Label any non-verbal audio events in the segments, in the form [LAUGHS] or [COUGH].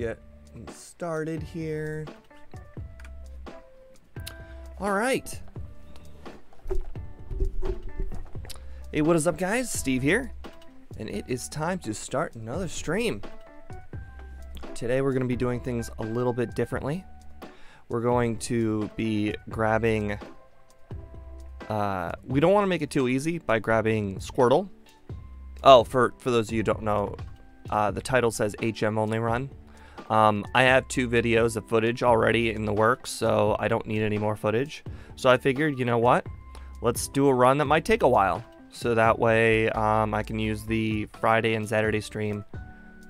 get started here. All right. Hey, what is up, guys? Steve here, and it is time to start another stream. Today, we're going to be doing things a little bit differently. We're going to be grabbing. Uh, we don't want to make it too easy by grabbing Squirtle. Oh, for for those of you who don't know, uh, the title says HM only run. Um, I have two videos of footage already in the works, so I don't need any more footage. So I figured, you know what? Let's do a run that might take a while. So that way um, I can use the Friday and Saturday stream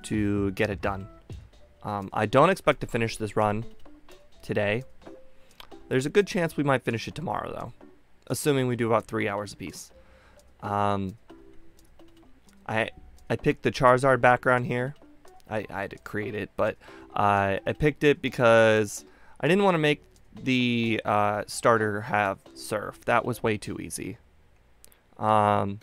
to get it done. Um, I don't expect to finish this run today. There's a good chance we might finish it tomorrow, though. Assuming we do about three hours apiece. Um, I I picked the Charizard background here. I, I had to create it, but I picked it because I didn't want to make the uh, starter have Surf. That was way too easy. Um,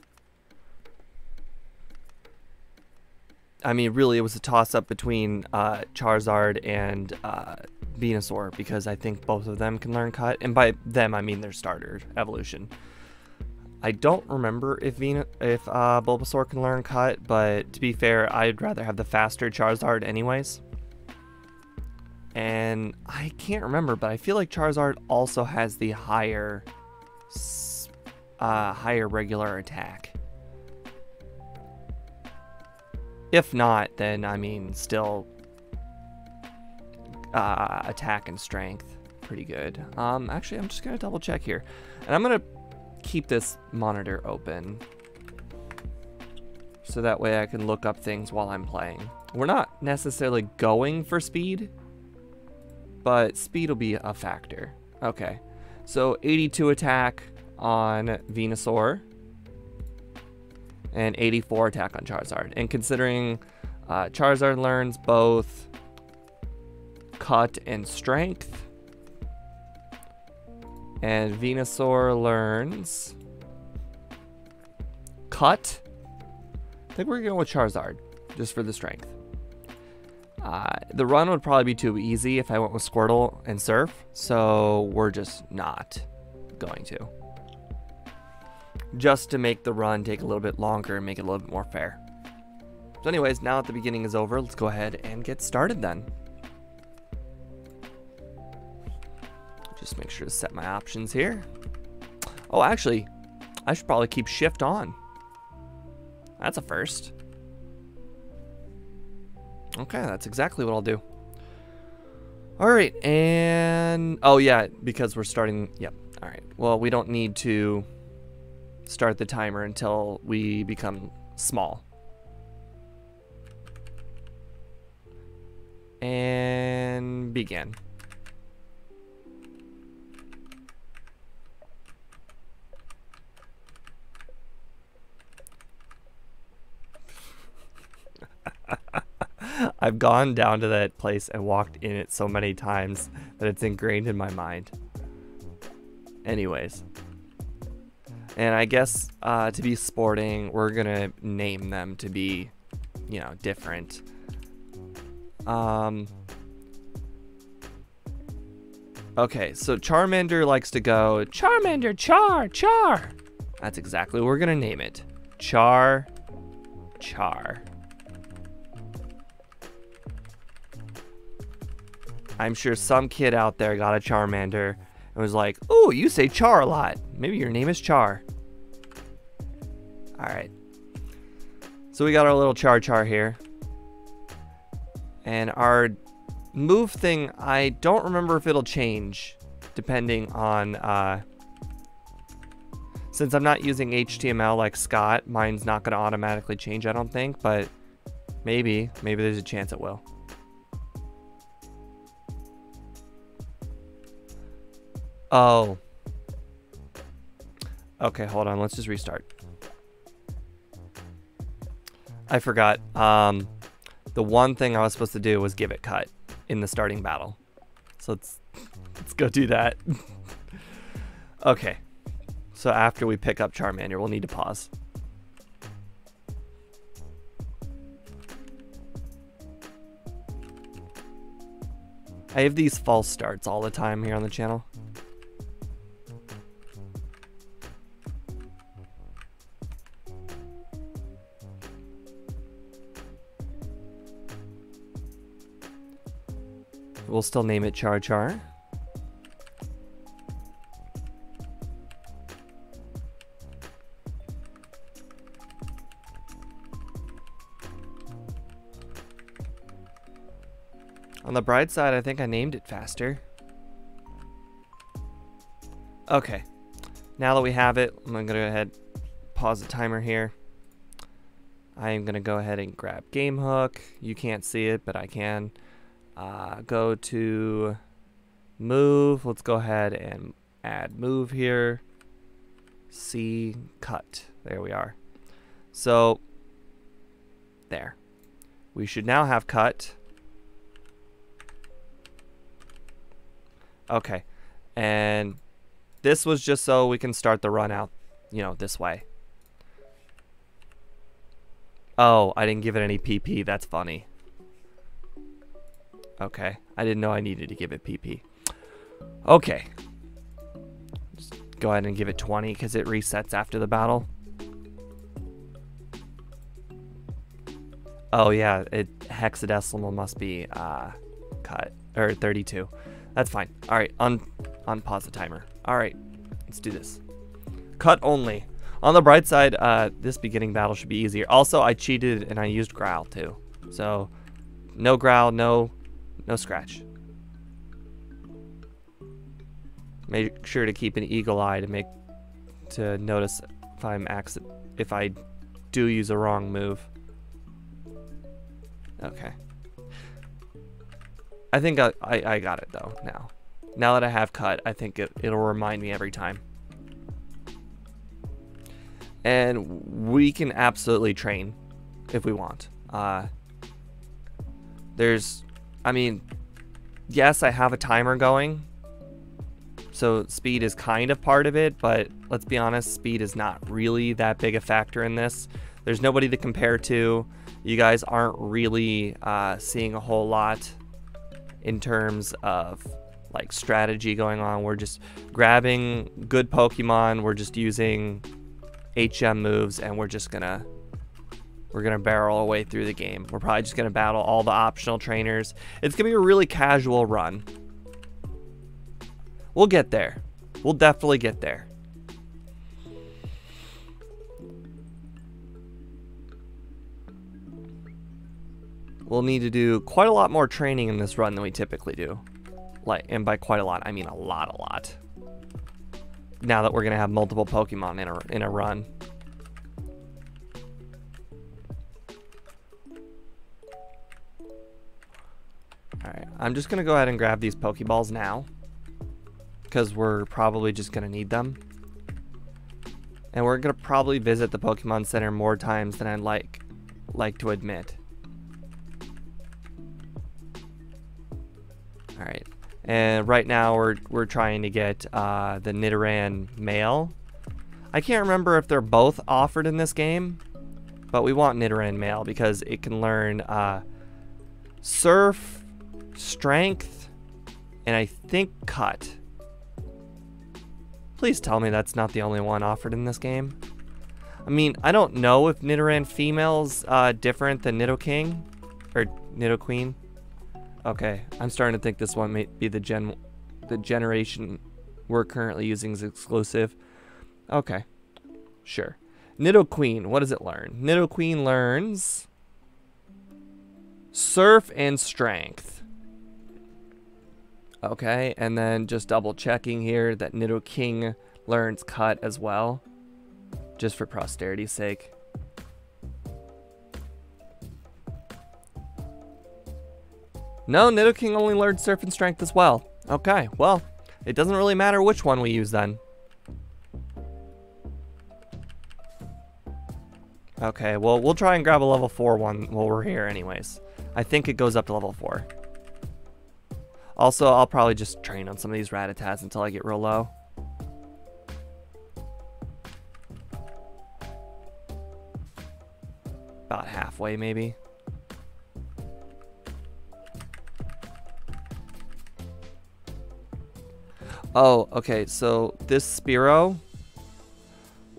I mean, really, it was a toss-up between uh, Charizard and uh, Venusaur because I think both of them can learn Cut, and by them I mean their starter evolution. I don't remember if Ven if uh, Bulbasaur can learn Cut, but to be fair, I'd rather have the faster Charizard anyways. And I can't remember, but I feel like Charizard also has the higher, uh, higher regular attack. If not, then I mean, still uh, attack and strength, pretty good. Um, actually, I'm just gonna double check here, and I'm gonna keep this monitor open so that way I can look up things while I'm playing. We're not necessarily going for speed, but speed will be a factor. Okay, so 82 attack on Venusaur and 84 attack on Charizard. And considering uh, Charizard learns both cut and strength, and Venusaur learns cut. I think we're going with Charizard just for the strength. Uh, the run would probably be too easy if I went with Squirtle and Surf, so we're just not going to just to make the run take a little bit longer and make it a little bit more fair. So anyways, now that the beginning is over, let's go ahead and get started then. Just make sure to set my options here. Oh, actually, I should probably keep shift on. That's a first. Okay, that's exactly what I'll do. All right, and... Oh, yeah, because we're starting... Yep, all right. Well, we don't need to start the timer until we become small. And begin. [LAUGHS] [LAUGHS] I've gone down to that place and walked in it so many times that it's ingrained in my mind. Anyways. And I guess uh, to be sporting, we're going to name them to be, you know, different. Um, okay, so Charmander likes to go, Charmander, Char, Char. That's exactly what we're going to name it. Char, Char. I'm sure some kid out there got a Charmander and was like, "Oh, you say Char a lot. Maybe your name is Char." All right. So we got our little Char Char here. And our move thing, I don't remember if it'll change depending on uh since I'm not using HTML like Scott, mine's not going to automatically change, I don't think, but maybe, maybe there's a chance it will. Oh. Okay, hold on. Let's just restart. I forgot. Um, the one thing I was supposed to do was give it cut in the starting battle. So let's let's go do that. [LAUGHS] okay. So after we pick up Charmander, we'll need to pause. I have these false starts all the time here on the channel. We'll still name it Char Char. On the bright side, I think I named it faster. Okay. Now that we have it, I'm going to go ahead pause the timer here. I am going to go ahead and grab GameHook. You can't see it, but I can. Uh, go to move. Let's go ahead and add move here. C cut. There we are. So there. We should now have cut. Okay. And this was just so we can start the run out, you know, this way. Oh, I didn't give it any PP. That's funny. Okay. I didn't know I needed to give it PP. Okay. Just go ahead and give it 20 because it resets after the battle. Oh yeah, it hexadecimal must be uh, cut or 32. That's fine. All right, on on pause the timer. All right, let's do this. Cut only. On the bright side, uh, this beginning battle should be easier. Also, I cheated and I used growl too. So, no growl, no no scratch. Make sure to keep an eagle eye to make to notice if I'm if I do use a wrong move. Okay. I think I, I, I got it though now. Now that I have cut, I think it, it'll remind me every time. And we can absolutely train if we want. Uh, there's I mean, yes, I have a timer going. So speed is kind of part of it, but let's be honest, speed is not really that big a factor in this. There's nobody to compare to. You guys aren't really uh, seeing a whole lot in terms of like strategy going on. We're just grabbing good Pokemon. We're just using HM moves and we're just gonna we're going to barrel our way through the game. We're probably just going to battle all the optional trainers. It's going to be a really casual run. We'll get there. We'll definitely get there. We'll need to do quite a lot more training in this run than we typically do. Like, and by quite a lot, I mean a lot, a lot. Now that we're going to have multiple Pokemon in a, in a run. Alright, I'm just going to go ahead and grab these Pokeballs now. Because we're probably just going to need them. And we're going to probably visit the Pokemon Center more times than I'd like, like to admit. Alright. And right now we're, we're trying to get uh, the Nidoran male. I can't remember if they're both offered in this game. But we want Nidoran male because it can learn uh, Surf, strength, and I think cut. Please tell me that's not the only one offered in this game. I mean, I don't know if Nidoran female's uh, different than Nidoking or Nidoqueen. Okay, I'm starting to think this one may be the gen, the generation we're currently using is exclusive. Okay, sure. Nidoqueen, what does it learn? Nidoqueen learns Surf and Strength. Okay, and then just double checking here that Nidoking learns cut as well. Just for posterity's sake. No, Nidoking only learned Surf and Strength as well. Okay, well, it doesn't really matter which one we use then. Okay, well, we'll try and grab a level 4 one while we're here anyways. I think it goes up to level 4. Also, I'll probably just train on some of these Rattatas until I get real low. About halfway, maybe. Oh, okay. So this Spearow,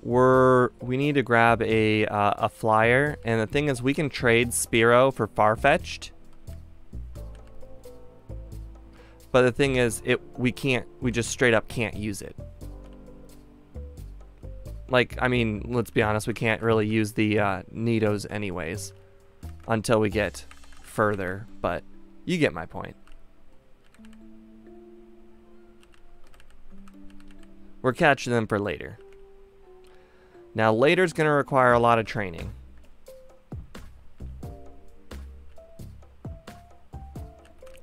we're we need to grab a uh, a flyer, and the thing is, we can trade Spearow for Farfetch'd. But the thing is, it we can't. We just straight up can't use it. Like, I mean, let's be honest, we can't really use the uh, Nidos anyways until we get further. But you get my point. We're catching them for later. Now, later's going to require a lot of training.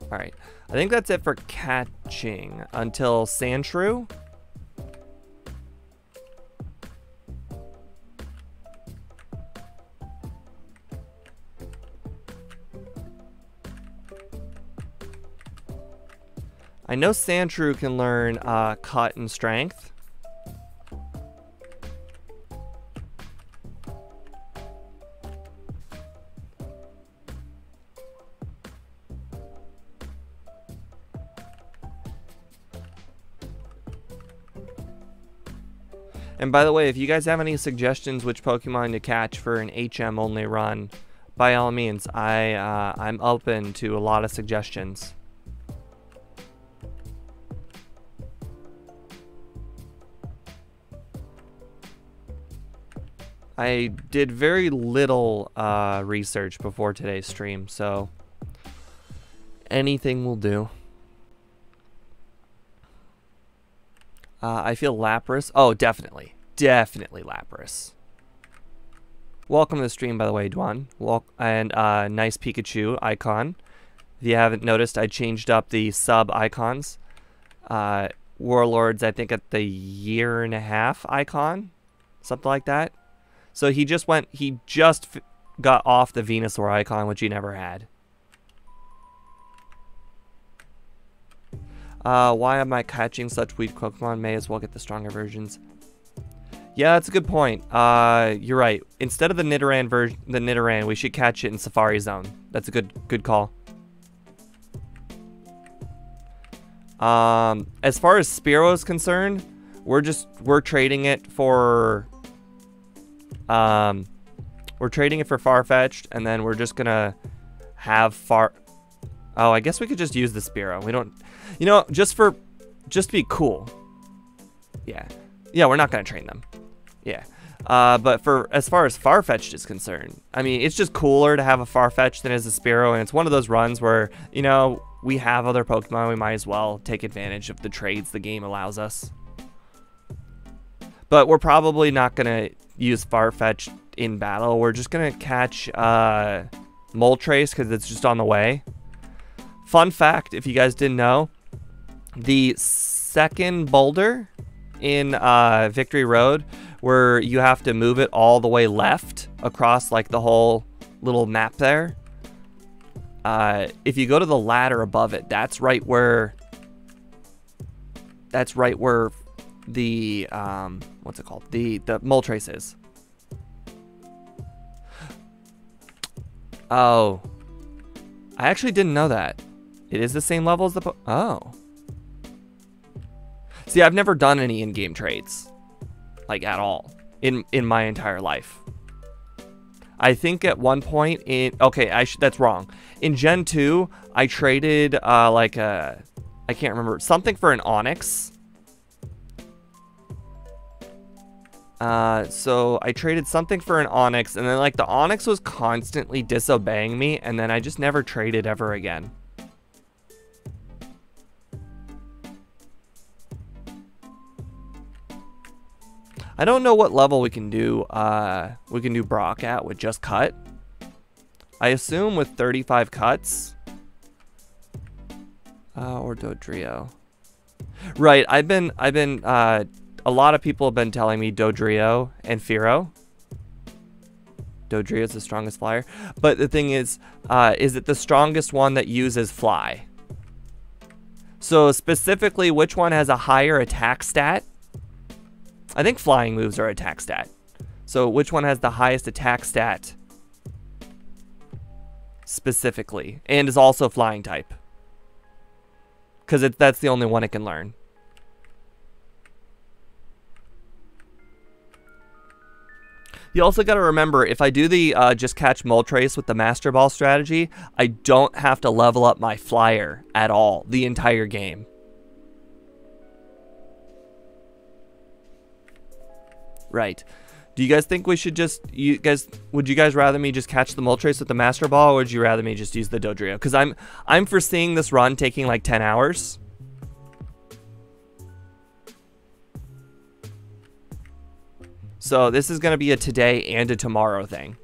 Alright, I think that's it for catching until Sandshrew. I know Sandshrew can learn uh, cut and strength. And by the way, if you guys have any suggestions which Pokemon to catch for an HM only run, by all means, I uh, I'm open to a lot of suggestions. I did very little uh, research before today's stream, so anything will do. Uh, I feel Lapras. Oh, definitely. Definitely Lapras. Welcome to the stream, by the way, Dwan. Wel and uh, nice Pikachu icon. If you haven't noticed, I changed up the sub icons. Uh, Warlords, I think, at the year and a half icon. Something like that. So he just went, he just got off the Venusaur icon, which he never had. Uh, why am I catching such weak Pokemon? May as well get the stronger versions. Yeah, that's a good point. Uh, you're right. Instead of the Nidoran version, the Nidoran, we should catch it in Safari Zone. That's a good, good call. Um, as far as Spearow is concerned, we're just we're trading it for um, we're trading it for Farfetch'd, and then we're just gonna have Far. Oh, I guess we could just use the Spearow. We don't, you know, just for, just to be cool. Yeah, yeah, we're not gonna train them. Yeah. Uh, but for as far as Farfetch'd is concerned, I mean, it's just cooler to have a Farfetch'd than as a Spearow, and it's one of those runs where you know we have other Pokemon, we might as well take advantage of the trades the game allows us. But we're probably not gonna use Farfetch'd in battle. We're just going to catch uh, Moltres because it's just on the way. Fun fact, if you guys didn't know, the second boulder in uh, Victory Road where you have to move it all the way left across like the whole little map there. Uh, if you go to the ladder above it, that's right where that's right where the um, what's it called? The the Moltres is. Oh. I actually didn't know that. It is the same level as the Oh. See, I've never done any in-game trades. Like, at all. In in my entire life. I think at one point in... Okay, I that's wrong. In Gen 2, I traded, uh, like, a... I can't remember. Something for an Onix. Uh, so I traded something for an Onix, and then like the Onix was constantly disobeying me, and then I just never traded ever again. I don't know what level we can do uh, we can do Brock at with just cut. I assume with 35 cuts. Uh, or Dodrio. Right, I've been I've been uh, a lot of people have been telling me Dodrio and Fearow. Dodrio is the strongest flyer. But the thing is, uh, is it the strongest one that uses fly? So specifically, which one has a higher attack stat? I think flying moves are attack stat. So which one has the highest attack stat specifically and is also flying type? Because that's the only one it can learn. You also got to remember, if I do the uh, just catch Moltres with the Master Ball strategy, I don't have to level up my flyer at all the entire game. Right. Do you guys think we should just, you guys, would you guys rather me just catch the Moltres with the Master Ball, or would you rather me just use the Dodrio? Because I'm, I'm foreseeing this run taking like 10 hours. So this is going to be a today and a tomorrow thing.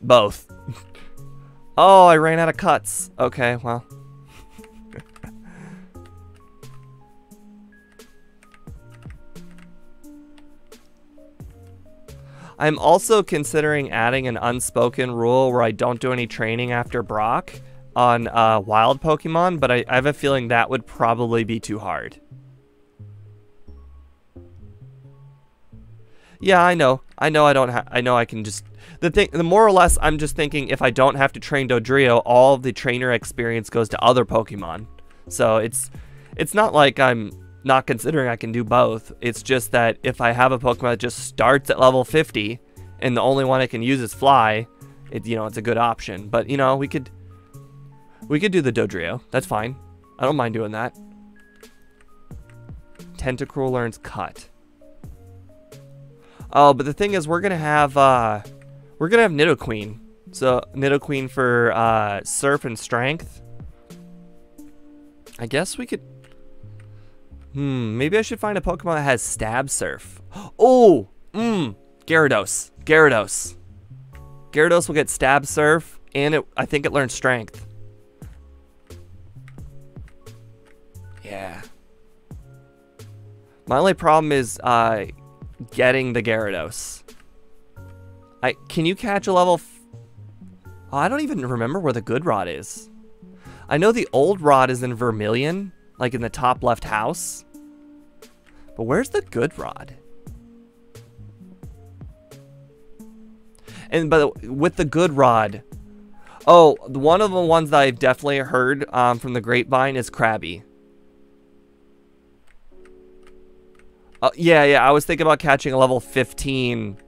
Both. [LAUGHS] oh, I ran out of cuts. Okay, well. I'm also considering adding an unspoken rule where I don't do any training after Brock on uh, wild Pokemon, but I, I have a feeling that would probably be too hard. Yeah, I know. I know I don't I know I can just the thing the more or less I'm just thinking if I don't have to train Dodrio, all the trainer experience goes to other Pokemon. So it's it's not like I'm not considering I can do both. It's just that if I have a Pokemon that just starts at level 50 and the only one I can use is Fly, it you know, it's a good option. But, you know, we could we could do the Dodrio. That's fine. I don't mind doing that. Tentacruel learns Cut. Oh, but the thing is we're going to have uh we're going to have Nidoqueen. So, Nidoqueen for uh Surf and Strength. I guess we could Hmm, maybe I should find a Pokemon that has Stab Surf. [GASPS] Oh, mmm, Gyarados. Gyarados. Gyarados will get Stab Surf, and it, I think it learns Strength. Yeah. My only problem is uh, getting the Gyarados. I Can you catch a level... oh, I don't even remember where the good rod is. I know the old rod is in Vermilion, like in the top left house. But where's the good rod? And but with the good rod, oh, one of the ones that I've definitely heard um, from the grapevine is Krabby. Uh, yeah, yeah, I was thinking about catching a level 15,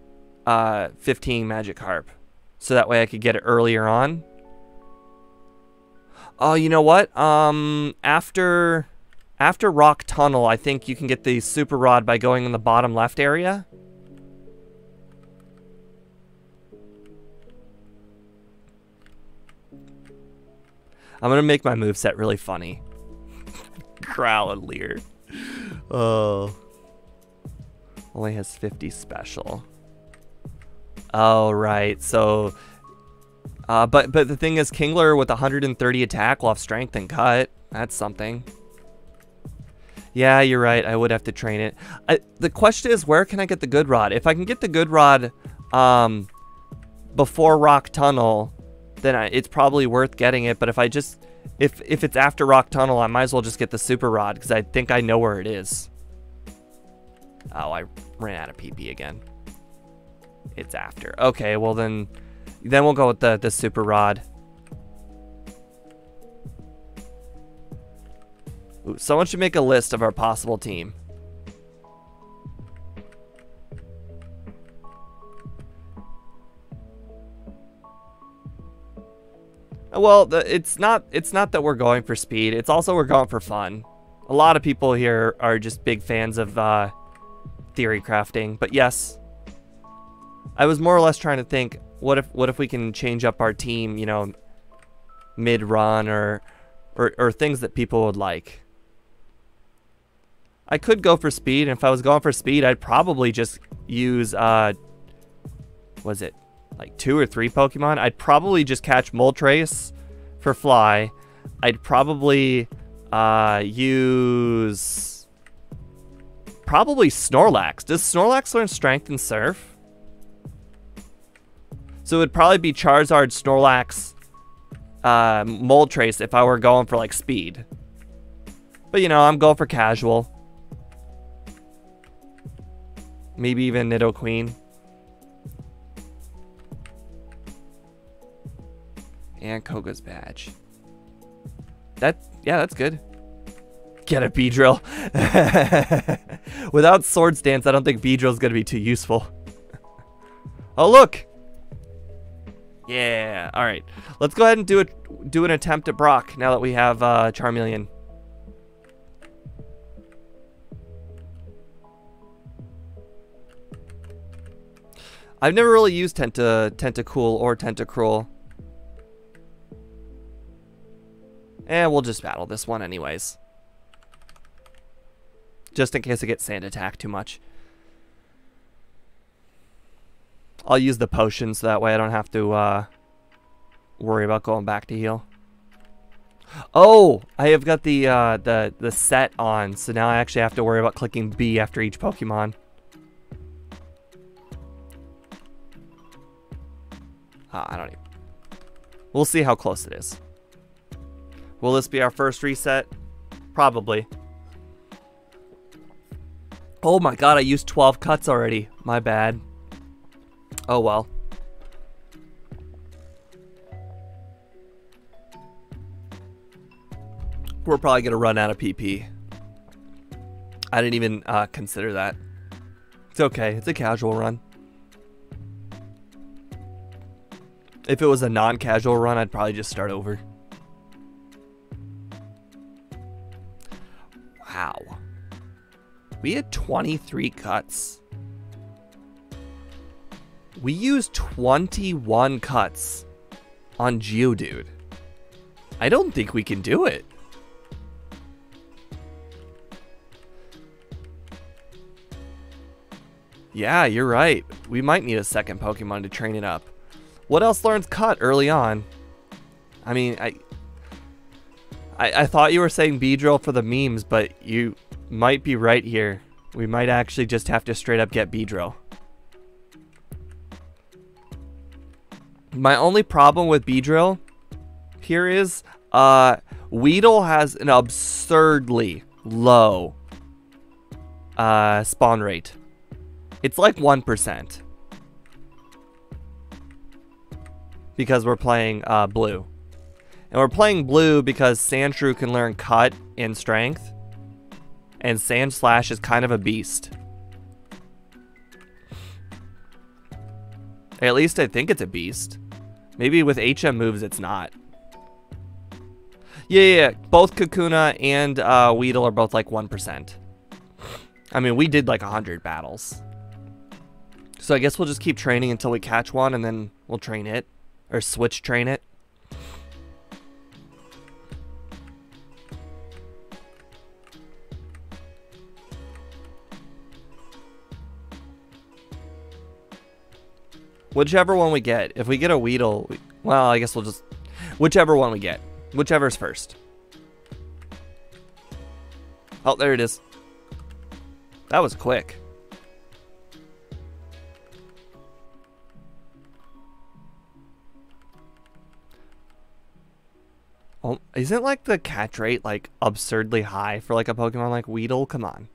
uh, 15 Magikarp. So that way I could get it earlier on. Oh, you know what? Um, after after Rock Tunnel, I think you can get the Super Rod by going in the bottom left area. I'm gonna make my move set really funny. [LAUGHS] Growl and Leer. Oh. Only has 50 special. Oh, right. So uh, but but the thing is, Kingler with 130 attack will have strength and cut. That's something. Yeah, you're right. I would have to train it. I, the question is, where can I get the good rod? If I can get the good rod um, before Rock Tunnel, then I, it's probably worth getting it. But if I just if if it's after Rock Tunnel, I might as well just get the super rod because I think I know where it is. Oh, I ran out of PP again. It's after. Okay, well then then we'll go with the, the super rod. Someone should make a list of our possible team. Well, it's not it's not that we're going for speed. It's also we're going for fun. A lot of people here are just big fans of uh, theory crafting. But yes, I was more or less trying to think what if what if we can change up our team, you know, mid run or, or or things that people would like. I could go for speed, and if I was going for speed, I'd probably just use uh was it like two or three Pokemon? I'd probably just catch Moltres for fly. I'd probably uh use probably Snorlax. Does Snorlax learn strength and surf? So it would probably be Charizard, Snorlax, uh, Moltres if I were going for like speed. But you know, I'm going for casual. Maybe even Nidoqueen. And Koga's badge. That, yeah, that's good. Get it, Beedrill. [LAUGHS] Without Swords Dance, I don't think Beedrill's going to be too useful. [LAUGHS] oh, look! Yeah, alright. Let's go ahead and do, a, do an attempt at Brock now that we have uh, Charmeleon. I've never really used Tenta, Tentacool or Tentacruel. And we'll just battle this one anyways. Just in case I get sand attack too much. I'll use the potion so that way I don't have to uh, worry about going back to heal. Oh, I have got the uh, the the set on, so now I actually have to worry about clicking B after each Pokemon. Uh, I don't even. We'll see how close it is. Will this be our first reset? Probably. Oh my god, I used 12 cuts already. My bad. Oh well. We're probably going to run out of PP. I didn't even uh, consider that. It's okay. It's a casual run. If it was a non-casual run, I'd probably just start over. Wow. We had 23 cuts. We used 21 cuts on Geodude. I don't think we can do it. Yeah, you're right. We might need a second Pokemon to train it up. What else learns cut early on? I mean, I, I, I thought you were saying Beedrill for the memes, but you might be right here. We might actually just have to straight up get Beedrill. My only problem with Beedrill here is uh, Weedle has an absurdly low uh, spawn rate. It's like 1%. Because we're playing uh, blue. And we're playing blue because Sandshrew can learn cut and strength. And Sandslash is kind of a beast. At least I think it's a beast. Maybe with HM moves it's not. Yeah, yeah, yeah. both Kakuna and uh, Weedle are both like 1%. I mean, we did like 100 battles. So I guess we'll just keep training until we catch one and then we'll train it. Or switch train it. Whichever one we get. If we get a Weedle, we, well, I guess we'll just... Whichever one we get. Whichever's first. Oh, there it is. That was quick. Oh, isn't like the catch rate like absurdly high for like a Pokemon like Weedle? Come on.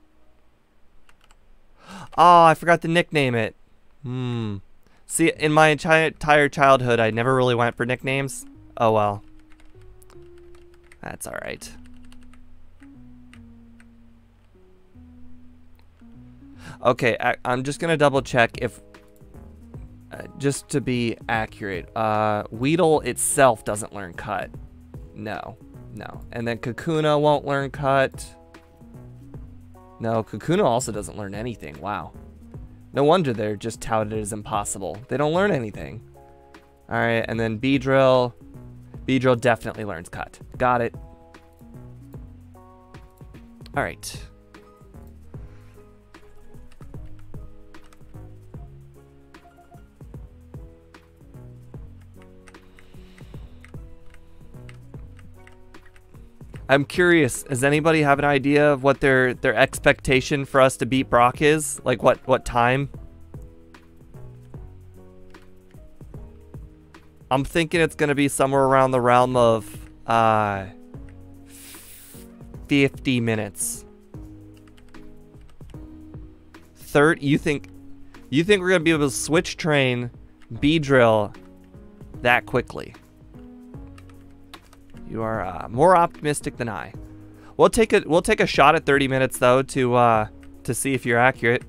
Oh, I forgot to nickname it. Hmm. See, in my entire childhood, I never really went for nicknames. Oh well. That's alright. Okay, I, am just gonna double check if, uh, just to be accurate, uh, Weedle itself doesn't learn Cut. No, no. And then Kakuna won't learn cut. No, Kakuna also doesn't learn anything. Wow. No wonder they're just touted as impossible. They don't learn anything. Alright, and then Beedrill. Beedrill definitely learns cut. Got it. Alright. I'm curious. Does anybody have an idea of what their their expectation for us to beat Brock is? Like what what time? I'm thinking it's gonna be somewhere around the realm of uh 50 minutes. Third, you think you think we're gonna be able to switch train Beedrill, that quickly? You are uh, more optimistic than I. We'll take a we'll take a shot at 30 minutes though to uh, to see if you're accurate.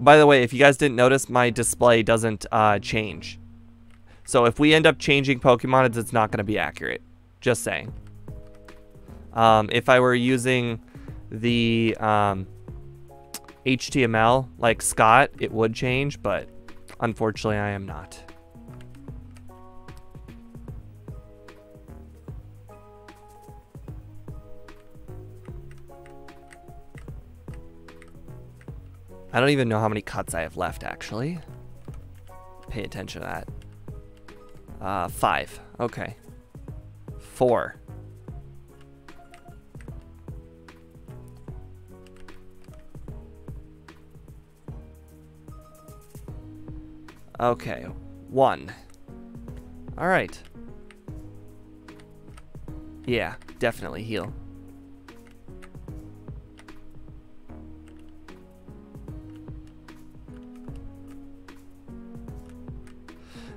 By the way, if you guys didn't notice, my display doesn't uh, change. So if we end up changing Pokemon, it's not going to be accurate. Just saying. Um, if I were using the um, HTML like Scott, it would change, but unfortunately I am not. I don't even know how many cuts I have left, actually. Pay attention to that. Uh, five. Okay. Four. Okay. One. Alright. Yeah, definitely heal.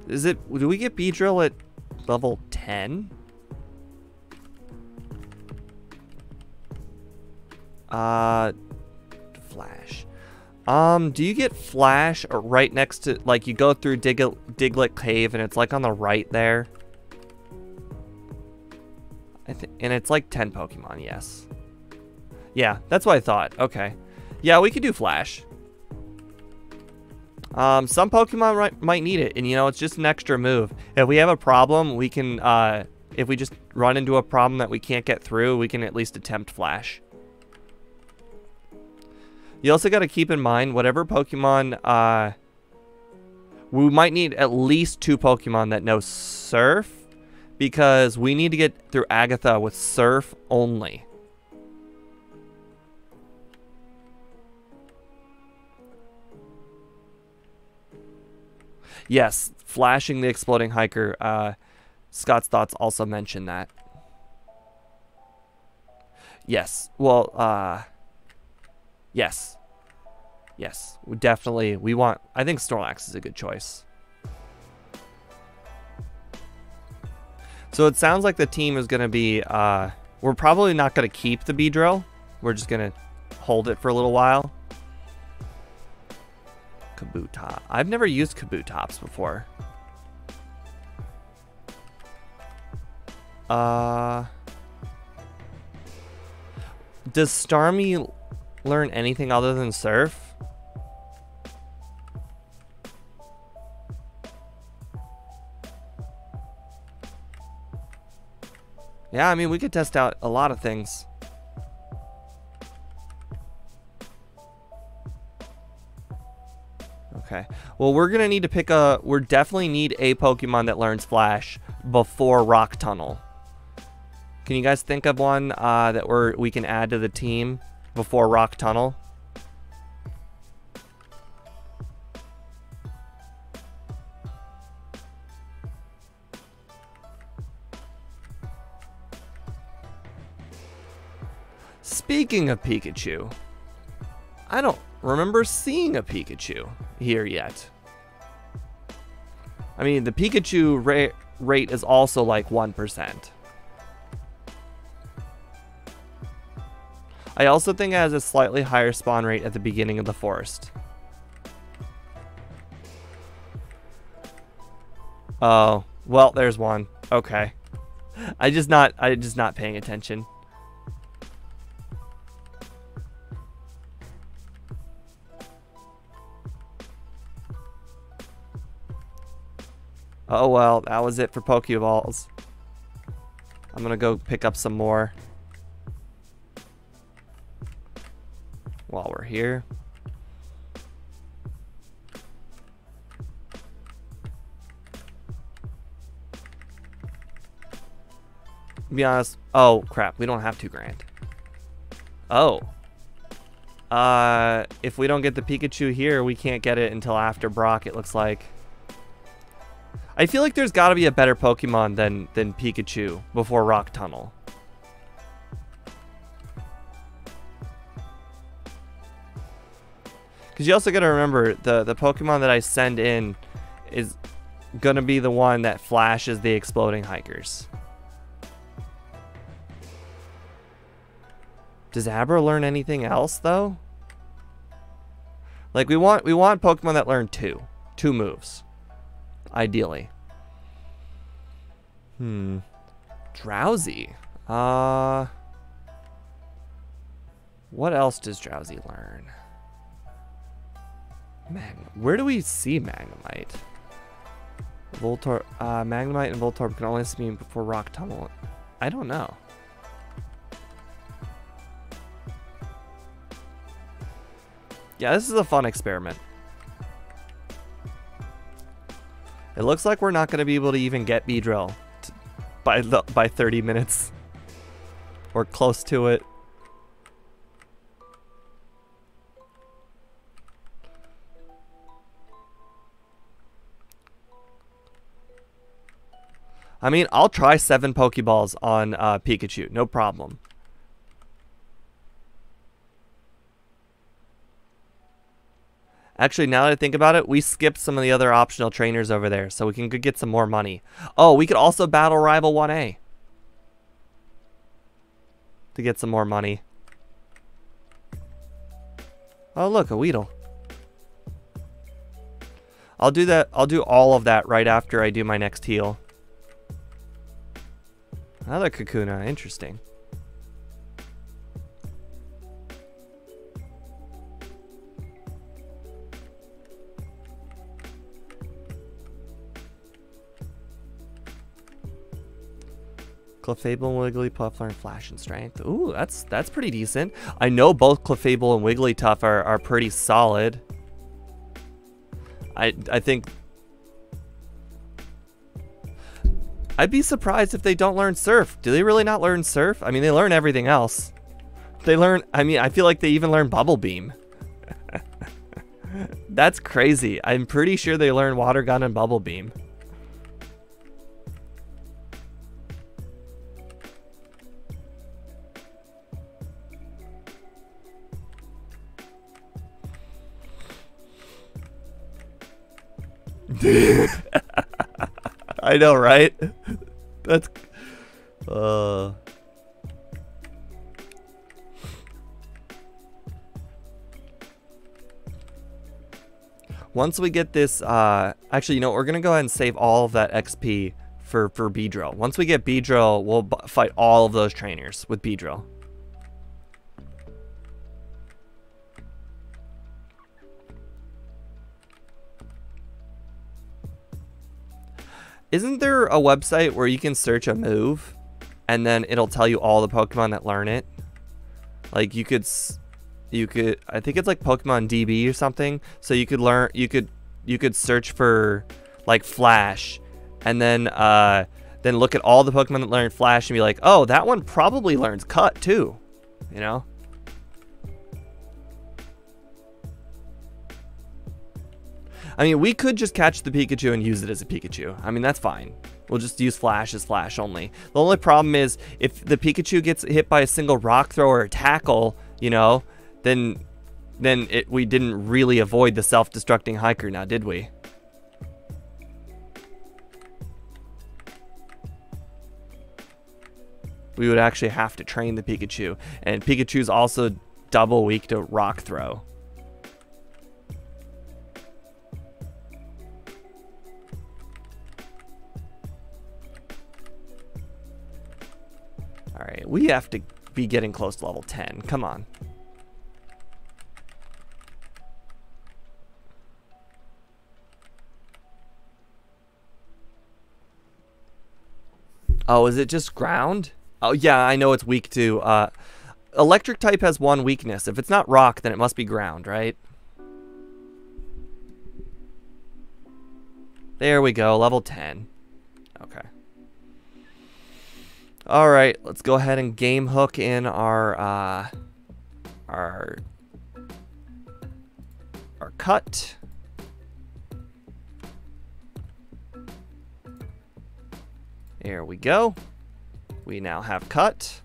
Is it, do we get Beedrill at level 10? Uh, Flash. Um, do you get Flash right next to, like, you go through Dig Diglett Cave and it's, like, on the right there? I and it's, like, 10 Pokemon, yes. Yeah, that's what I thought. Okay. Yeah, we could do Flash. Um, some Pokemon might, might need it, and you know, it's just an extra move. If we have a problem, we can, uh, if we just run into a problem that we can't get through, we can at least attempt Flash. You also got to keep in mind, whatever Pokemon, uh, we might need at least two Pokemon that know Surf, because we need to get through Agatha with Surf only. Yes, flashing the exploding hiker. Uh, Scott's thoughts also mention that. Yes. Well, uh, yes. Yes. We definitely, we want, I think Snorlax is a good choice. So it sounds like the team is going to be, uh, we're probably not going to keep the Beedrill. We're just going to hold it for a little while. Kabuto. I've never used Kabutops before. Uh, does Starmie learn anything other than Surf? Yeah, I mean, we could test out a lot of things. Okay. Well, we're going to need to pick a... We're definitely need a Pokemon that learns Flash before Rock Tunnel. Can you guys think of one uh, that we're, we can add to the team before Rock Tunnel? Speaking of Pikachu, I don't remember seeing a Pikachu here yet. I mean, the Pikachu ra rate is also like 1%. I also think it has a slightly higher spawn rate at the beginning of the forest. Oh, well, there's one. Okay. I just not I just not paying attention. Oh well, that was it for Pokeballs. I'm gonna go pick up some more. While we're here. be honest. Oh, crap. We don't have two grand. Oh. Uh, if we don't get the Pikachu here, we can't get it until after Brock, it looks like. I feel like there's got to be a better Pokemon than, than Pikachu before Rock Tunnel. Because you also got to remember, the, the Pokemon that I send in is gonna be the one that flashes the exploding hikers. Does Abra learn anything else though? Like we want we want Pokemon that learn two. Two moves. Ideally. Hmm. Drowzee. Uh What else does Drowzee learn? Where do we see Magnemite? Voltorb, uh, Magnemite and Voltorb can only see me before Rock Tunnel. I don't know. Yeah, this is a fun experiment. It looks like we're not going to be able to even get Beedrill by the, by 30 minutes. Or close to it. I mean, I'll try seven Pokeballs on uh, Pikachu, no problem. Actually, now that I think about it, we skipped some of the other optional trainers over there, so we can get some more money. Oh, we could also battle Rival 1A. To get some more money. Oh, look, a Weedle. I'll do that. I'll do all of that right after I do my next heal. Another Kakuna. Interesting. Clefable and Wigglytuff learn Flash and Strength. Ooh, that's that's pretty decent. I know both Clefable and Wigglytuff are, are pretty solid. I I think I'd be surprised if they don't learn Surf. Do they really not learn Surf? I mean, they learn everything else. They learn, I mean, I feel like they even learn Bubble Beam. [LAUGHS] That's crazy. I'm pretty sure they learn Water Gun and Bubble Beam. [LAUGHS] I know, right? [LAUGHS] That's uh Once we get this, uh, actually, you know, we're going to go ahead and save all of that XP for, for Beedrill. Once we get Beedrill, we'll fight all of those trainers with Beedrill. Isn't there a website where you can search a move and then it'll tell you all the Pokemon that learn it? Like you could you could I think it's like Pokemon DB or something. So you could learn you could you could search for like Flash and then uh then look at all the Pokemon that learn Flash and be like, "Oh, that one probably learns Cut too." You know? I mean, we could just catch the Pikachu and use it as a Pikachu. I mean, that's fine. We'll just use Flash as Flash only. The only problem is if the Pikachu gets hit by a single rock throw or a tackle, you know, then then it, we didn't really avoid the self-destructing hiker now, did we? We would actually have to train the Pikachu. And Pikachu's also double weak to rock throw. Alright, we have to be getting close to level 10. Come on. Oh, is it just ground? Oh, yeah, I know it's weak to... Uh, electric type has one weakness. If it's not rock, then it must be ground, right? There we go, level 10. Okay. All right, let's go ahead and game hook in our uh, our our cut. There we go. We now have cut.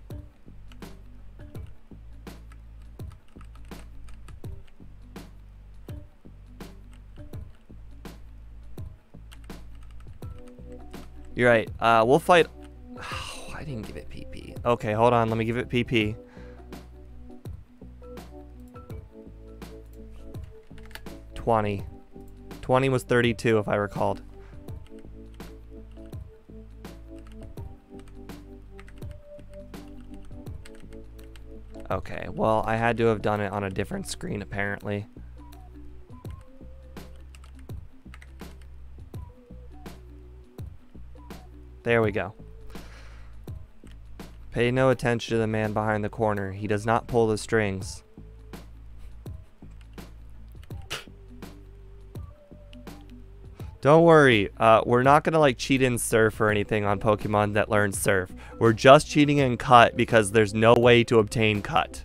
You're right. Uh, we'll fight. Didn't give it PP. Okay, hold on. Let me give it PP. Twenty. Twenty was thirty-two, if I recalled. Okay, well, I had to have done it on a different screen, apparently. There we go. Pay no attention to the man behind the corner. He does not pull the strings. Don't worry, uh, we're not gonna like cheat in surf or anything on Pokemon that learn surf. We're just cheating in cut because there's no way to obtain cut.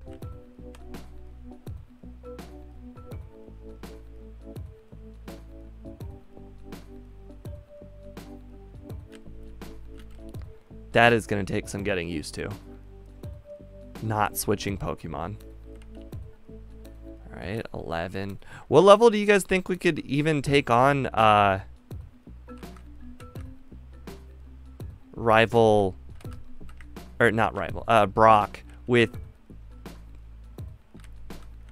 That is gonna take some getting used to. Not switching Pokemon. Alright, 11. What level do you guys think we could even take on, uh... Rival... Or not rival, uh, Brock with...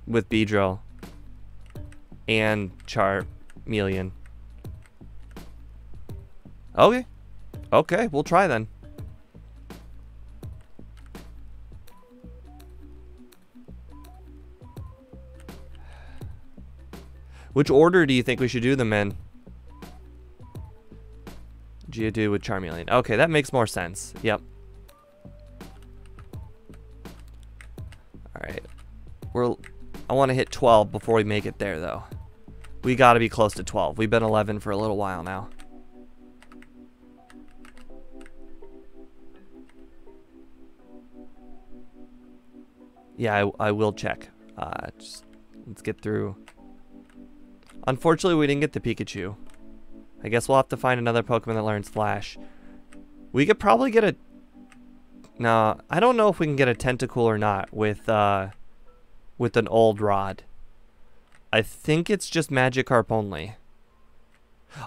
With Beedrill. And Charmeleon. Okay. Okay, we'll try then. Which order do you think we should do them in? Geodude with Charmeleon. Okay, that makes more sense. Yep. Alright. We're I want to hit 12 before we make it there though. We got to be close to 12. We've been 11 for a little while now. Yeah, I, I will check. Uh, just let's get through Unfortunately, we didn't get the Pikachu. I guess we'll have to find another Pokemon that learns Flash. We could probably get a... No, I don't know if we can get a Tentacool or not with, uh, with an old rod. I think it's just Magikarp only.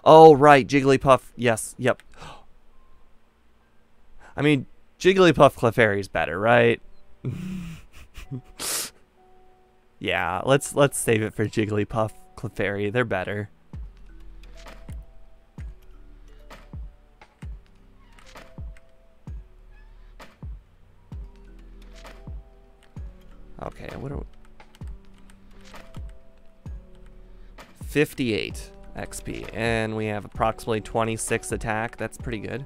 Oh, right, Jigglypuff. Yes, yep. I mean, Jigglypuff Clefairy is better, right? [LAUGHS] yeah, let's let's save it for Jigglypuff. Clefairy. They're better. Okay, what are we... 58 XP, and we have approximately 26 attack. That's pretty good.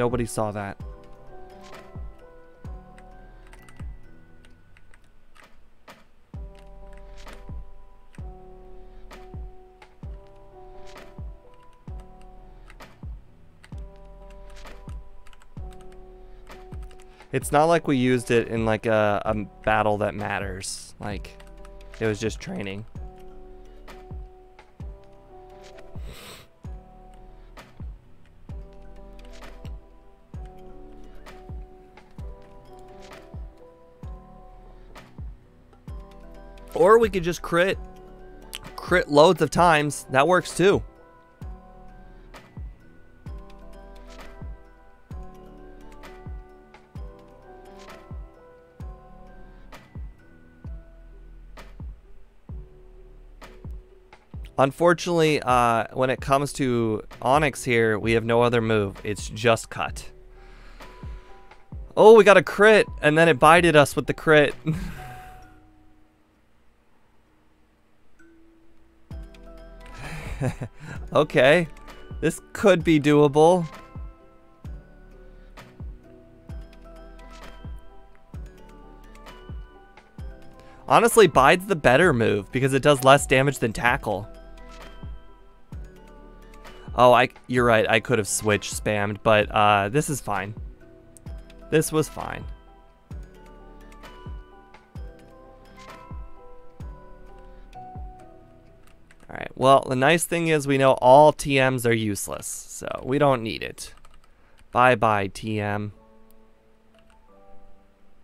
Nobody saw that. It's not like we used it in like a, a battle that matters. Like, it was just training. Or we could just crit crit loads of times. That works too. Unfortunately, uh, when it comes to Onix here, we have no other move. It's just cut. Oh, we got a crit, and then it bited us with the crit. [LAUGHS] [LAUGHS] okay. This could be doable. Honestly, Bide's the better move because it does less damage than Tackle. Oh, I you're right. I could have switched spammed, but uh, this is fine. This was fine. Alright, well, the nice thing is we know all TMs are useless, so we don't need it. Bye-bye, TM.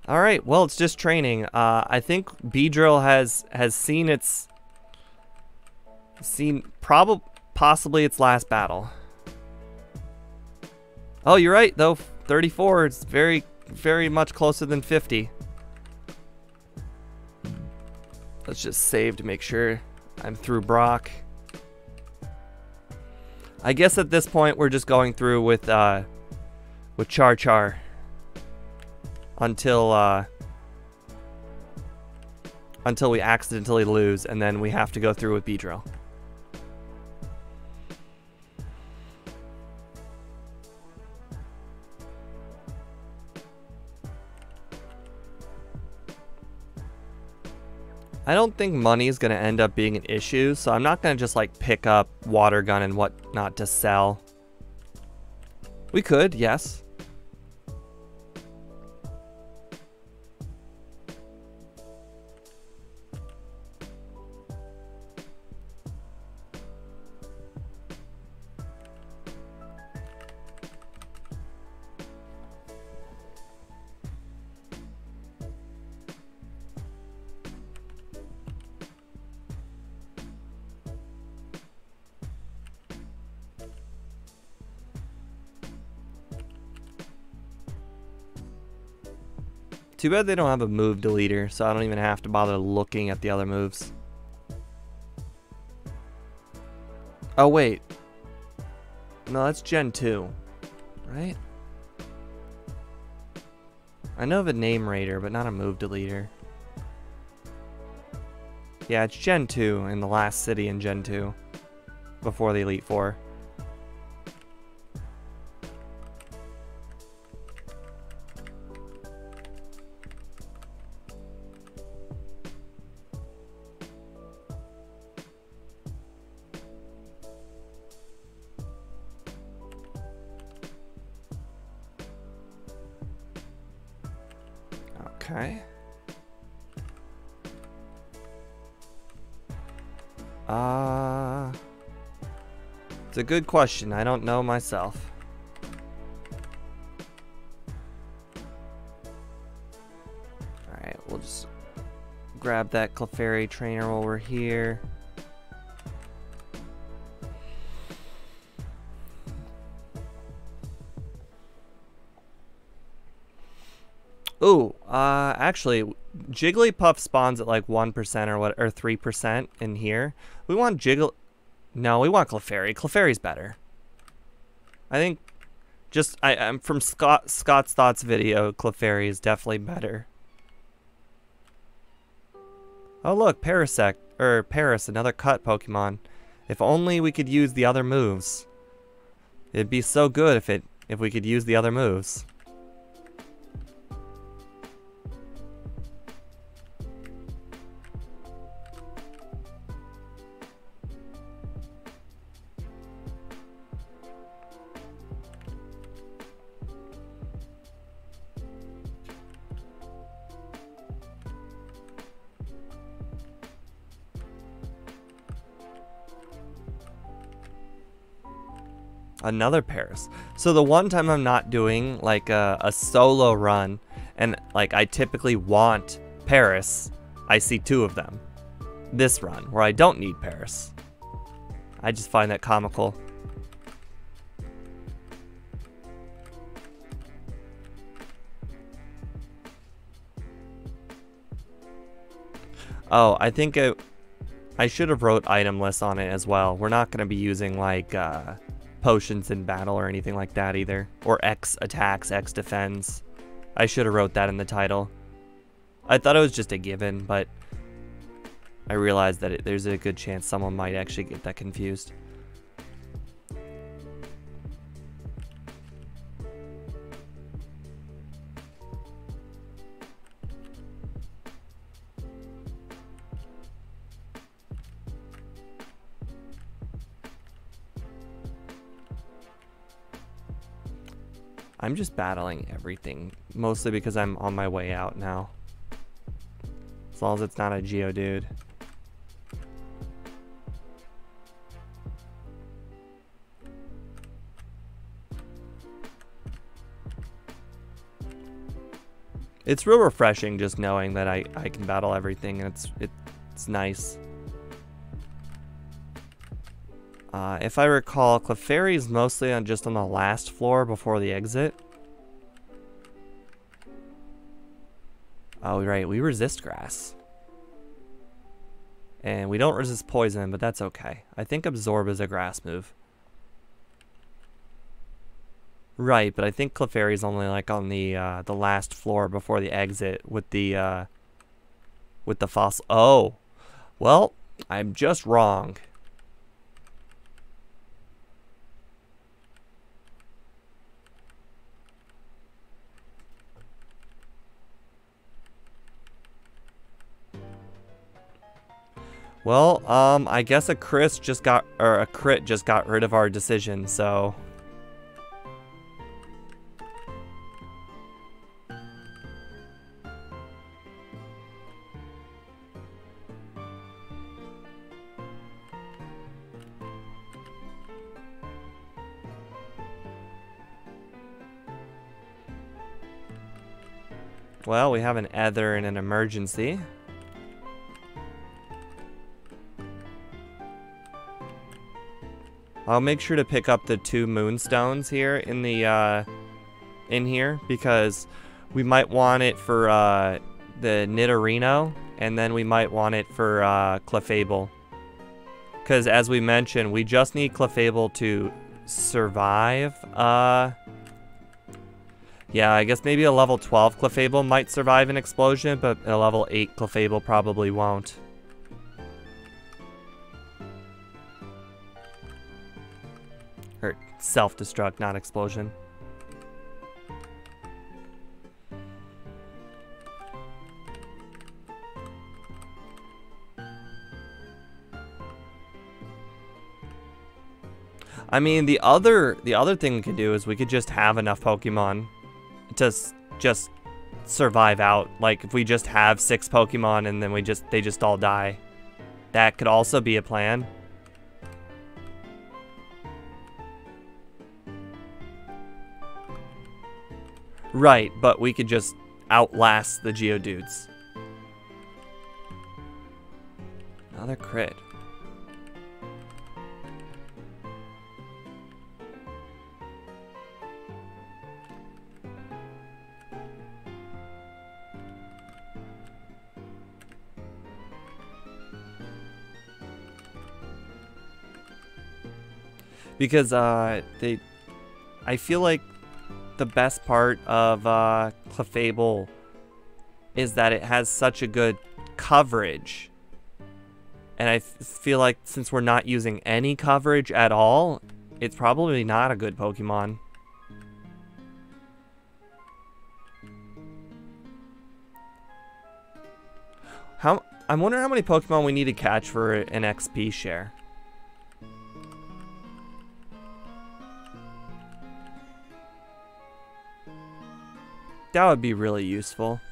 Alright, well, it's just training. Uh, I think Beedrill has, has seen its... Seen, probably, possibly its last battle. Oh, you're right, though. 34 is very, very much closer than 50. Let's just save to make sure I'm through Brock. I guess at this point we're just going through with uh, with Char Char until uh, until we accidentally lose, and then we have to go through with Beedrill. I don't think money is going to end up being an issue, so I'm not going to just like pick up water gun and whatnot to sell. We could, yes. Too bad they don't have a move deleter, so I don't even have to bother looking at the other moves. Oh, wait. No, that's Gen 2, right? I know of a name rater, but not a move deleter. Yeah, it's Gen 2 in the last city in Gen 2. Before the Elite Four. Good question. I don't know myself. Alright, we'll just grab that Clefairy trainer while we're here. Ooh, uh, actually, Jigglypuff spawns at like 1% or what, or 3% in here. We want Jiggle... No, we want Clefairy. Clefairy's better. I think just, I, I'm from Scott Scott's Thoughts video, Clefairy is definitely better. Oh look, Parasect, or Paras, another cut Pokemon. If only we could use the other moves. It'd be so good if it, if we could use the other moves. Another Paras. So the one time I'm not doing like a, a solo run and like I typically want Paras, I see two of them. This run where I don't need Paras. I just find that comical. Oh, I think it, I should have wrote item lists on it as well. We're not going to be using like uh, potions in battle or anything like that either. Or X attacks, X defends. I should have wrote that in the title. I thought it was just a given, but I realized that it, there's a good chance someone might actually get that confused. I'm just battling everything, mostly because I'm on my way out now. As long as it's not a Geodude. It's real refreshing just knowing that I, I can battle everything and it's it, it's nice. Uh, if I recall, Clefairy is mostly on just on the last floor before the exit. Oh, right, we resist grass. And we don't resist poison, but that's okay. I think Absorb is a grass move. Right, but I think Clefairy's only like on the uh, the last floor before the exit with the uh, with the fossil. Oh, well, I'm just wrong. Well, um, I guess a Chris just got, or a crit just got rid of our decision, so. Well, we have an Ether in an emergency. I'll make sure to pick up the two moonstones here in the uh, in here because we might want it for uh, the Nidorino and then we might want it for uh, Clefable. Because as we mentioned, we just need Clefable to survive. Uh, yeah, I guess maybe a level 12 Clefable might survive an explosion, but a level 8 Clefable probably won't. Self-destruct, not explosion. I mean, the other the other thing we could do is we could just have enough Pokemon to just survive out. Like if we just have six Pokemon and then we just they just all die. That could also be a plan. Right, but we could just outlast the Geodudes. Another crit. Because uh they I feel like the best part of uh, Clefable is that it has such a good coverage. And I feel like since we're not using any coverage at all, it's probably not a good Pokemon. How I'm wondering how many Pokemon we need to catch for an XP share. That would be really useful.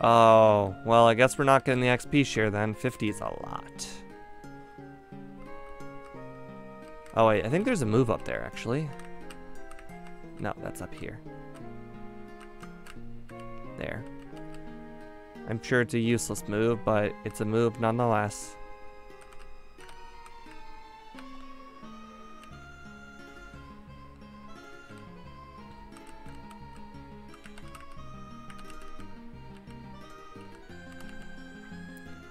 Oh, well, I guess we're not getting the XP share then. 50 is a lot. Oh, wait, I think there's a move up there, actually. No, that's up here. There. I'm sure it's a useless move, but it's a move nonetheless.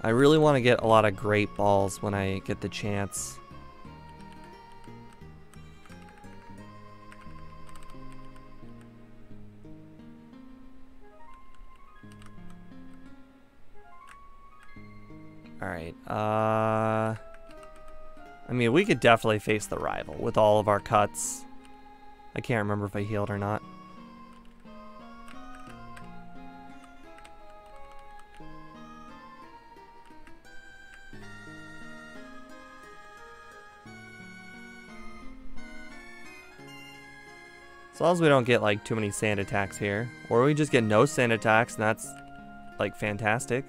I really want to get a lot of great balls when I get the chance. Alright, uh... I mean, we could definitely face the rival with all of our cuts. I can't remember if I healed or not. As long as we don't get like too many sand attacks here. Or we just get no sand attacks and that's like fantastic.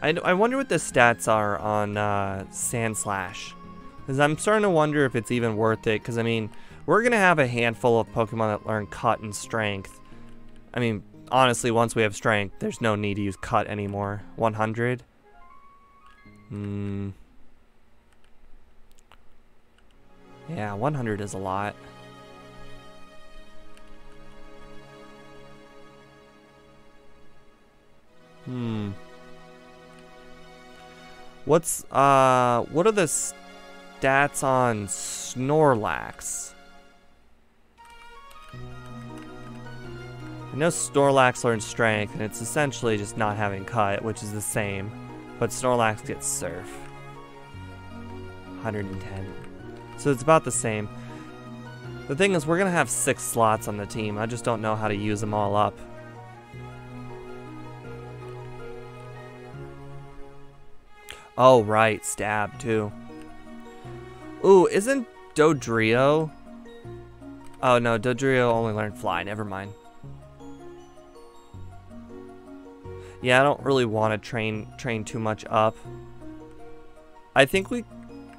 I, I wonder what the stats are on uh, Sandslash. Because I'm starting to wonder if it's even worth it. Because, I mean, we're going to have a handful of Pokemon that learn Cut and Strength. I mean, honestly, once we have Strength, there's no need to use Cut anymore. 100? Hmm. Yeah, 100 is a lot. What's, uh, what are the stats on Snorlax? I know Snorlax learns Strength, and it's essentially just not having Cut, which is the same. But Snorlax gets Surf. 110. So it's about the same. The thing is, we're going to have six slots on the team. I just don't know how to use them all up. Oh, right. Stab, too. Ooh, isn't Dodrio? Oh, no. Dodrio only learned Fly. Never mind. Yeah, I don't really want to train train too much up. I think we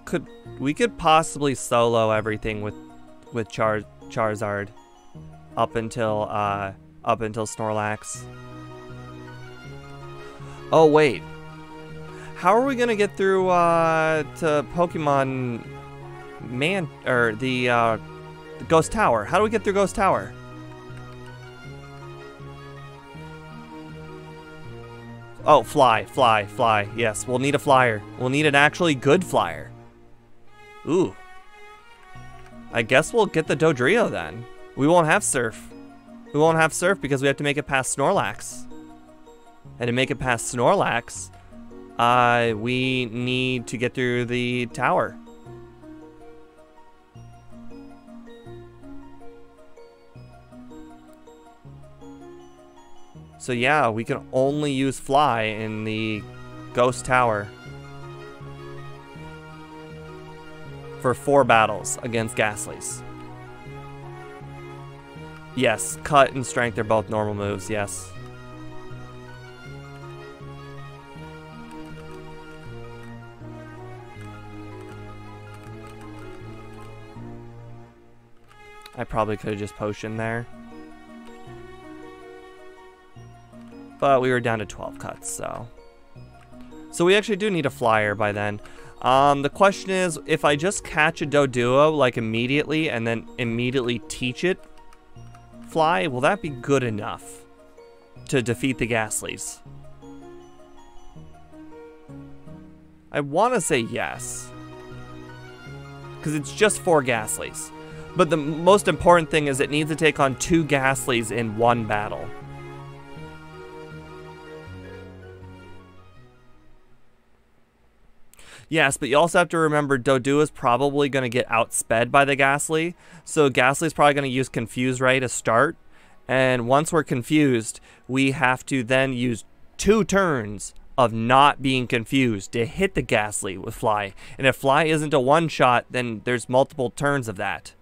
could we could possibly solo everything with with Char Charizard up until uh up until Snorlax. Oh wait. How are we gonna get through uh to Pokemon Man or the uh the Ghost Tower? How do we get through Ghost Tower? Oh, fly, fly, fly. Yes, we'll need a flyer. We'll need an actually good flyer. Ooh. I guess we'll get the Dodrio then. We won't have Surf. We won't have Surf because we have to make it past Snorlax. And to make it past Snorlax, uh, we need to get through the tower. So yeah, we can only use Fly in the Ghost Tower. For four battles against Gastly's. Yes, Cut and Strength are both normal moves, yes. I probably could have just potioned there. But we were down to 12 cuts, so. So we actually do need a flyer by then. Um, the question is, if I just catch a Doduo, like, immediately, and then immediately teach it fly, will that be good enough to defeat the Gastlys? I want to say yes. Because it's just four Gastlys. But the most important thing is it needs to take on two Gastlys in one battle. Yes, but you also have to remember Doduo is probably going to get outsped by the Gastly. So Gastly is probably going to use Confuse Ray to start. And once we're confused, we have to then use two turns of not being confused to hit the Gastly with Fly. And if Fly isn't a one shot, then there's multiple turns of that.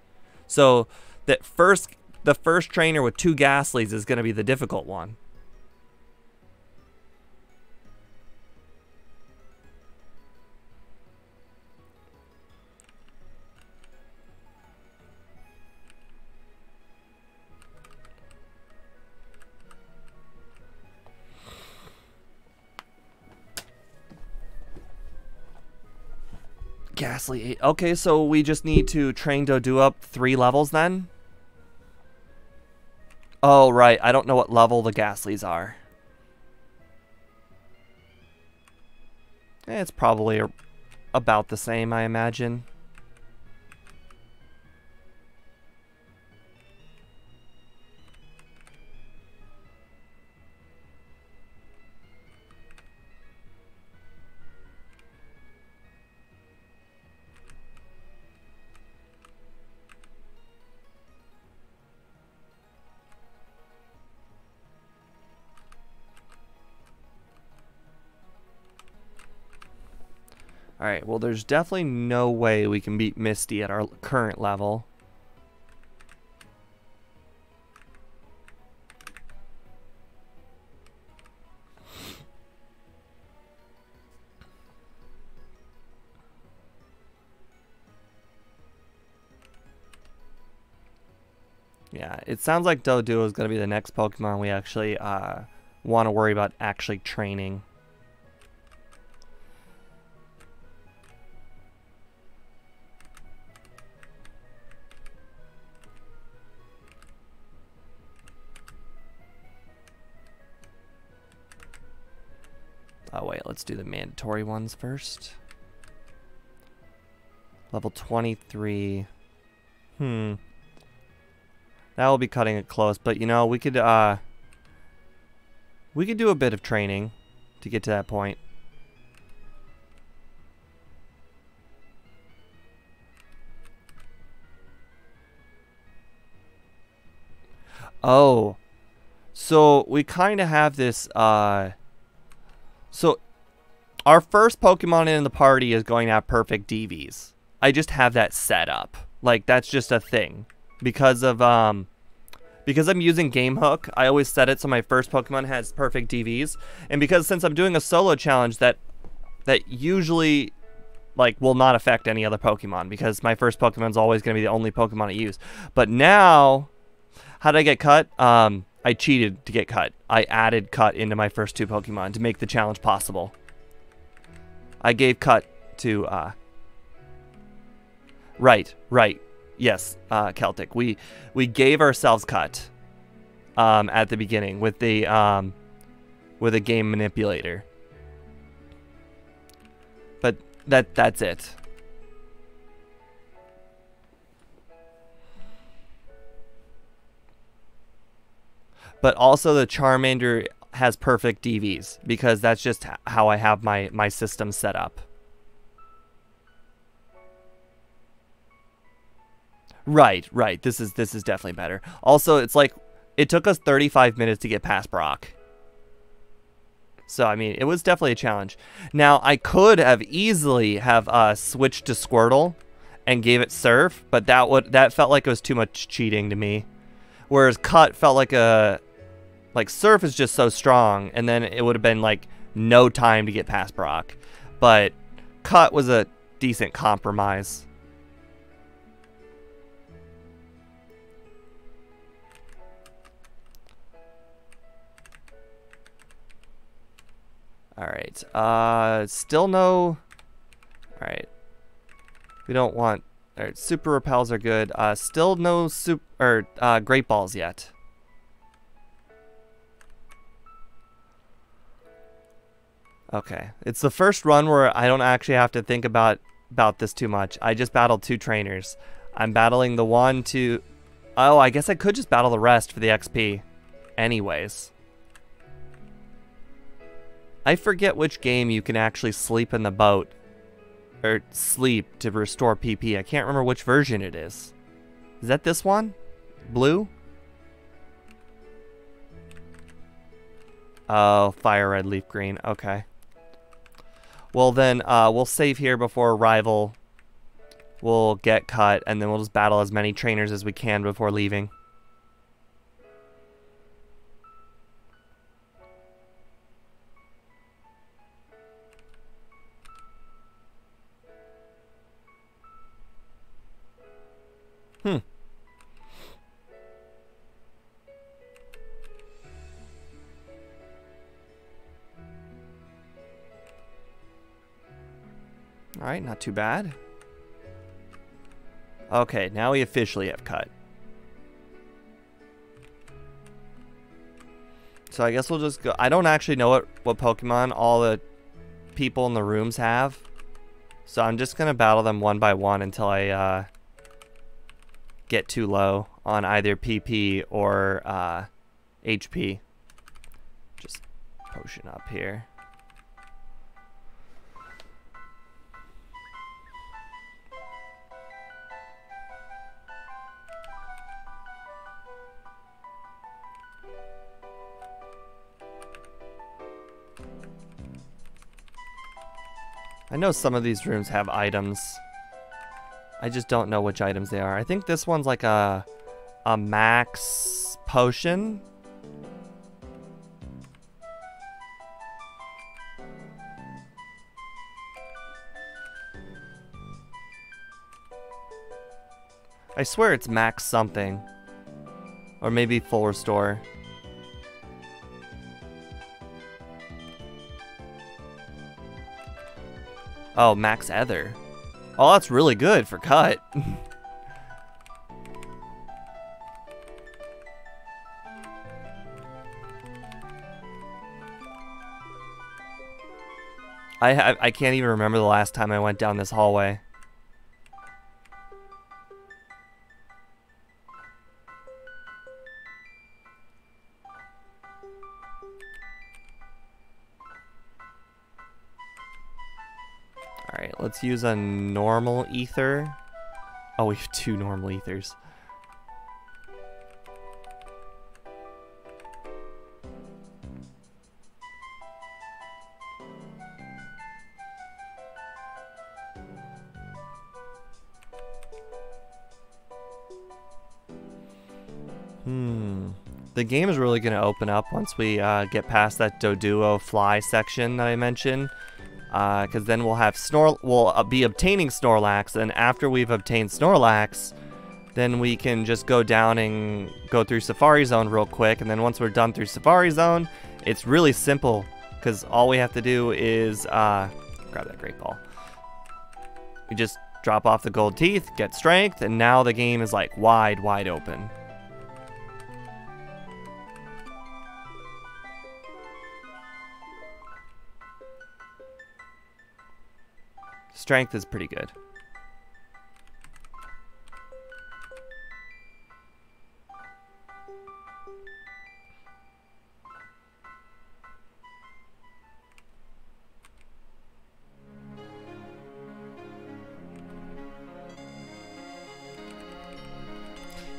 So that first the first trainer with two Gastlys is going to be the difficult one. Gastly. Okay, so we just need to train Doduo up three levels then? Oh, right. I don't know what level the Gastlys are. Eh, it's probably about the same, I imagine. Alright, well there's definitely no way we can beat Misty at our current level. Yeah, it sounds like Doduo is going to be the next Pokemon we actually uh, want to worry about actually training. Let's do the mandatory ones first. Level 23. Hmm. That will be cutting it close, but you know, we could uh we could do a bit of training to get to that point. Oh. So we kind of have this uh so our first Pokemon in the party is going to have perfect DVs. I just have that set up. Like that's just a thing because of um because I'm using GameHook, I always set it so my first Pokemon has perfect DVs. And because since I'm doing a solo challenge that that usually like will not affect any other Pokemon because my first Pokemon is always going to be the only Pokemon I use. But now how did I get cut? Um I cheated to get cut. I added cut into my first two Pokemon to make the challenge possible. I gave cut to uh Right, right. Yes, uh, Celtic. We we gave ourselves cut um, at the beginning with the um, with a game manipulator. But that that's it. But also the Charmander has perfect DVs because that's just how I have my my system set up. Right, right. This is this is definitely better. Also, it's like it took us 35 minutes to get past Brock. So I mean, it was definitely a challenge. Now I could have easily have uh, switched to Squirtle and gave it Surf, but that would that felt like it was too much cheating to me. Whereas Cut felt like a like Surf is just so strong, and then it would have been like no time to get past Brock. But Cut was a decent compromise. Alright. Uh, still no... Alright. We don't want... Alright, super repels are good. Uh, still no super... Or, uh, great balls yet. Okay. It's the first run where I don't actually have to think about about this too much. I just battled two trainers. I'm battling the one to... Oh, I guess I could just battle the rest for the XP. Anyways. I forget which game you can actually sleep in the boat. Or sleep to restore PP. I can't remember which version it is. Is that this one? Blue? Oh, fire red, leaf green. Okay. Well then, uh, we'll save here before rival will get cut, and then we'll just battle as many trainers as we can before leaving. Hmm. Alright, not too bad. Okay, now we officially have cut. So I guess we'll just go. I don't actually know what, what Pokemon all the people in the rooms have. So I'm just going to battle them one by one until I uh, get too low on either PP or uh, HP. Just potion up here. I know some of these rooms have items. I just don't know which items they are. I think this one's like a a max potion. I swear it's max something. Or maybe full restore. Oh, max ether. Oh, that's really good for cut. [LAUGHS] I, I can't even remember the last time I went down this hallway. Let's use a normal ether. Oh, we have two normal ethers. Hmm. The game is really going to open up once we uh, get past that Doduo fly section that I mentioned. Because uh, then we'll have Snor we'll uh, be obtaining Snorlax, and after we've obtained Snorlax, then we can just go down and go through Safari Zone real quick. And then once we're done through Safari Zone, it's really simple because all we have to do is uh, grab that Great Ball. We just drop off the gold teeth, get strength, and now the game is like wide, wide open. Strength is pretty good.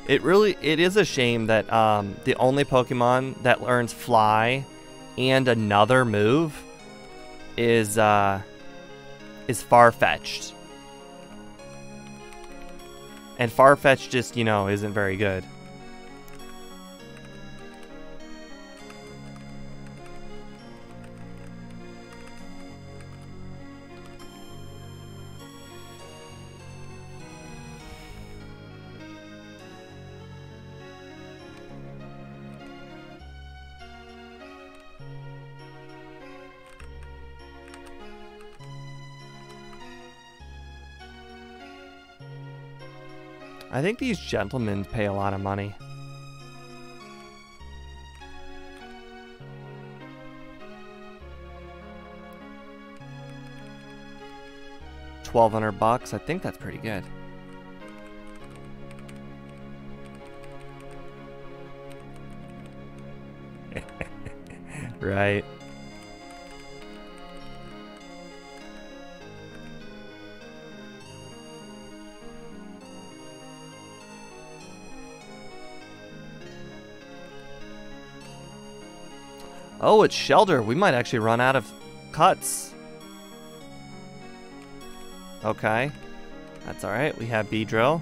It really, it is a shame that um, the only Pokemon that learns Fly and another move is uh, is Farfetch'd. And Farfetch'd just, you know, isn't very good. I think these gentlemen pay a lot of money. Twelve hundred bucks. I think that's pretty good. [LAUGHS] right. Oh, it's Shellder. We might actually run out of cuts. Okay. That's alright. We have Beedrill.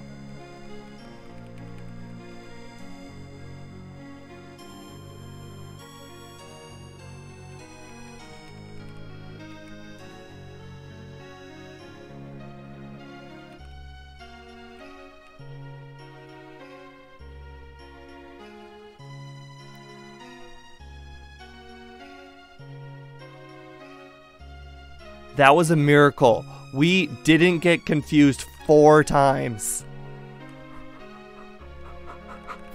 That was a miracle. We didn't get confused four times.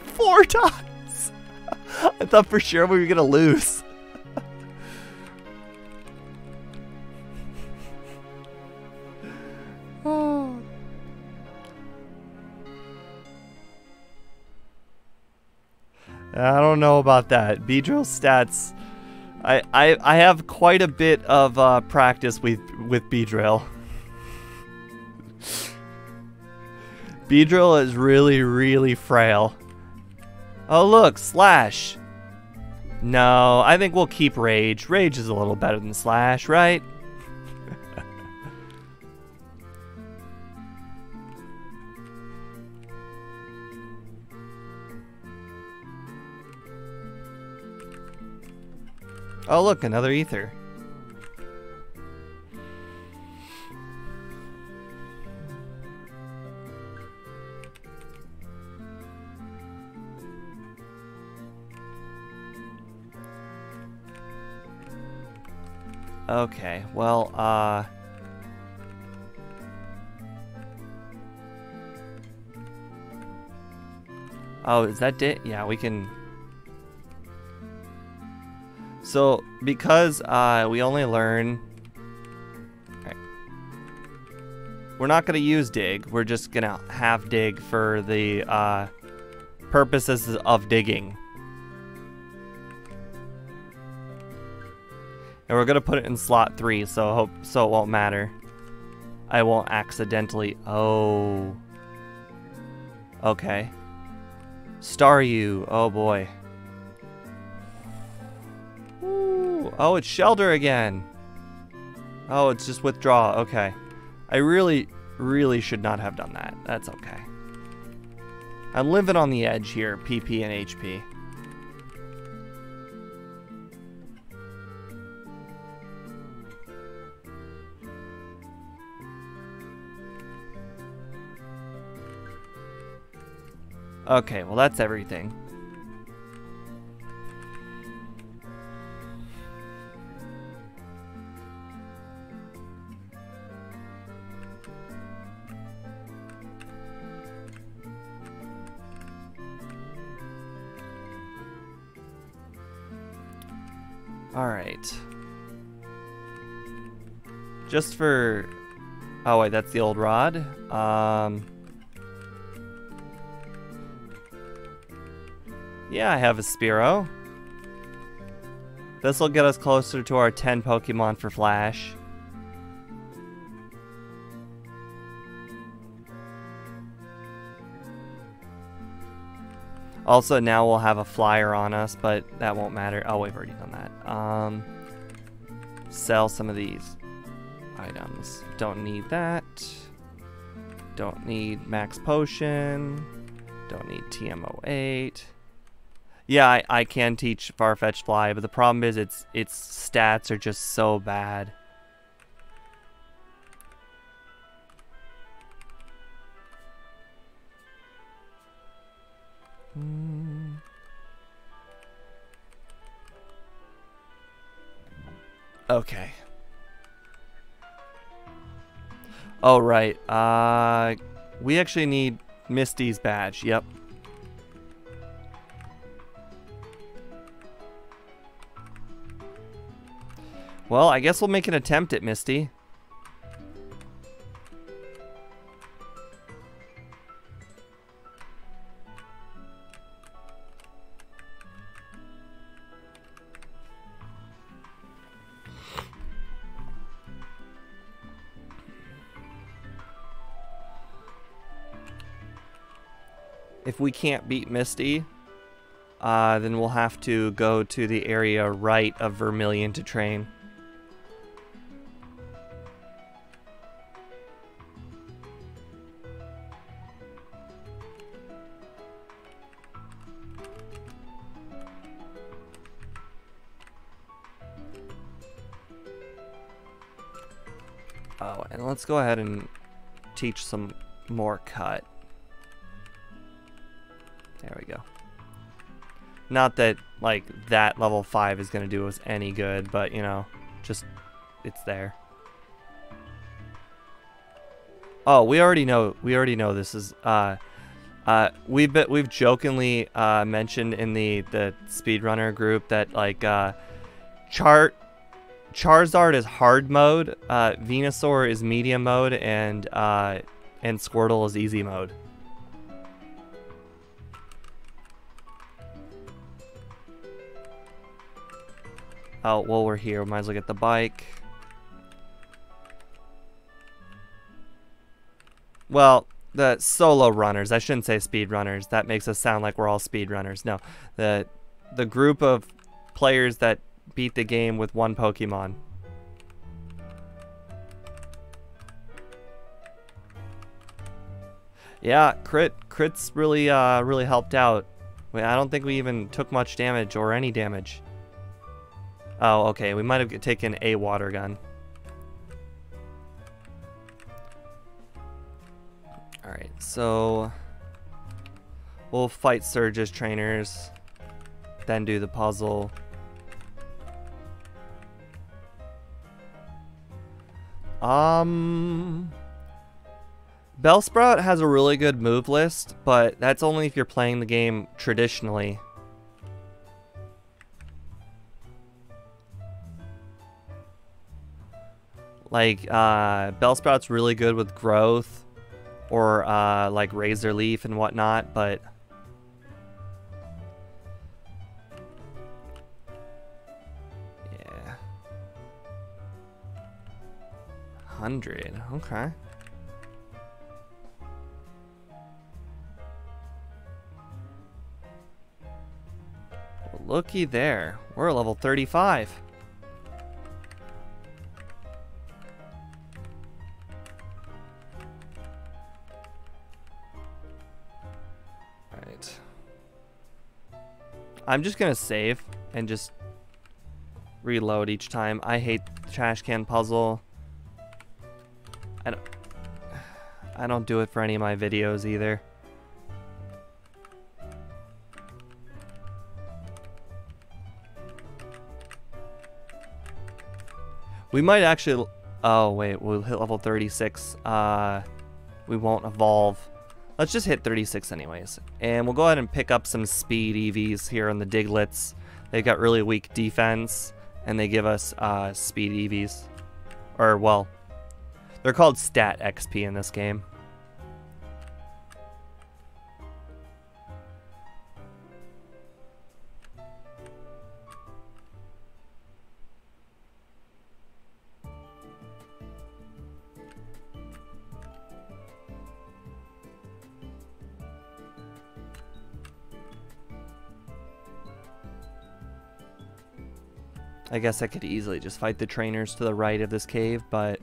Four [LAUGHS] times! I thought for sure we were gonna lose. [LAUGHS] oh. I don't know about that. Beedrill stats I, I, I have quite a bit of uh, practice with, with Beedrill. [LAUGHS] Beedrill is really, really frail. Oh, look, Slash. No, I think we'll keep Rage. Rage is a little better than Slash, right? Oh look, another ether. Okay, well, uh... Oh, is that it? Yeah, we can so, because uh, we only learn... We're not going to use dig. We're just going to have dig for the uh, purposes of digging. And we're going to put it in slot 3, so hope so it won't matter. I won't accidentally... Oh... Okay. Staryu. Oh boy. Ooh. Oh, it's Shellder again. Oh, it's just withdraw. Okay. I really, really should not have done that. That's okay. I'm living on the edge here, PP and HP. Okay, well that's everything. Alright. Just for... Oh wait, that's the old rod. Um... Yeah, I have a Spearow. This will get us closer to our 10 Pokemon for Flash. Also, now we'll have a flyer on us, but that won't matter. Oh, we've already done that. Um, sell some of these items. Don't need that. Don't need Max Potion. Don't need TM08. Yeah, I, I can teach Farfetch'd Fly, but the problem is its its stats are just so bad. Hmm. Okay. Oh, right. Uh, we actually need Misty's badge. Yep. Well, I guess we'll make an attempt at Misty. If we can't beat Misty, uh, then we'll have to go to the area right of Vermilion to train. Oh, and let's go ahead and teach some more cut. There we go. Not that, like, that level 5 is going to do us any good, but, you know, just, it's there. Oh, we already know, we already know this is, uh, uh, we've been, we've jokingly, uh, mentioned in the, the speedrunner group that, like, uh, chart Charizard is hard mode, uh, Venusaur is medium mode, and uh, and Squirtle is easy mode. Oh, well, we're here. Might as well get the bike. Well, the solo runners. I shouldn't say speed runners. That makes us sound like we're all speed runners. No, the the group of players that beat the game with one Pokemon. Yeah, crit crits really uh really helped out. I don't think we even took much damage or any damage. Oh, okay, we might have taken a water gun. Alright, so we'll fight Surge's trainers, then do the puzzle. Um... Bellsprout has a really good move list, but that's only if you're playing the game traditionally. Like, uh, Bellsprout's really good with growth or, uh, like Razor Leaf and whatnot, but... Yeah. 100, okay. looky there. We're level 35. I'm just gonna save and just reload each time. I hate the trash can puzzle. I don't, I don't do it for any of my videos either. We might actually... Oh, wait. We'll hit level 36. Uh, we won't evolve. Let's just hit 36 anyways. And we'll go ahead and pick up some speed EVs here on the Digletts. They've got really weak defense, and they give us uh, speed EVs. Or, well, they're called stat XP in this game. I guess I could easily just fight the trainers to the right of this cave, but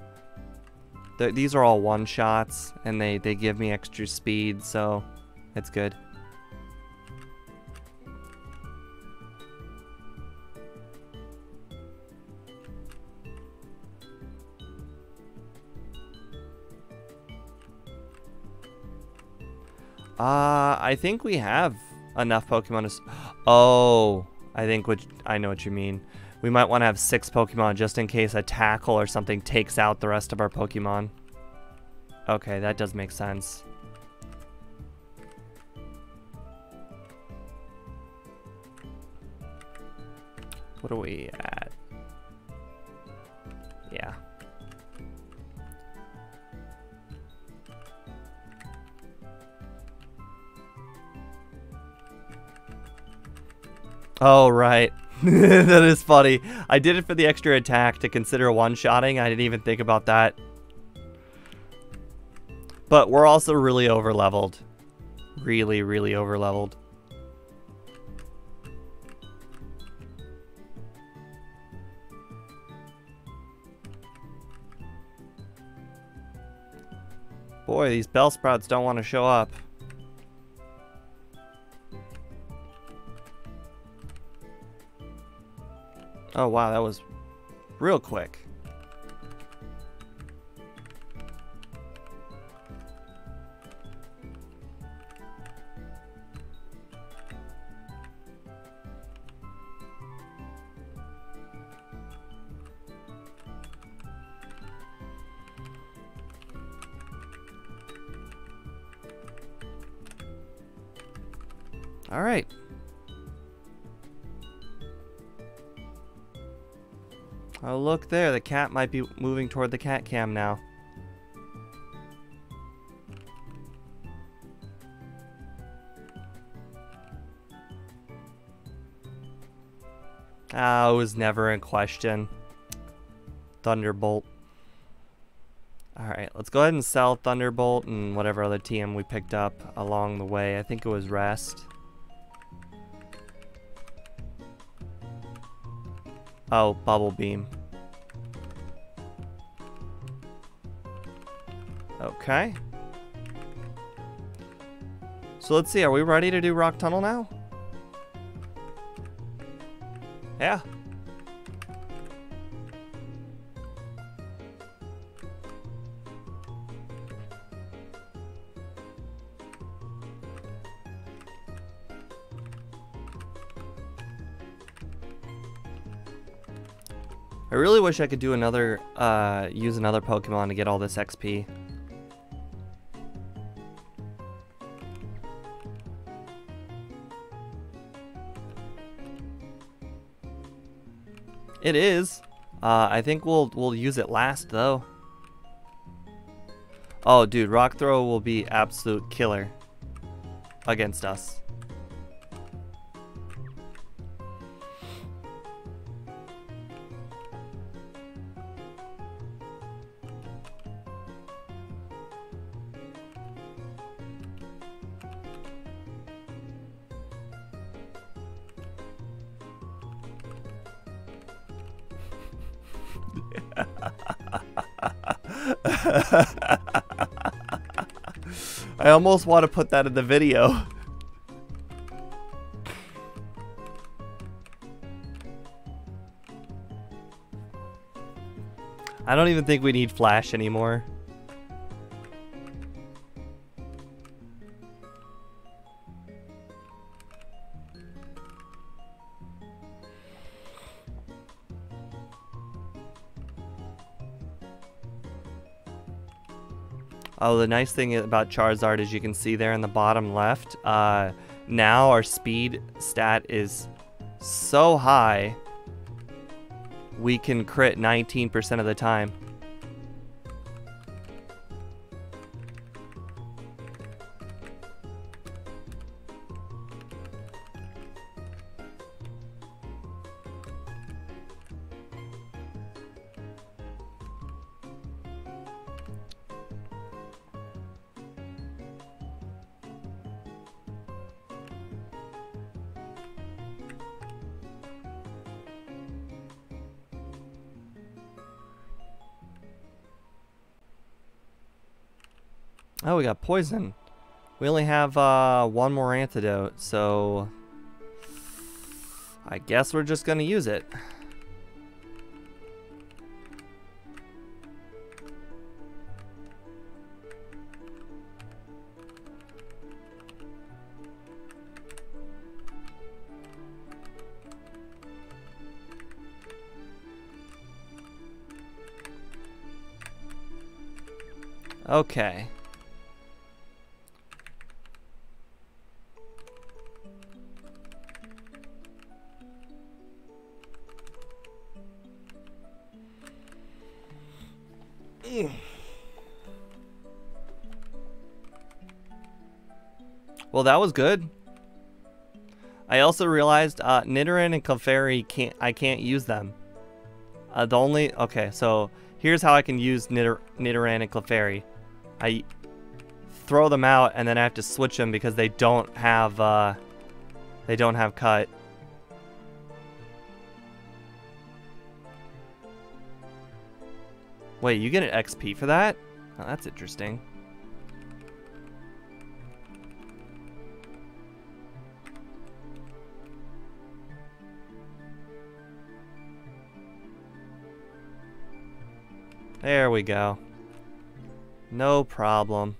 these are all one-shots, and they, they give me extra speed, so it's good. Uh, I think we have enough Pokemon to... [GASPS] Oh, I think what I know what you mean we might want to have six Pokemon just in case a tackle or something takes out the rest of our Pokemon. Okay, that does make sense. What are we at? Yeah. Oh, right. [LAUGHS] that is funny. I did it for the extra attack to consider one-shotting. I didn't even think about that. But we're also really over-leveled. Really, really over-leveled. Boy, these Bellsprouts don't want to show up. Oh wow, that was real quick. All right. Oh, look there. The cat might be moving toward the cat cam now. Ah, it was never in question. Thunderbolt. Alright, let's go ahead and sell Thunderbolt and whatever other TM we picked up along the way. I think it was Rest. Oh, Bubble Beam. Okay. So let's see, are we ready to do Rock Tunnel now? Yeah. Wish I could do another, uh, use another Pokemon to get all this XP. It is. Uh, I think we'll we'll use it last though. Oh, dude, Rock Throw will be absolute killer against us. I almost want to put that in the video. I don't even think we need flash anymore. Oh, the nice thing about Charizard is you can see there in the bottom left, uh, now our speed stat is so high, we can crit 19% of the time. Poison. We only have uh, one more antidote, so I guess we're just gonna use it. Okay. Well, that was good. I also realized uh, Nidoran and Clefairy can't. I can't use them. Uh, the only okay, so here's how I can use Nidor, Nidoran and Clefairy. I throw them out and then I have to switch them because they don't have uh, they don't have cut. Wait, you get an XP for that? Oh, that's interesting. There we go. No problem.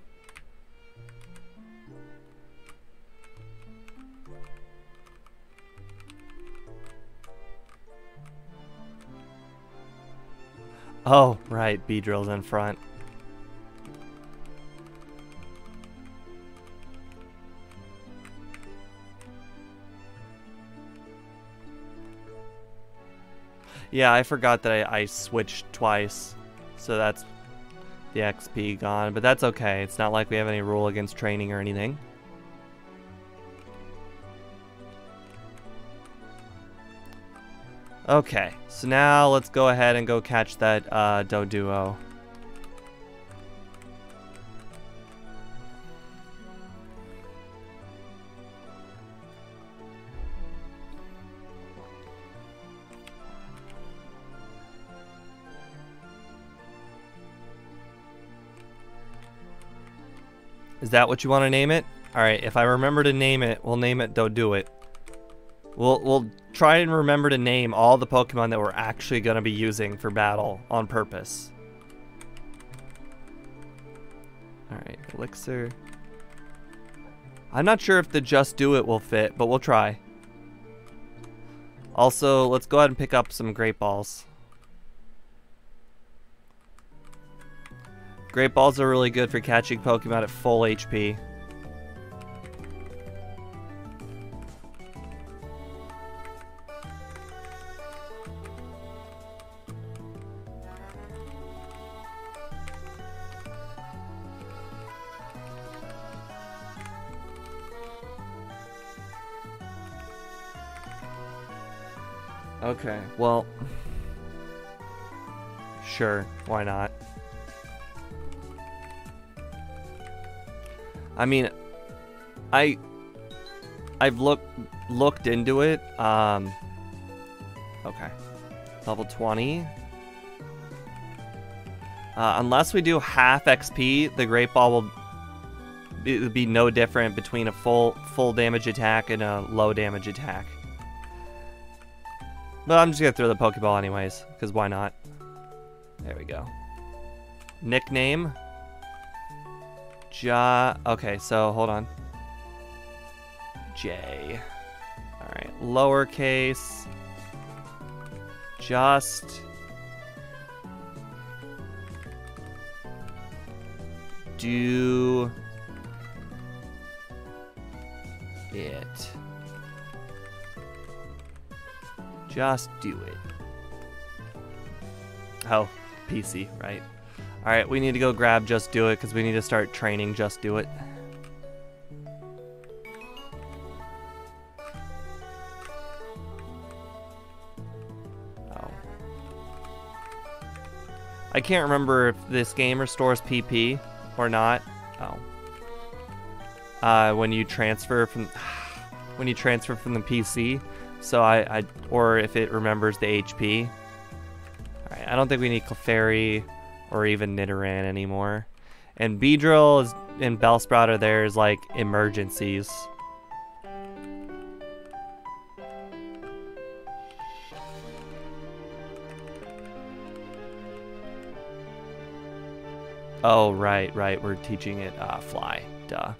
Oh, right, Beedrill's in front. Yeah, I forgot that I, I switched twice. So that's the XP gone, but that's okay. It's not like we have any rule against training or anything. Okay, so now let's go ahead and go catch that uh, Doduo. Is that what you want to name it? Alright, if I remember to name it, we'll name it Doduit. We'll, we'll try and remember to name all the Pokemon that we're actually going to be using for battle on purpose. Alright, Elixir. I'm not sure if the Just Do It will fit, but we'll try. Also, let's go ahead and pick up some Great Balls. Great Balls are really good for catching Pokemon at full HP. Okay, well... [SIGHS] Sure, why not? I mean, I... I've looked looked into it. Um, okay. Level 20. Uh, unless we do half XP, the Great Ball will be, be no different between a full full damage attack and a low damage attack. But I'm just gonna throw the Pokeball anyways, because why not? There we go. Nickname. Ja. Okay, so hold on. J. Alright, lowercase. Just. Do. It. Just do it. Oh, PC, right. Alright, we need to go grab Just Do It because we need to start training Just Do It. Oh. I can't remember if this game restores PP or not. Oh. Uh, when you transfer from [SIGHS] when you transfer from the PC. So I, I or if it remembers the HP. Alright, I don't think we need Clefairy or even Nidoran anymore. And Beedrill is, and Bellsprout are there as like emergencies. Oh, right, right. We're teaching it uh, fly. Duh.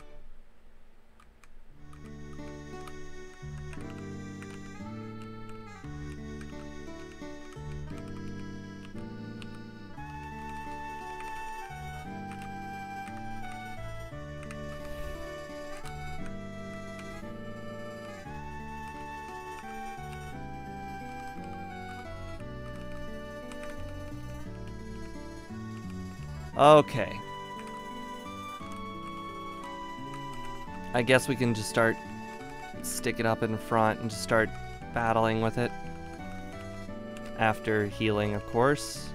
Okay. I guess we can just start stick it up in front and just start battling with it. After healing, of course.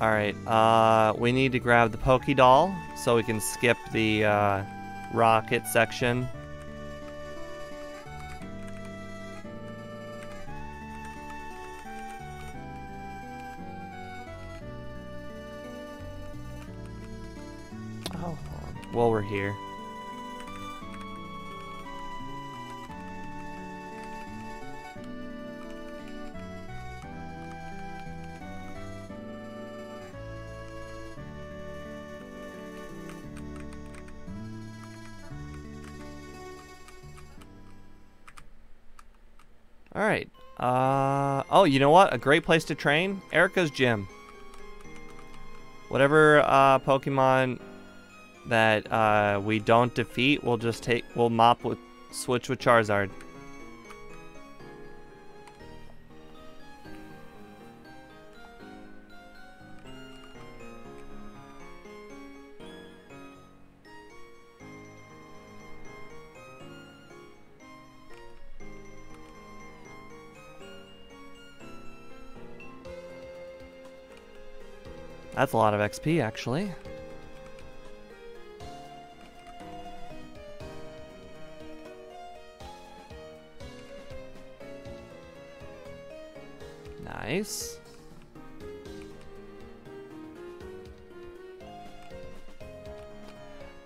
Alright, uh, we need to grab the Pokédoll so we can skip the uh, rocket section. While we're here. All right. Uh, oh, you know what? A great place to train? Erica's gym. Whatever uh, Pokemon that uh, we don't defeat, we'll just take, we'll mop with, switch with Charizard. That's a lot of XP, actually. Nice.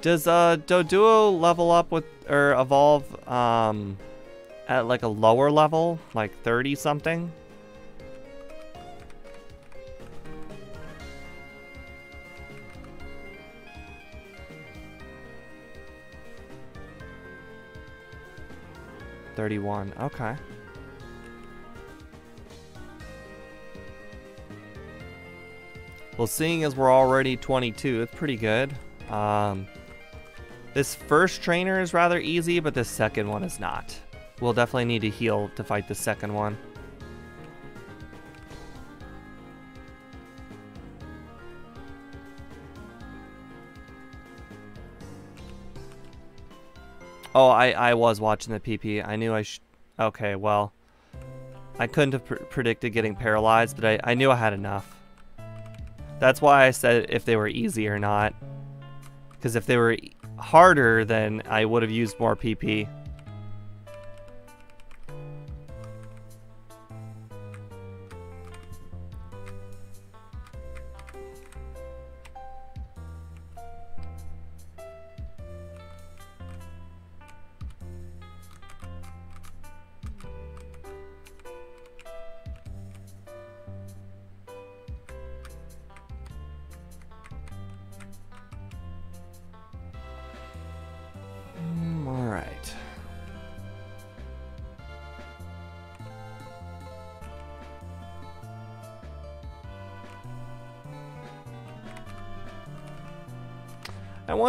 Does uh, Doduo level up with, or evolve um, at like a lower level, like 30 something? 31. Okay. Well, seeing as we're already 22, it's pretty good. Um, this first trainer is rather easy, but the second one is not. We'll definitely need to heal to fight the second one. Oh, I, I was watching the PP. I knew I should... Okay, well... I couldn't have pr predicted getting paralyzed, but I, I knew I had enough. That's why I said if they were easy or not. Because if they were harder, then I would have used more PP.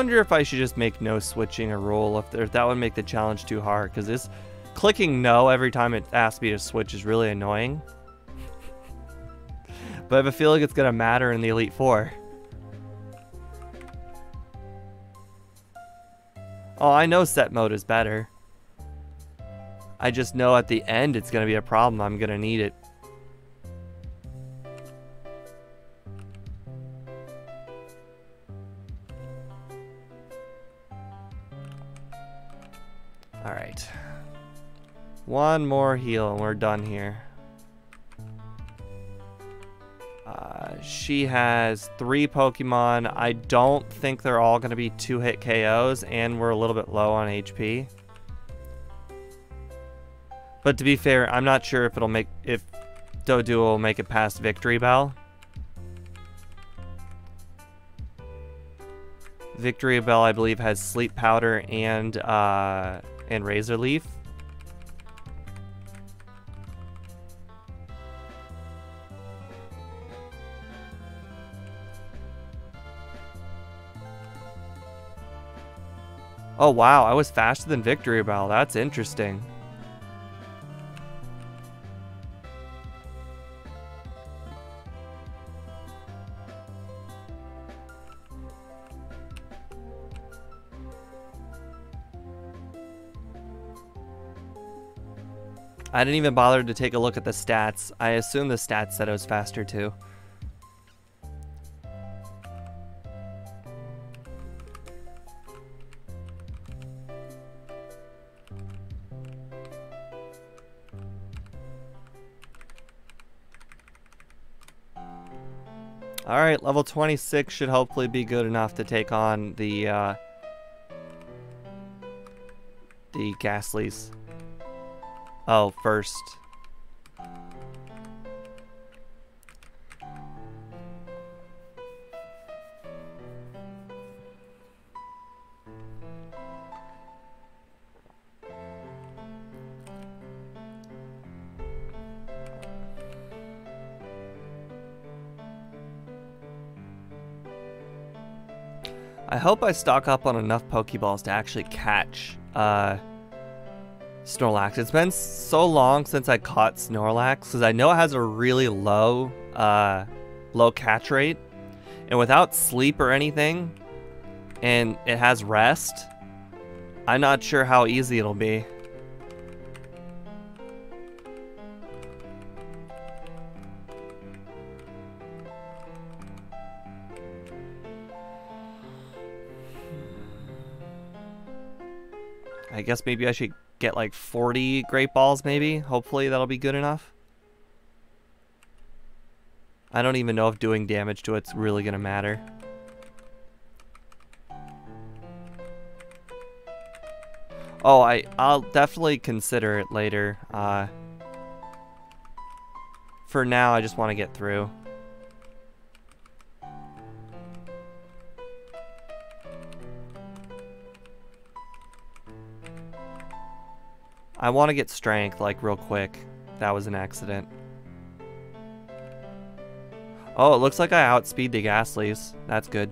Wonder if I should just make no switching a rule, if, that would make the challenge too hard, because this clicking no every time it asks me to switch is really annoying. [LAUGHS] but I have a feeling it's going to matter in the Elite Four. Oh, I know set mode is better. I just know at the end it's going to be a problem. I'm going to need it. One more heal and we're done here. Uh, she has three Pokemon. I don't think they're all going to be two-hit KOs, and we're a little bit low on HP. But to be fair, I'm not sure if it'll make if Doduo will make it past Victreebel. Victory Bell, I believe, has Sleep Powder and uh, and Razor Leaf. Oh wow, I was faster than Victreebel. That's interesting. I didn't even bother to take a look at the stats. I assume the stats said I was faster too. Alright, level 26 should hopefully be good enough to take on the, uh, the Gastlys. Oh, first. Hope I stock up on enough Pokeballs to actually catch uh, Snorlax. It's been so long since I caught Snorlax because I know it has a really low, uh, low catch rate, and without sleep or anything, and it has rest. I'm not sure how easy it'll be. I guess maybe I should get like 40 great balls maybe. Hopefully that'll be good enough. I don't even know if doing damage to it's really going to matter. Oh, I, I'll definitely consider it later. Uh, for now, I just want to get through. I want to get strength, like, real quick. That was an accident. Oh, it looks like I outspeed the Gastlys. That's good.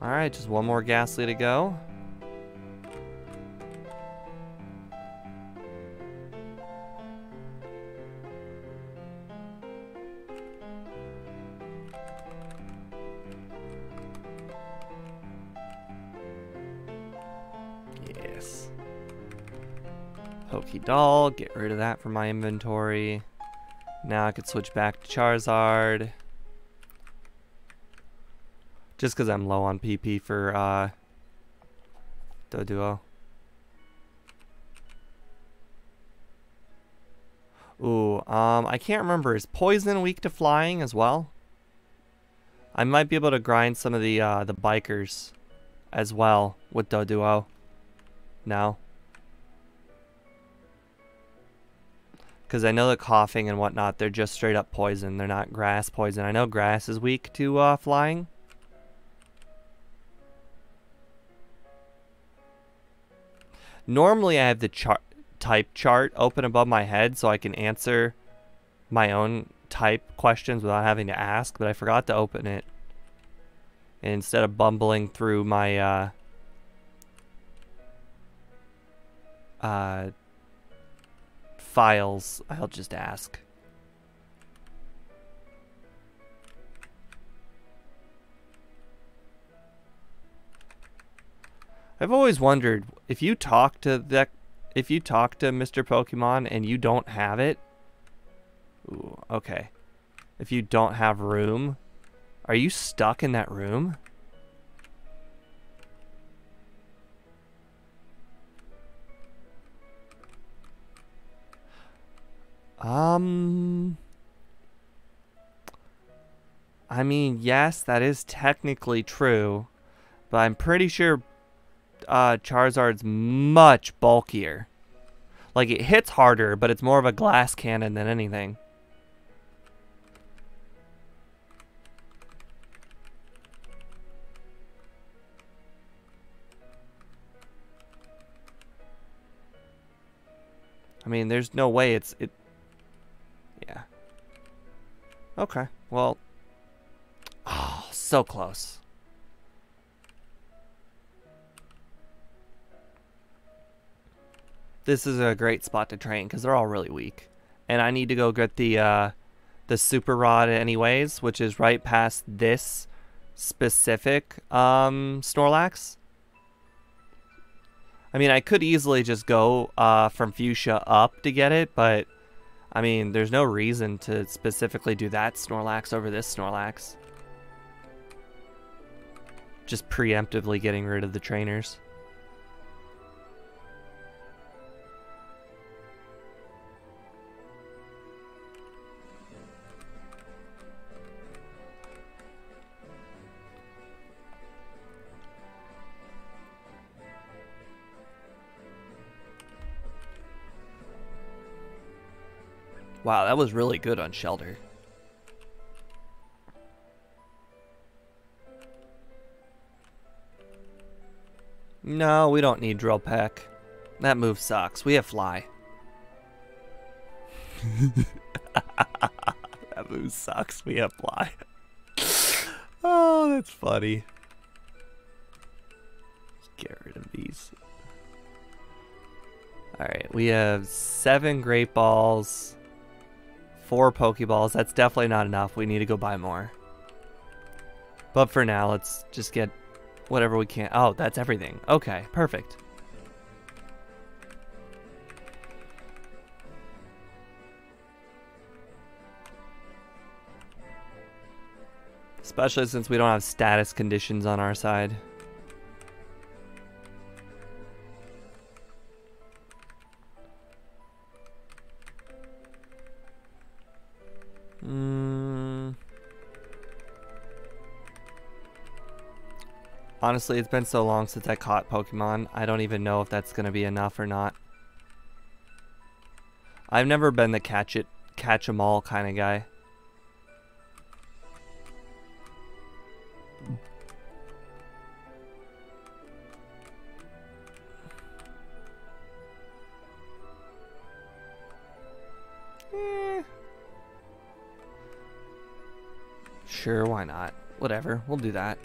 Alright, just one more Gastly to go. Pokédoll, get rid of that from my inventory. Now I could switch back to Charizard. Just because I'm low on PP for uh, Doduo. Ooh, um, I can't remember. Is Poison weak to flying as well? I might be able to grind some of the uh, the bikers as well with Doduo. No. Because I know the Koffing and whatnot, they're just straight up poison. They're not grass poison. I know grass is weak to uh, flying. Normally I have the chart type chart open above my head so I can answer my own type questions without having to ask, but I forgot to open it. And instead of bumbling through my uh, uh, files, I'll just ask. I've always wondered if you talk to that, if you talk to Mr. Pokemon and you don't have it. Ooh, okay. If you don't have room, are you stuck in that room? Um. I mean, yes, that is technically true, but I'm pretty sure uh, Charizard's much bulkier. Like, it hits harder, but it's more of a glass cannon than anything. I mean, there's no way it's... it. Okay, well... Oh, so close. this is a great spot to train because they're all really weak. And I need to go get the uh, the super rod anyways, which is right past this specific um, Snorlax. I mean, I could easily just go uh, from Fuchsia up to get it, but I mean, there's no reason to specifically do that Snorlax over this Snorlax. Just preemptively getting rid of the trainers. Wow, that was really good on Shellder. No, we don't need Drill Peck. That move sucks. We have Fly. [LAUGHS] that move sucks. We have Fly. [LAUGHS] oh, that's funny. get rid of these. Alright, we have seven Great Balls four Pokeballs. That's definitely not enough. We need to go buy more. But for now, let's just get whatever we can. Oh, that's everything. Okay, perfect. Especially since we don't have status conditions on our side. Honestly, it's been so long since I caught Pokemon, I don't even know if that's going to be enough or not. I've never been the catch it, catch 'em all kind of guy. Eh. Sure, why not? Whatever, we'll do that.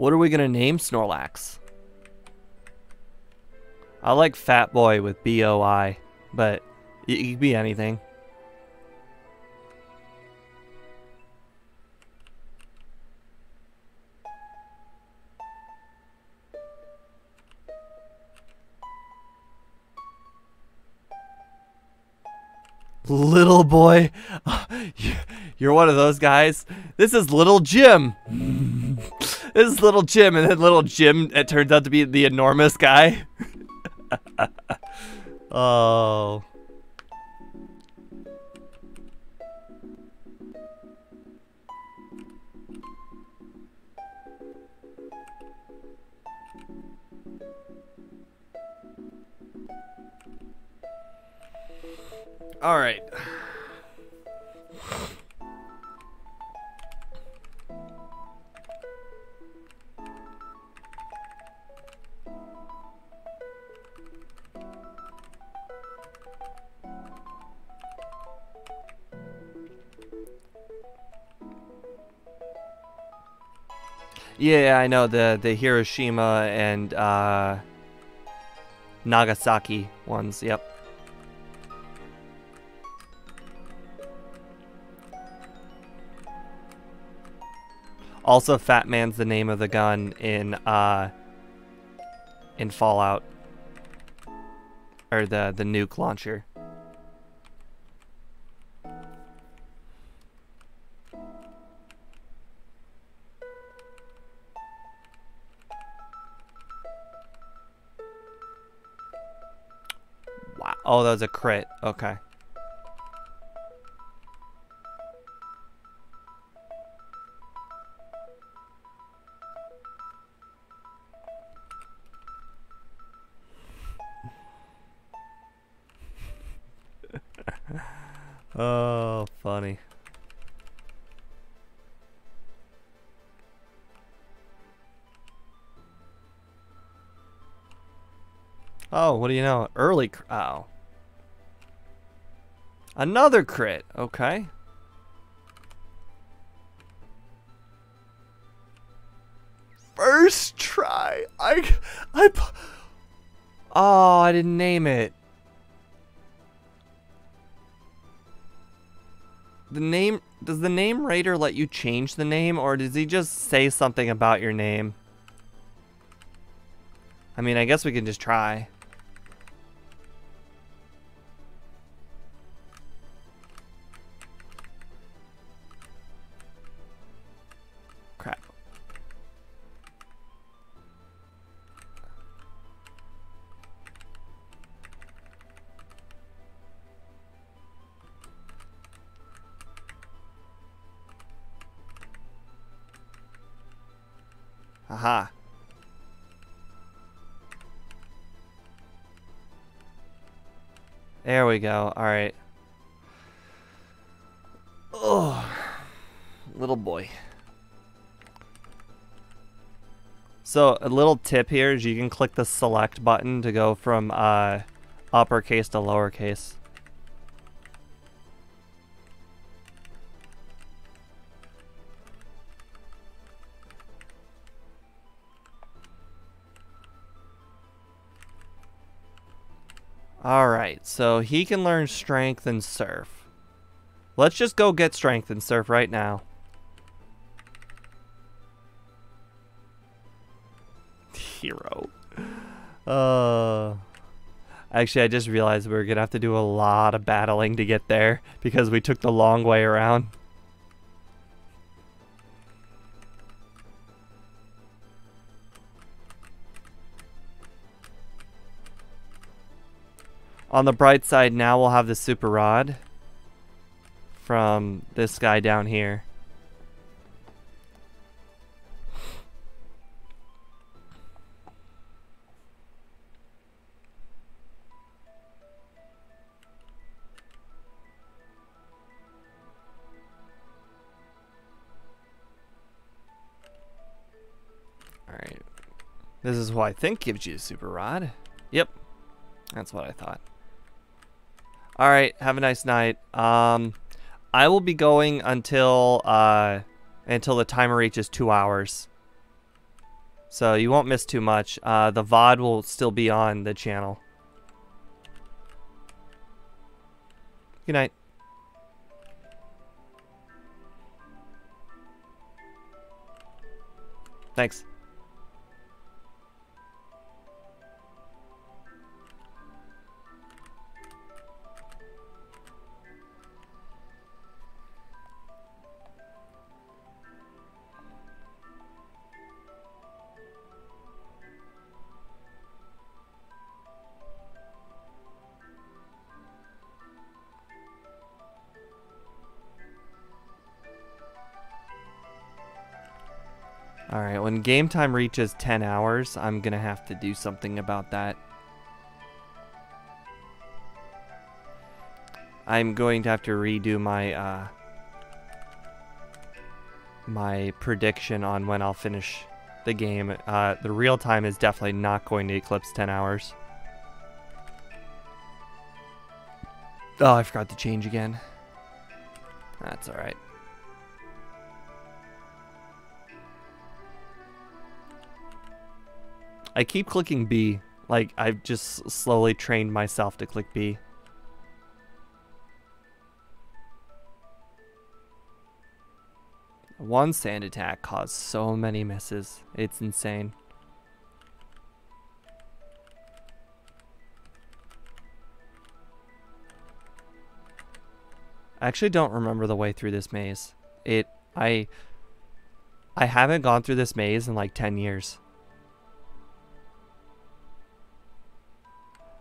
What are we gonna name Snorlax? I like Fat Boy with B O I, but it could be anything. Little boy, [LAUGHS] you're one of those guys. This is little Jim. [LAUGHS] this is little Jim, and then little Jim, it turns out to be the enormous guy. [LAUGHS] oh. All right. Yeah, I know the the Hiroshima and uh, Nagasaki ones. Yep. Also, Fat Man's the name of the gun in uh, in Fallout, or the the nuke launcher. Oh, that was a crit. Okay. [LAUGHS] oh, funny. Oh, what do you know? Early oh. Another crit. Okay. First try. I I Oh, I didn't name it. The name does the name rater let you change the name or does he just say something about your name? I mean, I guess we can just try. There we go. All right. Oh, little boy. So a little tip here is you can click the select button to go from uh, uppercase to lowercase. Alright, so he can learn strength and surf. Let's just go get strength and surf right now. [LAUGHS] Hero. Uh, actually, I just realized we are going to have to do a lot of battling to get there because we took the long way around. On the bright side, now we'll have the super rod from this guy down here. Alright. This is what I think gives you a super rod. Yep. That's what I thought. Alright, have a nice night. Um, I will be going until, uh, until the timer reaches two hours. So you won't miss too much. Uh, the VOD will still be on the channel. Good night. Thanks. Alright, when game time reaches 10 hours, I'm gonna have to do something about that. I'm going to have to redo my, uh, my prediction on when I'll finish the game. Uh, the real time is definitely not going to eclipse 10 hours. Oh, I forgot to change again. That's alright. I keep clicking B. Like, I've just slowly trained myself to click B. One sand attack caused so many misses. It's insane. I actually don't remember the way through this maze. It, I, I haven't gone through this maze in like 10 years.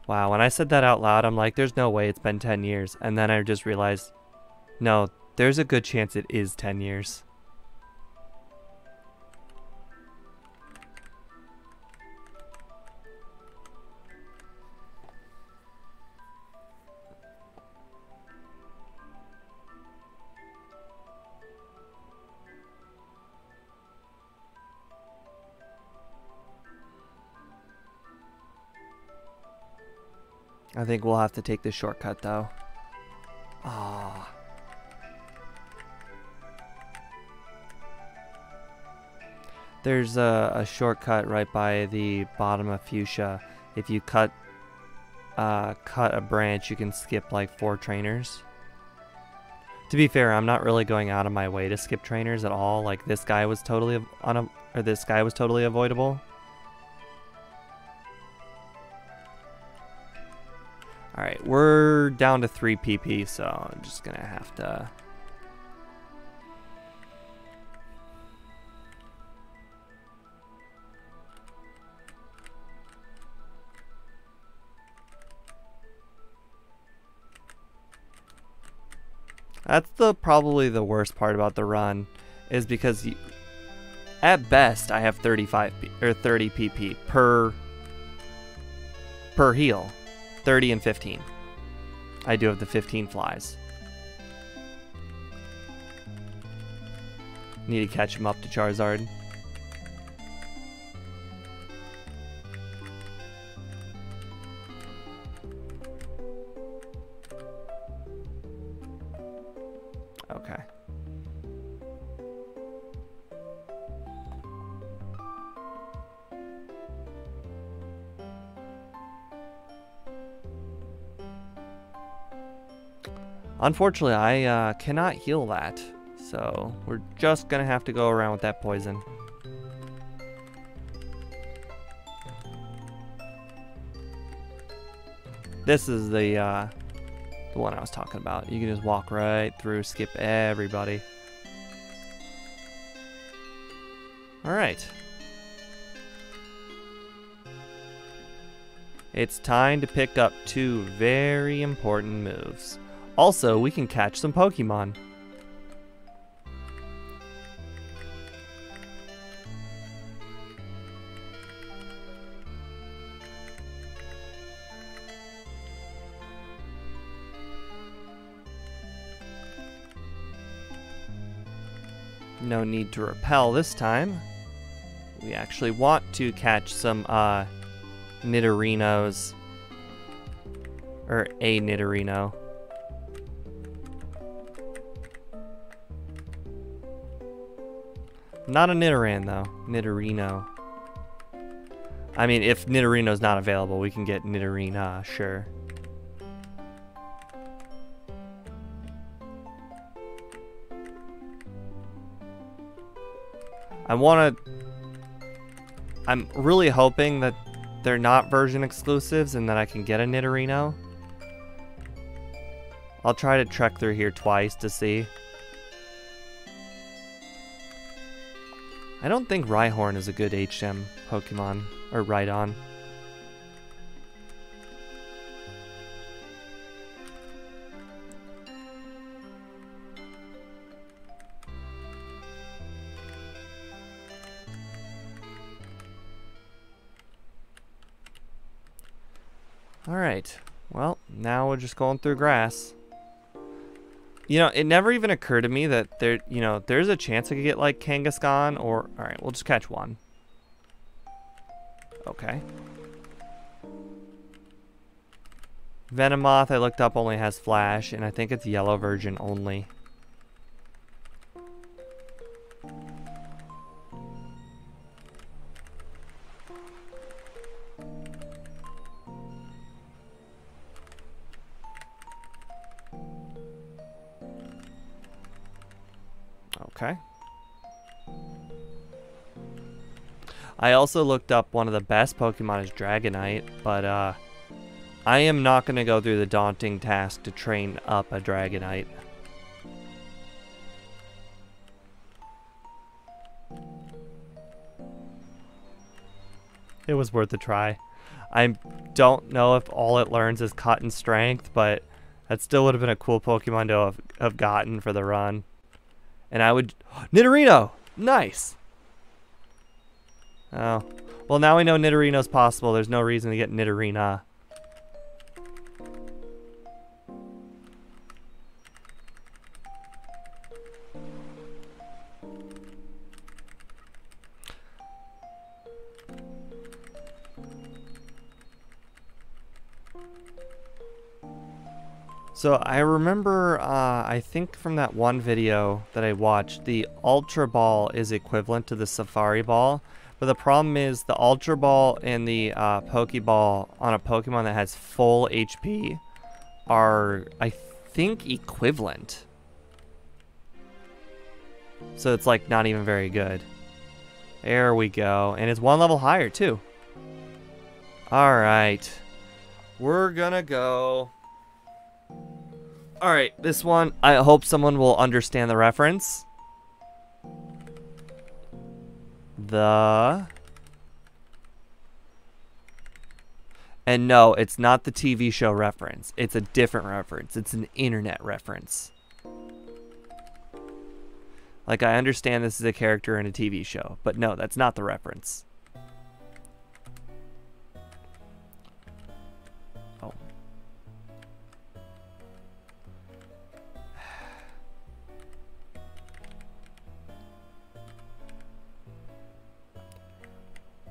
Wow, when I said that out loud, I'm like, there's no way it's been 10 years. And then I just realized, no, there's a good chance it is 10 years. I think we'll have to take the shortcut though. Ah. There's a, a, shortcut right by the bottom of Fuchsia. If you cut uh, cut a branch, you can skip like four trainers. To be fair, I'm not really going out of my way to skip trainers at all. Like this guy was totally on a, or this guy was totally avoidable. Alright, we're down to 3 PP, so I'm just gonna have to... That's the probably the worst part about the run, is because you, at best I have 35 P, or 30 PP per per heal. 30 and 15. I do have the 15 flies. Need to catch him up to Charizard. Unfortunately, I uh, cannot heal that. So we're just going to have to go around with that poison. This is the, uh, the one I was talking about. You can just walk right through, skip everybody. Alright. It's time to pick up two very important moves. Also, we can catch some Pokemon. No need to repel this time. We actually want to catch some uh, Nidorinos. Or a Nidorino. Not a Nidoran though. Nidorino. I mean, if Nidorino's not available, we can get Nidorina, sure. I want to... I'm really hoping that they're not version exclusives and that I can get a Nidorino. I'll try to trek through here twice to see. I don't think Rhyhorn is a good HM Pokemon, or Rhydon. Alright, well, now we're just going through grass. You know, it never even occurred to me that there, you know, there's a chance I could get like Kangaskhan or, alright, we'll just catch one. Okay. Venomoth I looked up only has Flash, and I think it's yellow version only. I also looked up one of the best Pokemon is Dragonite, but uh, I am not going to go through the daunting task to train up a Dragonite. It was worth a try. I don't know if all it learns is cut strength, but that still would have been a cool Pokemon to have, have gotten for the run. And I would... [GASPS] Nidorino! Nice! Oh. Well, now we know Nidorino's possible. There's no reason to get Nidorina. So I remember, uh, I think from that one video that I watched, the Ultra Ball is equivalent to the Safari Ball. But the problem is the Ultra Ball and the uh, Pokeball on a Pokemon that has full HP are, I think, equivalent. So it's like not even very good. There we go. And it's one level higher too. Alright. We're gonna go all right, this one, I hope someone will understand the reference. The... And no, it's not the TV show reference. It's a different reference. It's an internet reference. Like, I understand this is a character in a TV show, but no, that's not the reference.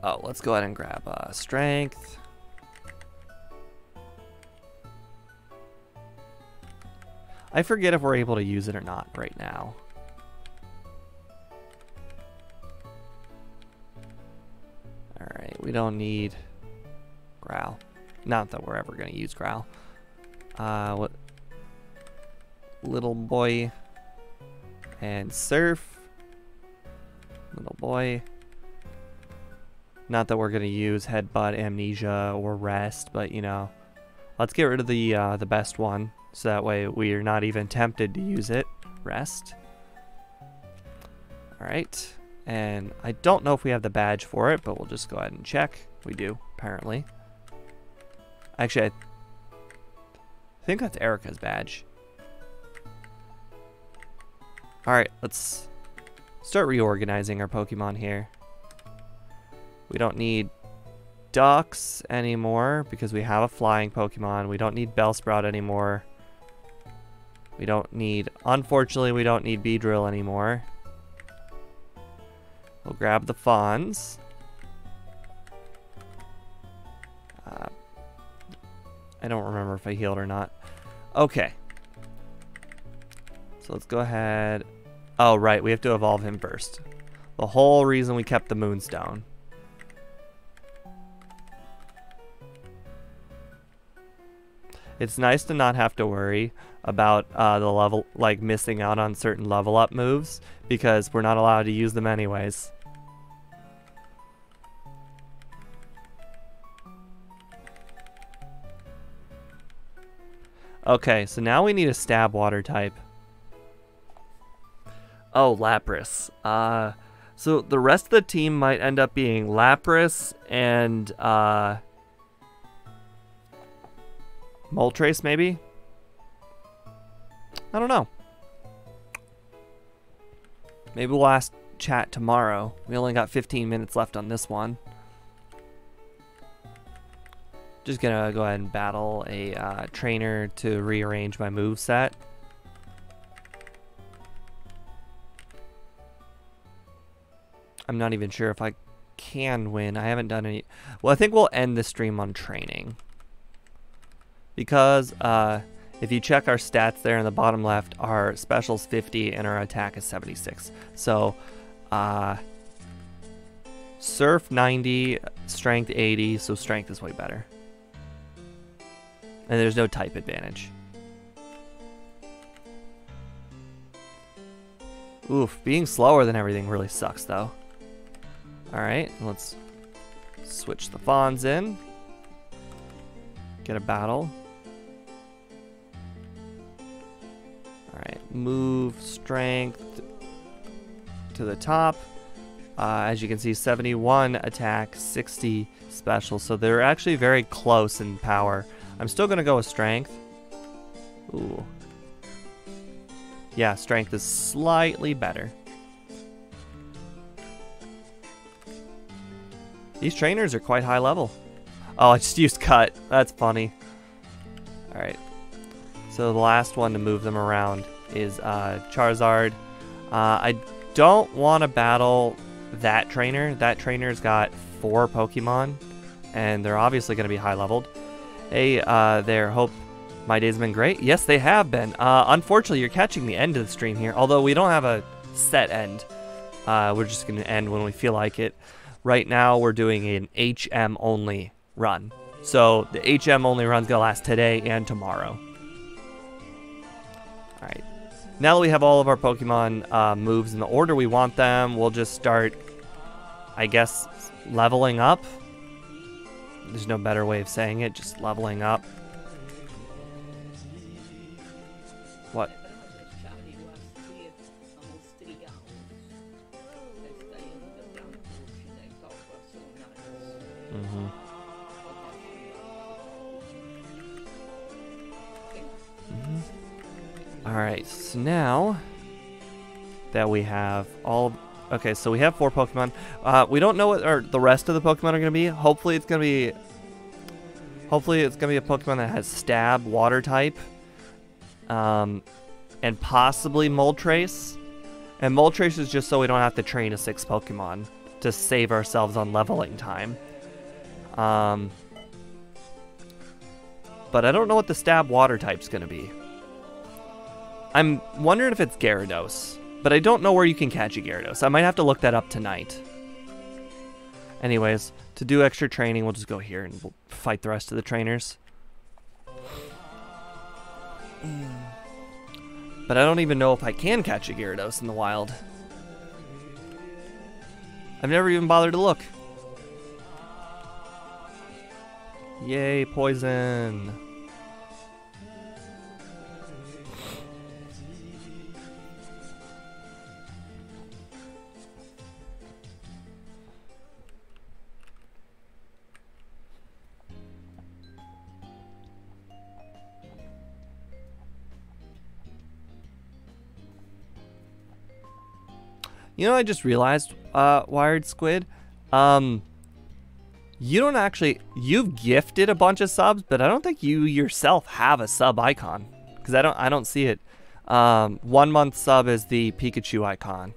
Oh, let's go ahead and grab uh, strength. I forget if we're able to use it or not right now. Alright, we don't need Growl. Not that we're ever going to use Growl. Uh, what? Little boy and Surf. Little boy. Not that we're going to use Headbutt, Amnesia, or Rest, but, you know, let's get rid of the, uh, the best one, so that way we are not even tempted to use it. Rest. Alright, and I don't know if we have the badge for it, but we'll just go ahead and check. We do, apparently. Actually, I think that's Erica's badge. Alright, let's start reorganizing our Pokemon here. We don't need Ducks anymore because we have a flying Pokemon. We don't need Bellsprout anymore. We don't need, unfortunately, we don't need Beedrill anymore. We'll grab the Fawns. Uh, I don't remember if I healed or not. Okay. So let's go ahead. Oh, right, we have to evolve him first. The whole reason we kept the Moonstone. It's nice to not have to worry about uh, the level, like missing out on certain level up moves because we're not allowed to use them anyways. Okay, so now we need a stab water type. Oh, Lapras. Uh, so the rest of the team might end up being Lapras and uh, Moltres, maybe? I don't know. Maybe we'll ask chat tomorrow. We only got 15 minutes left on this one. Just gonna go ahead and battle a uh, trainer to rearrange my move set. I'm not even sure if I can win. I haven't done any. Well, I think we'll end the stream on training because uh, if you check our stats there in the bottom left, our special's 50 and our attack is 76. So, uh, Surf 90, Strength 80, so Strength is way better. And there's no type advantage. Oof, being slower than everything really sucks though. Alright, let's switch the Fawns in. Get a battle. Alright, move, strength to the top. Uh, as you can see, 71 attack, 60 special. So they're actually very close in power. I'm still going to go with strength. Ooh. Yeah, strength is slightly better. These trainers are quite high level. Oh, I just used cut. That's funny. Alright. So the last one to move them around is uh, Charizard. Uh, I don't want to battle that trainer. That trainer's got four Pokemon, and they're obviously going to be high leveled. Hey uh, there, hope my day's been great. Yes, they have been. Uh, unfortunately, you're catching the end of the stream here, although we don't have a set end. Uh, we're just going to end when we feel like it. Right now, we're doing an HM only run. So the HM only run's going to last today and tomorrow. Now that we have all of our Pokemon uh, moves in the order we want them, we'll just start, I guess, leveling up. There's no better way of saying it, just leveling up. What? Mm-hmm. Mm-hmm. All right, so now that we have all Okay, so we have four Pokemon. Uh, we don't know what our, the rest of the Pokemon are going to be. Hopefully it's going to be... Hopefully it's going to be a Pokemon that has Stab, Water type. Um, and possibly Moltres. And Moltres is just so we don't have to train a six Pokemon to save ourselves on leveling time. Um, but I don't know what the Stab Water type's going to be. I'm wondering if it's Gyarados. But I don't know where you can catch a Gyarados. I might have to look that up tonight. Anyways, to do extra training, we'll just go here and we'll fight the rest of the trainers. But I don't even know if I can catch a Gyarados in the wild. I've never even bothered to look. Yay, poison. You know, I just realized, uh, Wired Squid. Um, you don't actually, you've gifted a bunch of subs, but I don't think you yourself have a sub icon because I don't, I don't see it. Um, one month sub is the Pikachu icon.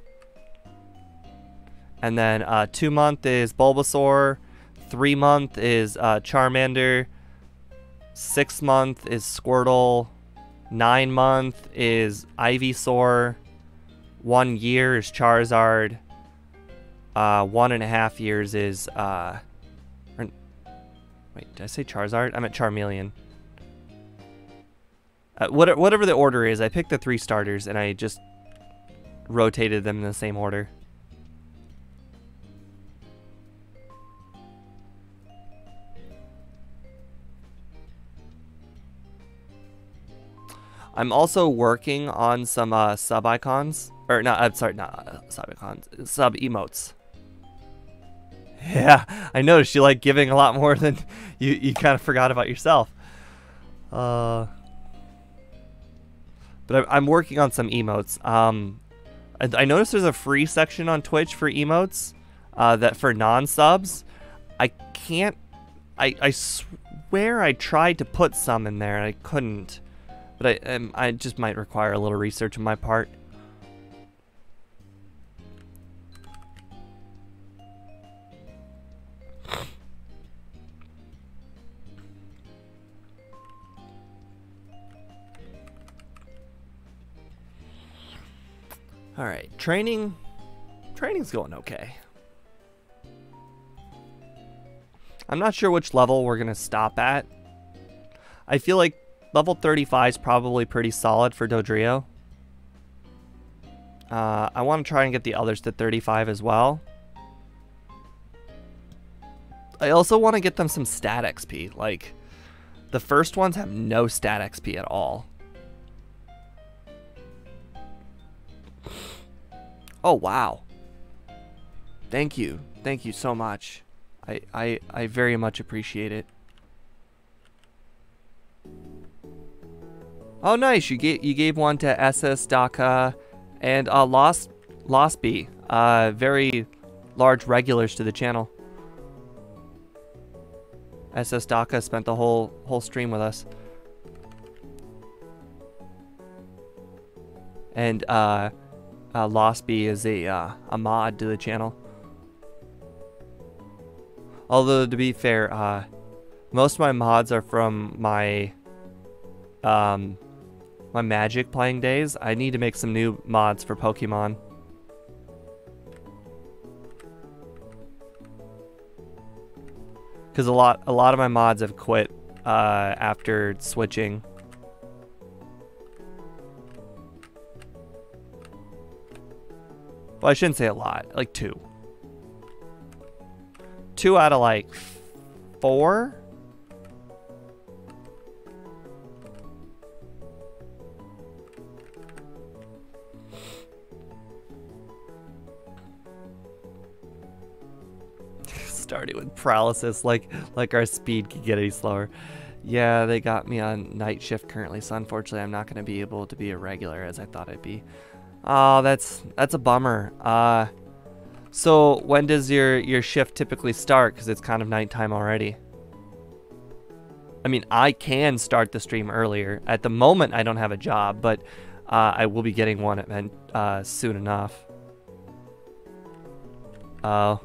And then uh, two month is Bulbasaur. Three month is uh, Charmander. Six month is Squirtle. Nine month is Ivysaur. One year is Charizard. Uh, one and a half years is uh, or, wait, did I say Charizard? I meant Charmeleon. Uh, whatever the order is, I picked the three starters and I just rotated them in the same order. I'm also working on some uh, sub icons, or not. I'm sorry, not uh, sub icons, sub emotes. Yeah, I noticed you like giving a lot more than [LAUGHS] you. You kind of forgot about yourself. Uh, but I'm working on some emotes. Um, I, I noticed there's a free section on Twitch for emotes. Uh, that for non-subs, I can't. I I swear I tried to put some in there and I couldn't. But I, um, I just might require a little research on my part. Alright, training... Training's going okay. I'm not sure which level we're going to stop at. I feel like Level 35 is probably pretty solid for Dodrio. Uh, I want to try and get the others to 35 as well. I also want to get them some stat XP. Like, the first ones have no stat XP at all. Oh, wow. Thank you. Thank you so much. I, I, I very much appreciate it. Oh, nice. You gave you gave one to SS Daka and uh, Lost Lost Bee. Uh, very large regulars to the channel. SS Daka spent the whole whole stream with us. And uh, uh, Lost Bee is a uh, a mod to the channel. Although to be fair, uh, most of my mods are from my um, my Magic playing days, I need to make some new mods for Pokemon. Because a lot, a lot of my mods have quit uh, after switching. Well, I shouldn't say a lot, like two. Two out of like four? Starting with paralysis, like like our speed could get any slower. Yeah, they got me on night shift currently, so unfortunately I'm not going to be able to be a regular as I thought I'd be. Oh, that's that's a bummer. Uh, so when does your your shift typically start? Because it's kind of nighttime already. I mean, I can start the stream earlier. At the moment, I don't have a job, but uh, I will be getting one uh, soon enough. Oh.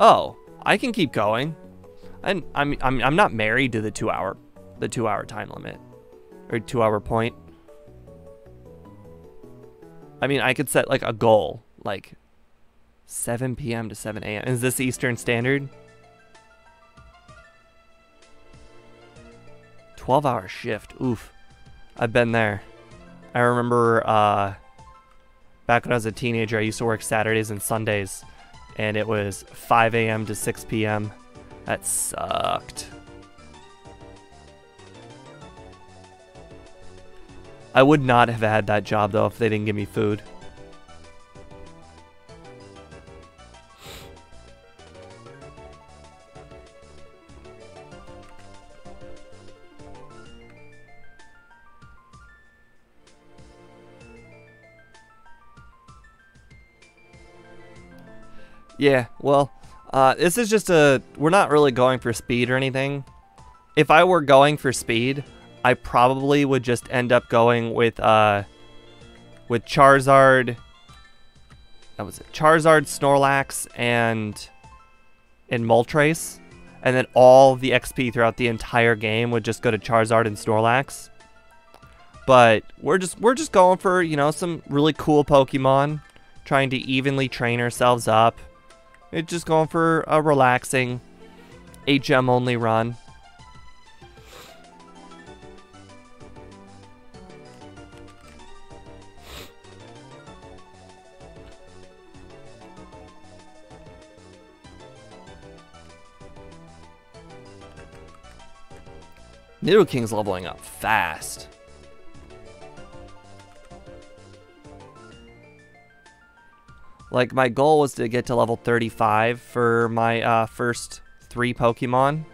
Oh, I can keep going. And I'm I'm I'm not married to the two hour the two hour time limit. Or two hour point. I mean I could set like a goal, like 7 p.m. to 7 a.m. Is this Eastern Standard? 12 hour shift. Oof. I've been there. I remember uh, back when I was a teenager, I used to work Saturdays and Sundays and it was 5 a.m. to 6 p.m. That sucked. I would not have had that job though if they didn't give me food. Well, uh, this is just a... We're not really going for speed or anything. If I were going for speed, I probably would just end up going with, uh... With Charizard... That was it. Charizard, Snorlax, and... And Moltres. And then all the XP throughout the entire game would just go to Charizard and Snorlax. But we're just we're just going for, you know, some really cool Pokemon. Trying to evenly train ourselves up. It's just going for a relaxing HM only run. Nidoking's leveling up fast. Like, my goal was to get to level 35 for my uh, first three Pokemon.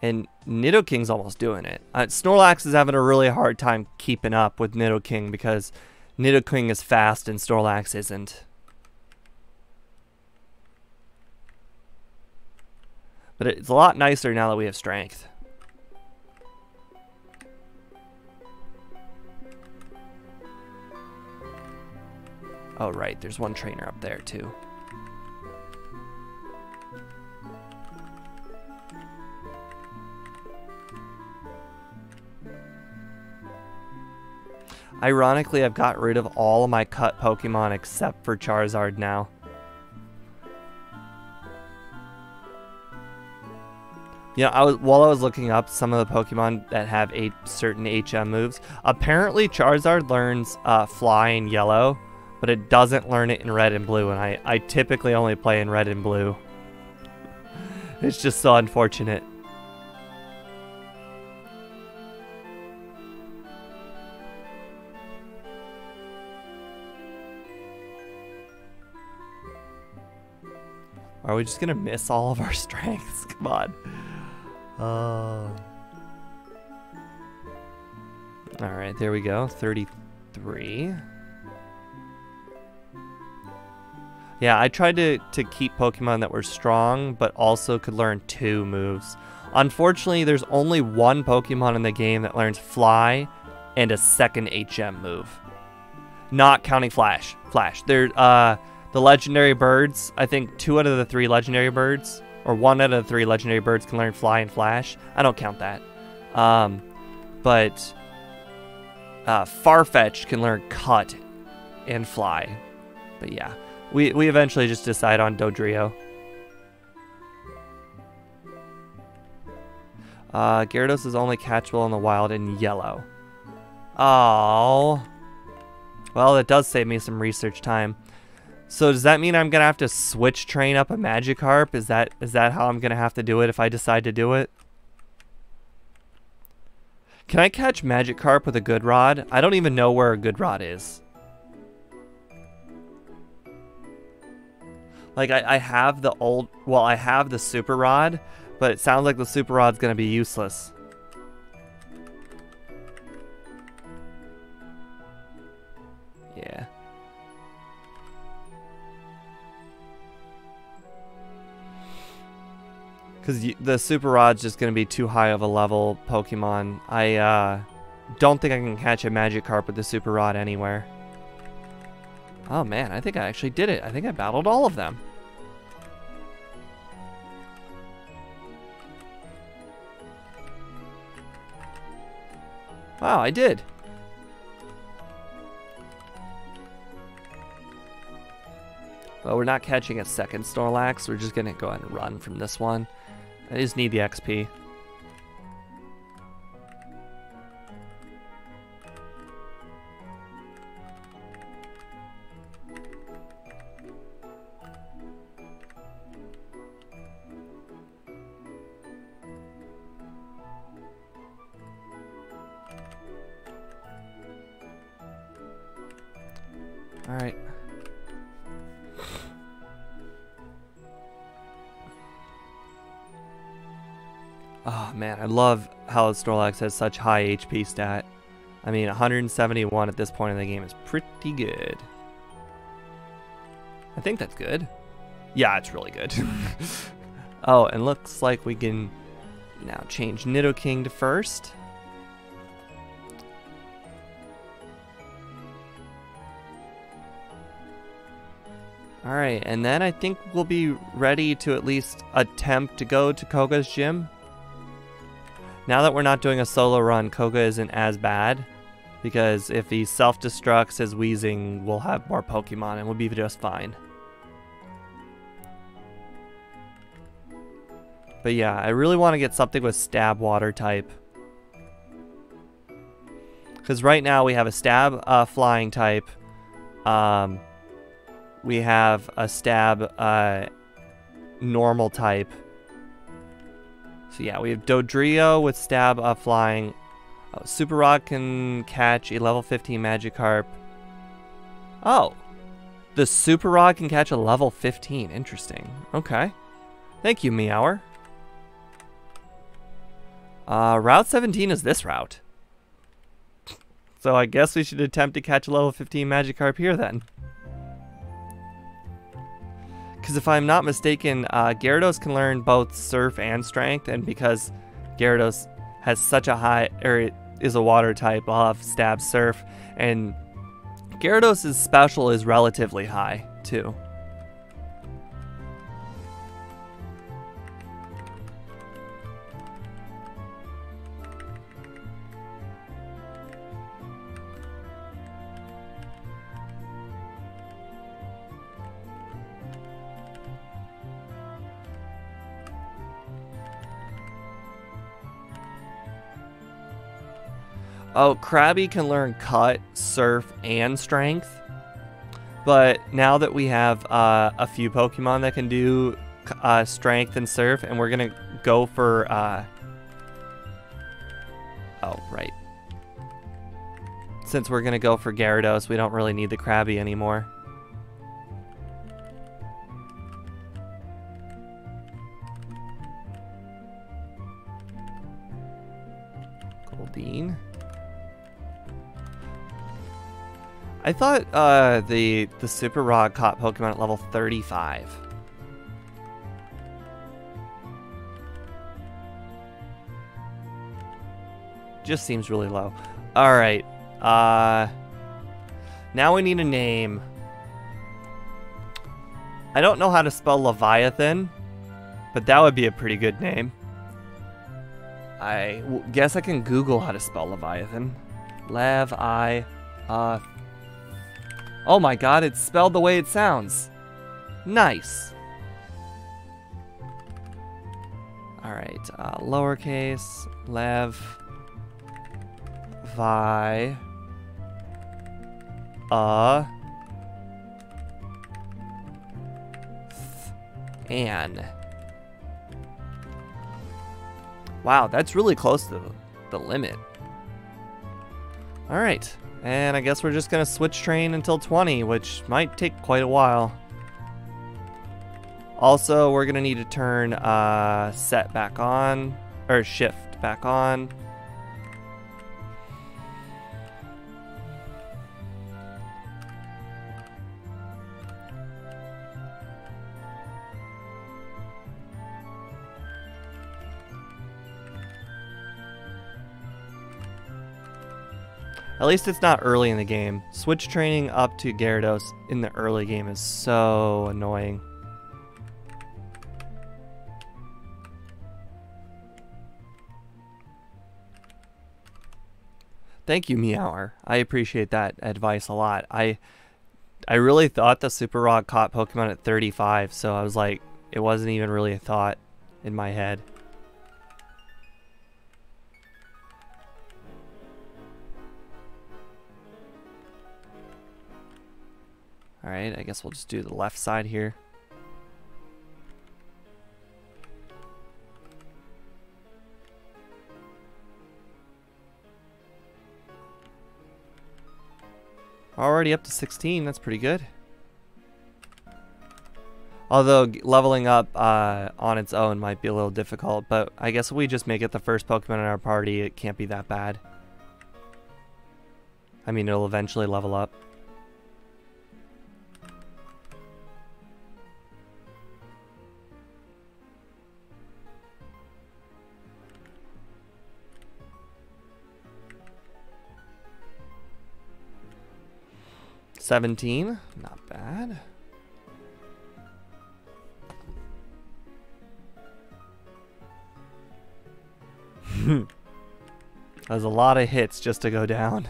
And Nidoking's almost doing it. Uh, Snorlax is having a really hard time keeping up with Nidoking because Nidoking is fast and Snorlax isn't. But it's a lot nicer now that we have strength. Oh, right. There's one trainer up there, too. Ironically, I've got rid of all of my cut Pokemon except for Charizard now. Yeah, I was while I was looking up some of the Pokemon that have a certain HM moves. Apparently, Charizard learns uh, Fly in Yellow, but it doesn't learn it in red and blue, and I, I typically only play in red and blue. it's just so unfortunate. Are we just gonna miss all of our [LAUGHS] strengths? Come on. Uh... Alright, there we go. 33. Yeah, I tried to, to keep Pokemon that were strong, but also could learn two moves. Unfortunately, there's only one Pokemon in the game that learns Fly and a second HM move. Not counting Flash. Flash. They're, uh, the legendary birds, I think two out of the three legendary birds, or one out of the three legendary birds can learn Fly and Flash. I don't count that. Um, but uh, Farfetch can learn Cut and Fly. But yeah. We, we eventually just decide on Dodrio. Uh, Gyarados is only catchable in the wild in yellow. Oh. Well, it does save me some research time. So does that mean I'm gonna have to switch train up a Magikarp? Is that is that how I'm gonna have to do it if I decide to do it? Can I catch Magikarp with a good rod? I don't even know where a good rod is. Like, I, I have the old... Well, I have the Super Rod, but it sounds like the Super Rod's to be useless. Yeah. Because the Super Rod's just to be too high of a level Pokemon. I uh, don't think I can catch a Magikarp with the Super Rod anywhere. Oh man, I think I actually did it. I think I battled all of them. Wow, I did. Well, we're not catching a second Snorlax. We're just going to go ahead and run from this one. I just need the XP. Alright. Oh ah, man, I love how Snorlax has such high HP stat. I mean, 171 at this point in the game is pretty good. I think that's good. Yeah, it's really good. [LAUGHS] oh, and looks like we can now change Nidoking to first. Alright, and then I think we'll be ready to at least attempt to go to Koga's gym. Now that we're not doing a solo run, Koga isn't as bad. Because if he self-destructs his Weezing, we'll have more Pokemon and we'll be just fine. But yeah, I really want to get something with Stab Water type. Because right now we have a Stab uh, Flying type. Um, we have a Stab uh, Normal type. So yeah, we have Dodrio with Stab uh, Flying. Oh, Super Rod can catch a level 15 Magikarp. Oh. The Super Rod can catch a level 15. Interesting. Okay. Thank you, Meower. Uh, route 17 is this route. So I guess we should attempt to catch a level 15 Magikarp here then. Because if I'm not mistaken, uh, Gyarados can learn both Surf and Strength, and because Gyarados has such a high, or is a water type, I'll have Stab Surf, and Gyarados' special is relatively high, too. Oh, Krabby can learn Cut, Surf, and Strength. But now that we have uh, a few Pokemon that can do uh, Strength and Surf, and we're going to go for... Uh... Oh, right. Since we're going to go for Gyarados, we don't really need the Krabby anymore. Goldeen. I thought uh, the the Super Rod caught Pokemon at level 35. Just seems really low. All right. Uh, now we need a name. I don't know how to spell Leviathan, but that would be a pretty good name. I guess I can Google how to spell Leviathan. Lev I uh Oh my god, it's spelled the way it sounds. Nice. Alright, uh, lowercase, lev, vi, uh, an. Wow, that's really close to the limit. Alright. And I guess we're just to switch train until 20, which might take quite a while. Also, we're to need to turn uh, set back on, or shift back on. At least it's not early in the game. Switch training up to Gyarados in the early game is so annoying. Thank you, Meower. I appreciate that advice a lot. I I really thought the Super Rod caught Pokemon at 35, so I was like, it wasn't even really a thought in my head. Alright, I guess we'll just do the left side here. Already up to 16, that's pretty good. Although leveling up uh, on its own might be a little difficult, but I guess if we just make it the first Pokemon in our party, it can't be that bad. I mean, it'll eventually level up. 17. Not bad. [LAUGHS] There's a lot of hits just to go down.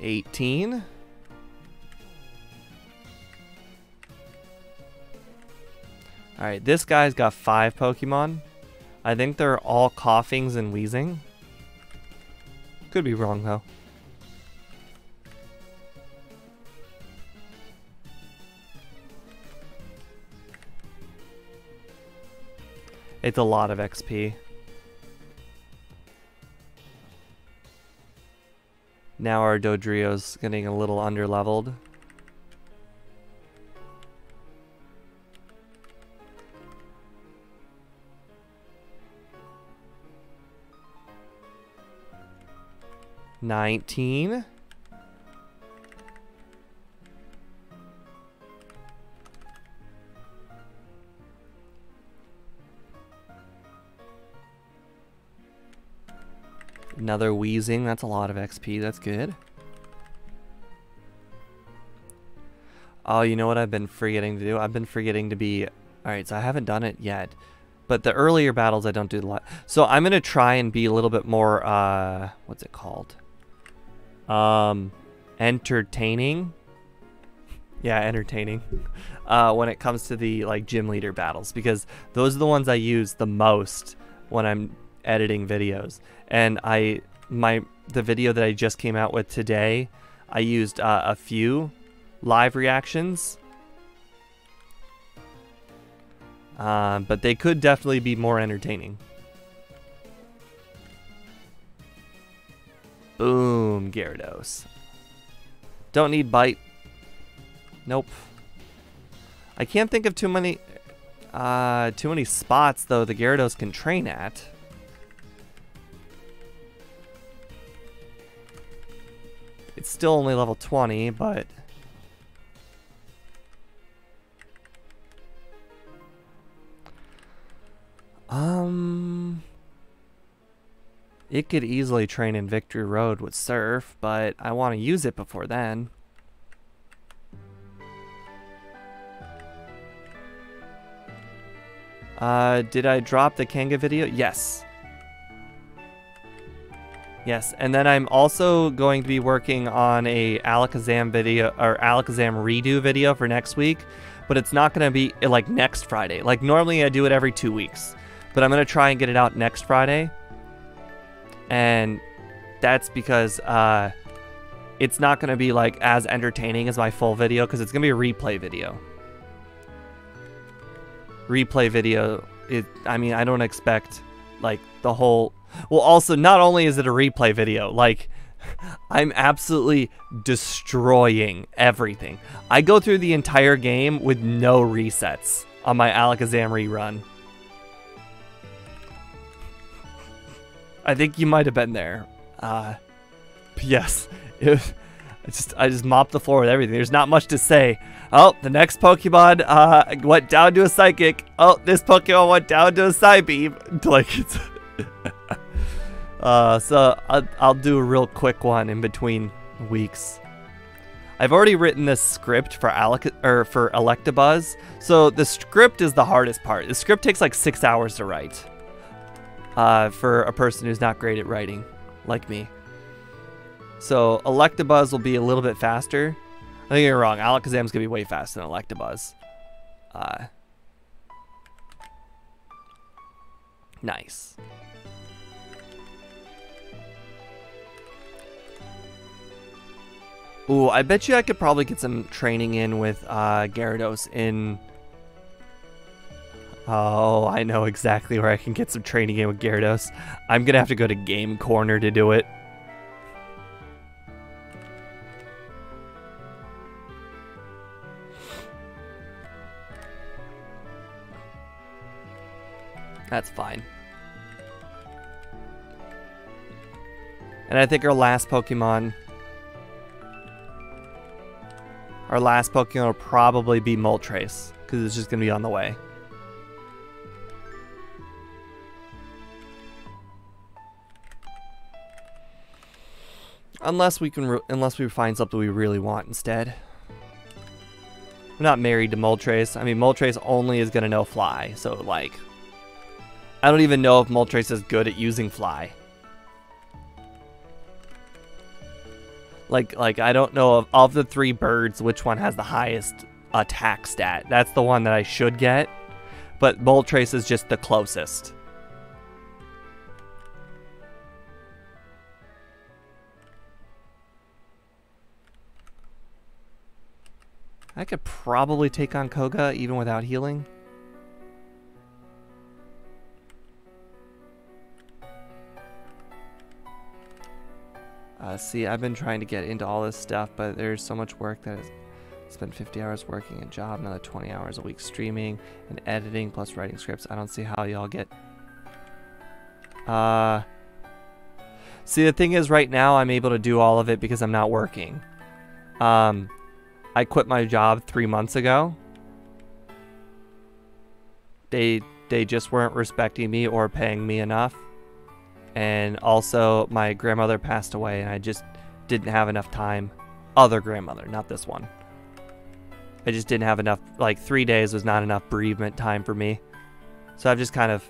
Eighteen. Alright, this guy's got five Pokemon. I think they're all Koffings and Weezing. Could be wrong though. It's a lot of XP. Now our Dodrio's getting a little underleveled. Nineteen. Another Weezing, That's a lot of XP. That's good. Oh, you know what I've been forgetting to do? I've been forgetting to be... Alright, so I haven't done it yet. But the earlier battles I don't do a lot. So I'm going to try and be a little bit more... Uh, what's it called? Um, entertaining? yeah, entertaining. [LAUGHS] Uh, when it comes to the like gym leader battles. Because those are the ones I use the most when I'm editing videos. And I my the video that I just came out with today, I used uh, a few live reactions. Uh, but they could definitely be more entertaining. Boom, Gyarados. Don't need bite. Nope. I can't think of too many uh, too many spots though the Gyarados can train at. It's still only level 20, but... Um... It could easily train in Victory Road with Surf, but I want to use it before then. Uh, did I drop the Kanga video? Yes. Yes, and then I'm also going to be working on a Alakazam video or Alakazam redo video for next week, but it's not going to be like next Friday. Like normally I do it every two weeks, but I'm going to try and get it out next Friday, and that's because uh, it's not going to be like as entertaining as my full video because it's going to be a replay video. Replay video. It. I mean, I don't expect like the whole well, also, not only is it a replay video, like, [LAUGHS] I'm absolutely destroying everything. I go through the entire game with no resets on my Alakazam rerun. I think you might have been there. Uh, [LAUGHS] yes, it, I just I just mopped the floor with everything. There's not much to say. Oh, the next Pokemon uh, went down to a Psychic. Oh, this Pokemon went down to a Psybeam. [LAUGHS] Like it's. [LAUGHS] Uh, so I'll, I'll do a real quick one in between weeks. I've already written this script for Alec or for Electabuzz. So the script is the hardest part. The script takes like six hours to write. Uh, for a person who's not great at writing, like me. So Electabuzz will be a little bit faster. I think you're wrong. Alakazam's gonna be way faster than Electabuzz. Uh, nice. Ooh, I bet you I could probably get some training in with uh, Gyarados in... Oh, I know exactly where I can get some training in with Gyarados. I'm to have to go to Game Corner to do it. That's fine. And I think our last Pokemon Our last Pokemon will probably be Moltres, because it's just going to be on the way. Unless we can, unless we find something we really want instead. I'm not married to Moltres. I mean, Moltres only is gonna know Fly, so like, I don't even know if Moltres is good at using Fly. Like, like I don't know of of the three birds which one has the highest attack stat. That's the one that I should get, but Moltres is just the closest. I could probably take on Koga even without healing. Uh, see, I've been trying to get into all this stuff, but there's so much work that I spent 50 hours working a job, another 20 hours a week streaming and editing, plus writing scripts. I don't see how y'all get... Uh... See, the thing is, right now, I'm able to do all of it because I'm not working. Um, I quit my job three months ago. They they just weren't respecting me or paying me enough. And also my grandmother passed away and I just didn't have enough time. Other grandmother, not this one. I just didn't have enough like 3 days was not enough bereavement time for me. So I've just kind of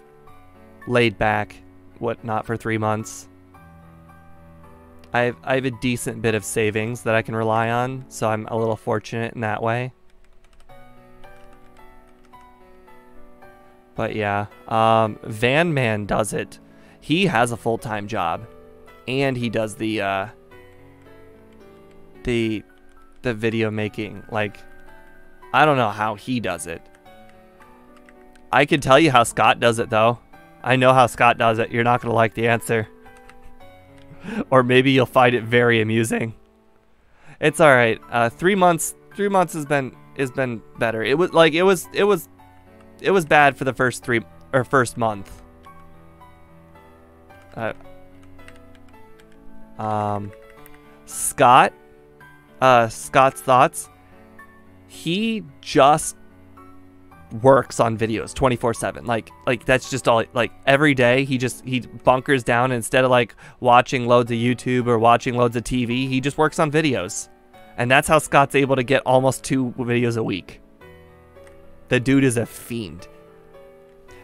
laid back what not for 3 months I have, I have a decent bit of savings that I can rely on, so I'm a little fortunate in that way. But yeah, um, Van Man does it. He has a full-time job, and he does the uh, the the video making. Like, I don't know how he does it. I can tell you how Scott does it though. I know how Scott does it. You're not gonna like the answer. [LAUGHS] or maybe you'll find it very amusing. It's all right. Uh, three months. Three months has been has been better. It was like it was it was it was bad for the first three or first month. Uh, um, Scott. Uh, Scott's thoughts. He just works on videos 24/7. Like like that's just all like every day he just he bunkers down instead of like watching loads of YouTube or watching loads of TV, he just works on videos. And that's how Scott's able to get almost 2 videos a week. The dude is a fiend.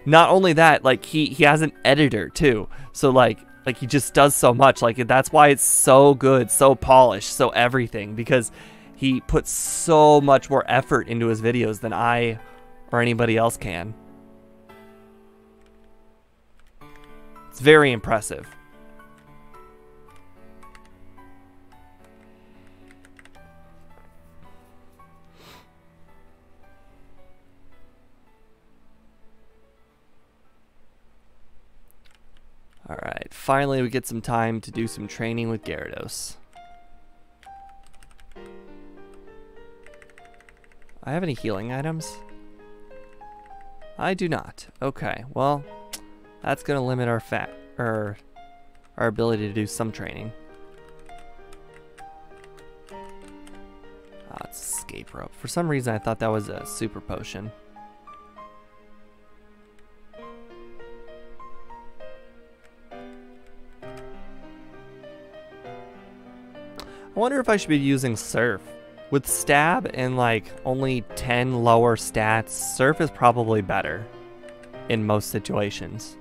Not only that, like he he has an editor too. So like like he just does so much. Like that's why it's so good, so polished, so everything because he puts so much more effort into his videos than I or anybody else can. It's very impressive. Alright, finally we get some time to do some training with Gyarados. I have any healing items? I do not. Okay, well, that's going to limit our fat, or our ability to do some training. Ah, oh, it's escape rope. For some reason, I thought that was a super potion. I wonder if I should be using Surf. With stab and like only 10 lower stats, surf is probably better in most situations.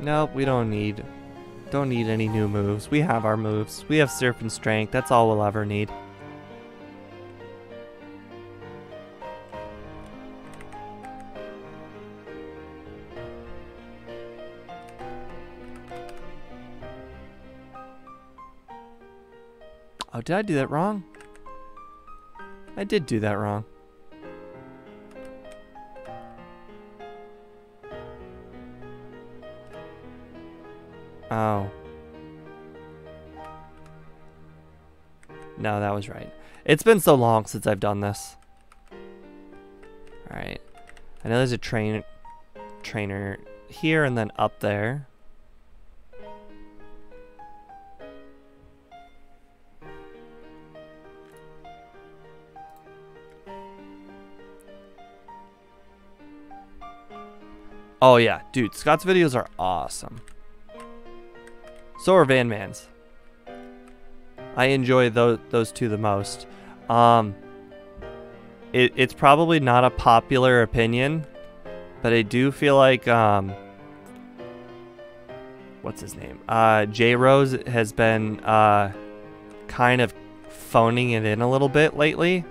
Nope, we don't need don't need any new moves. We have our moves. We have surf and strength. That's all we'll ever need. Oh, did I do that wrong? I did do that wrong. Oh. No, that was right. It's been so long since I've done this. Alright. I know there's a train trainer here and then up there. Oh yeah, dude, Scott's videos are awesome. So are Van Man's. I enjoy those those two the most. Um, it, it's probably not a popular opinion, but I do feel like um, what's his name? Uh, J Rose has been uh, kind of phoning it in a little bit lately.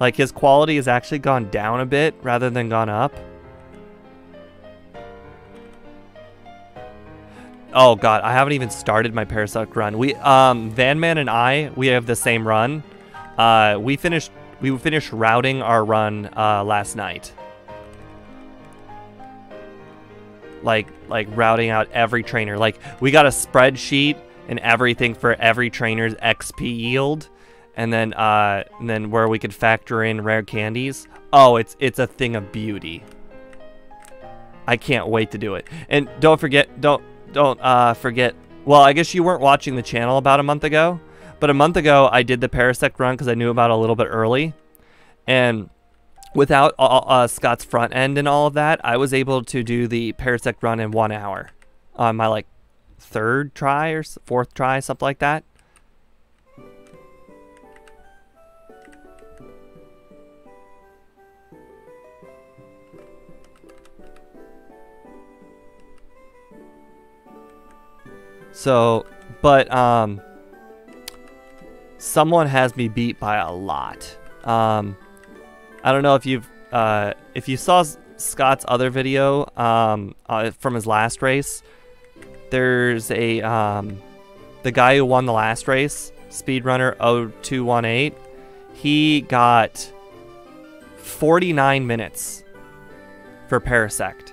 Like his quality has actually gone down a bit rather than gone up. Oh god, I haven't even started my Parasect run. We um Van Man and I, we have the same run. Uh we finished we finished routing our run uh last night. Like like routing out every trainer. Like we got a spreadsheet and everything for every trainer's XP yield and then uh and then where we could factor in rare candies. Oh, it's it's a thing of beauty. I can't wait to do it. And don't forget don't don't uh, forget. Well, I guess you weren't watching the channel about a month ago, but a month ago I did the Parasect run because I knew about it a little bit early, and without uh, uh, Scott's front end and all of that, I was able to do the Parasect run in one hour on my like third try or fourth try, something like that. So, but um, someone has me beat by a lot. Um, I don't know if you've uh, if you saw Scott's other video um, uh, from his last race. There's a um, the guy who won the last race, speedrunner 0218. He got 49 minutes for Parasect.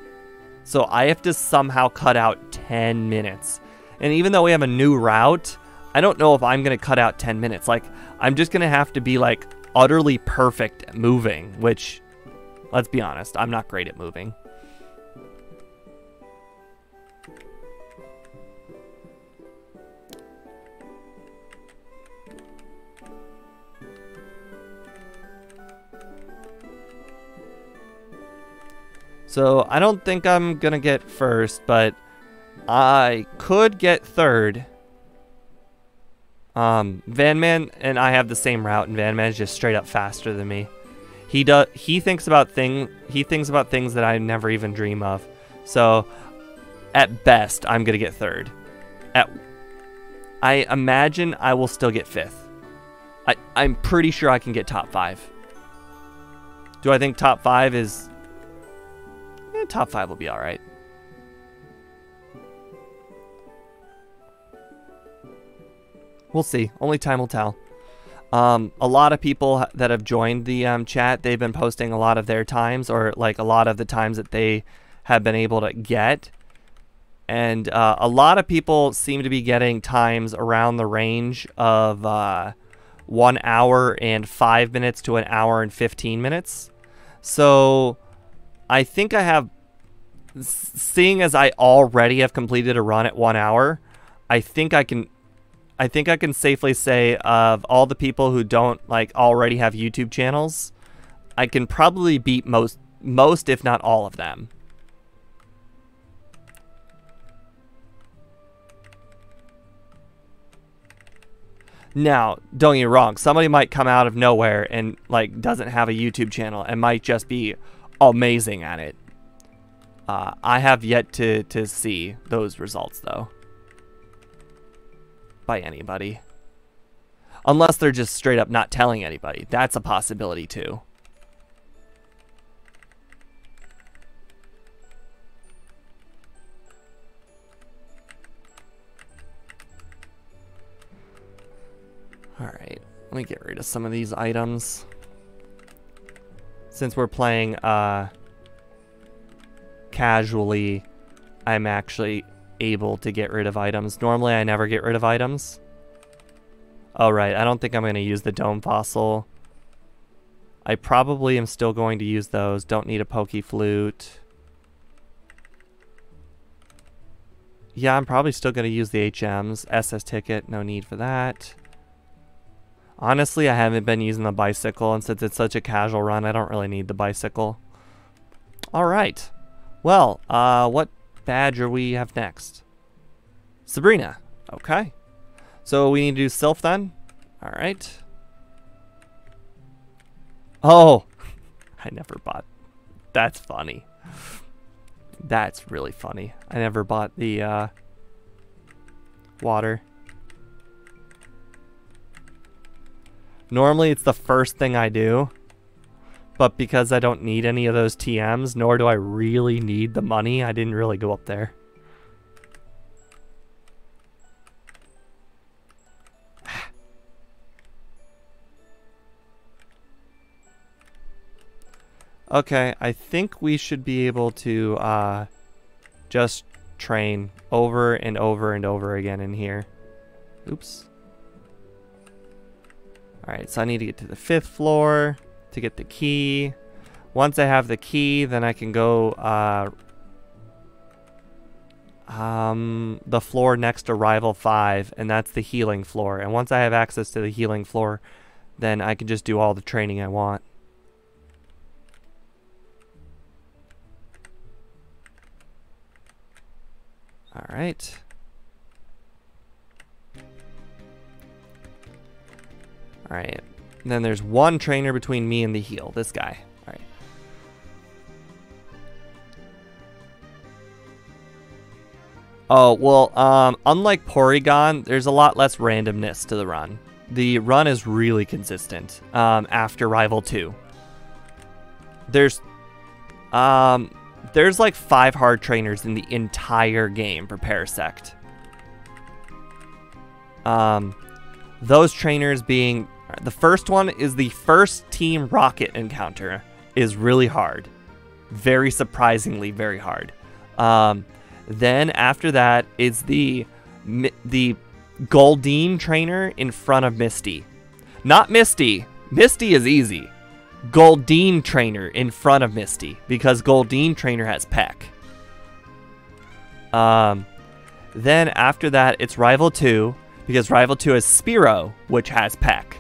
So I have to somehow cut out 10 minutes. And even though we have a new route, I don't know if I'm going to cut out 10 minutes. Like, I'm just going to have to be, like, utterly perfect at moving, which, let's be honest, I'm not great at moving. So I don't think I'm going to get first, but I could get third. Um, Van Man and I have the same route, and Van Man is just straight up faster than me. He does. He thinks about thing. He thinks about things that I never even dream of. So, at best, I'm gonna get third. At, I imagine I will still get fifth. I I'm pretty sure I can get top five. Do I think top five is? Eh, top five will be all right. We'll see. Only time will tell. Um, a lot of people that have joined the um, chat, they've been posting a lot of their times or like a lot of the times that they have been able to get. And uh, a lot of people seem to be getting times around the range of uh, one hour and five minutes to an hour and 15 minutes. So I think I have, seeing as I already have completed a run at one hour, I think I can I think I can safely say of all the people who don't like already have YouTube channels, I can probably beat most most if not all of them. Now, don't get me wrong, somebody might come out of nowhere and like doesn't have a YouTube channel and might just be amazing at it. Uh, I have yet to, to see those results though by anybody. Unless they're just straight up not telling anybody. That's a possibility too. Alright, let me get rid of some of these items. Since we're playing uh, casually, I'm actually able to get rid of items. Normally I never get rid of items. Oh right, I don't think I'm going to use the dome fossil. I probably am still going to use those. Don't need a Poké Flute. Yeah, I'm probably still going to use the HMs. SS ticket, no need for that. Honestly, I haven't been using the bicycle, and since it's such a casual run, I don't really need the bicycle. Alright. Well, uh, what badge are we have next? Sabrina. Okay. So we need to do Sylph then? Alright. Oh! [LAUGHS] I never bought. That's funny. That's really funny. I never bought the, uh, water. Normally it's the first thing I do. But because I don't need any of those TMs, nor do I really need the money, I didn't really go up there. [SIGHS] okay, I think we should be able to uh, just train over and over and over again in here. Oops. Alright, so I need to get to the fifth floor to get the key. Once I have the key, then I can go uh, um, the floor next to Rival 5, and that's the healing floor. And once I have access to the healing floor, then I can just do all the training I want. All right. All right. And then there's one trainer between me and the heel, this guy. All right. Oh, well, um, unlike Porygon, there's a lot less randomness to the run. The run is really consistent um, after Rival 2. There's, um, there's like five hard trainers in the entire game for Parasect. Um, those trainers being the first one is the first Team Rocket encounter is really hard. Very surprisingly very hard. Um, then after that is the the Goldeen trainer in front of Misty. Not Misty. Misty is easy. Goldeen trainer in front of Misty because Goldeen trainer has Peck. Um, then after that, it's Rival 2 because Rival 2 has Spearow, which has Peck.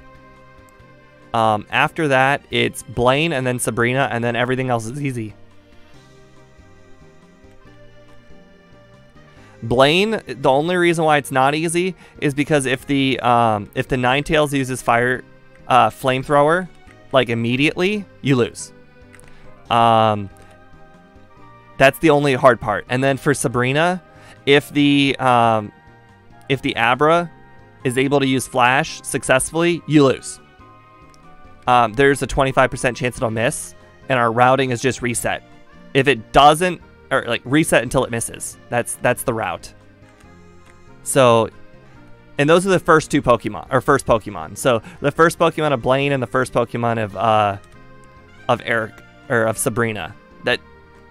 Um, after that, it's Blaine and then Sabrina, and then everything else is easy. Blaine, the only reason why it's not easy is because if the um, if the Ninetales uses fire uh, flamethrower, like immediately, you lose. Um, that's the only hard part. And then for Sabrina, if the um, if the Abra is able to use Flash successfully, you lose um, there's a 25% chance it'll miss, and our routing is just reset. If it doesn't, or like reset until it misses. That's that's the route. So, and those are the first two Pokemon, or first Pokemon. So the first Pokemon of Blaine and the first Pokemon of uh, of Eric or of Sabrina. That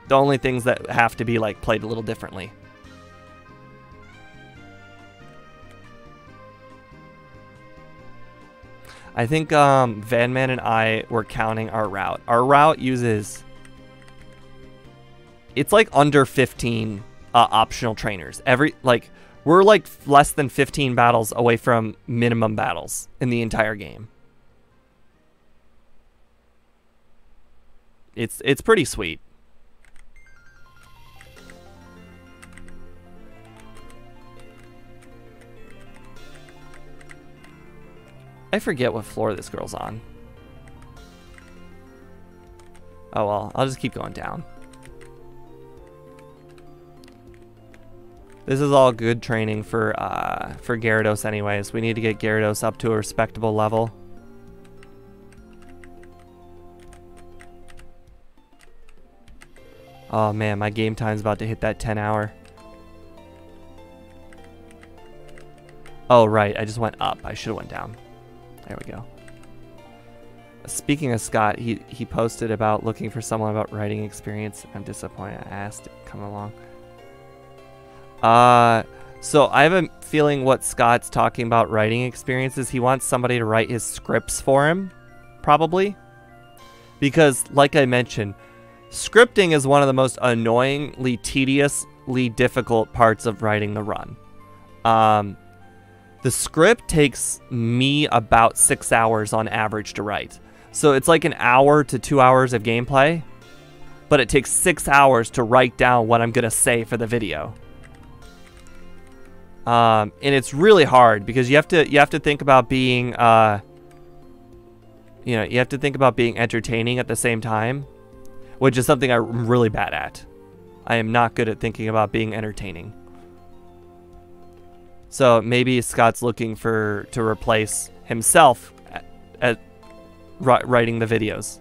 the only things that have to be like played a little differently. I think um, Vanman and I were counting our route. Our route uses... It's like under 15 uh, optional trainers. Every, like, we're like less than 15 battles away from minimum battles in the entire game. It's, it's pretty sweet. I forget what floor this girl's on. Oh well, I'll just keep going down. This is all good training for uh, for Gyarados anyways. We need to get Gyarados up to a respectable level. Oh man, my game time's about to hit that 10 hour. Oh right, I just went up. I should have went down. There we go. Speaking of Scott, he, he posted about looking for someone about writing experience. I'm disappointed I asked it come along. Uh, so I have a feeling what Scott's talking about writing experiences. He wants somebody to write his scripts for him, probably. Because, like I mentioned, scripting is one of the most annoyingly tediously difficult parts of writing the run. Um, the script takes me about six hours on average to write. So it's like an hour to two hours of gameplay. but it takes six hours to write down what I'm going to say for the video. Um, and it's really hard because you have to you have to think about being uh, you know you have to think about being entertaining at the same time, which is something I'm really bad at. I am not good at thinking about being entertaining. So maybe Scott's looking for to replace himself at, at writing the videos.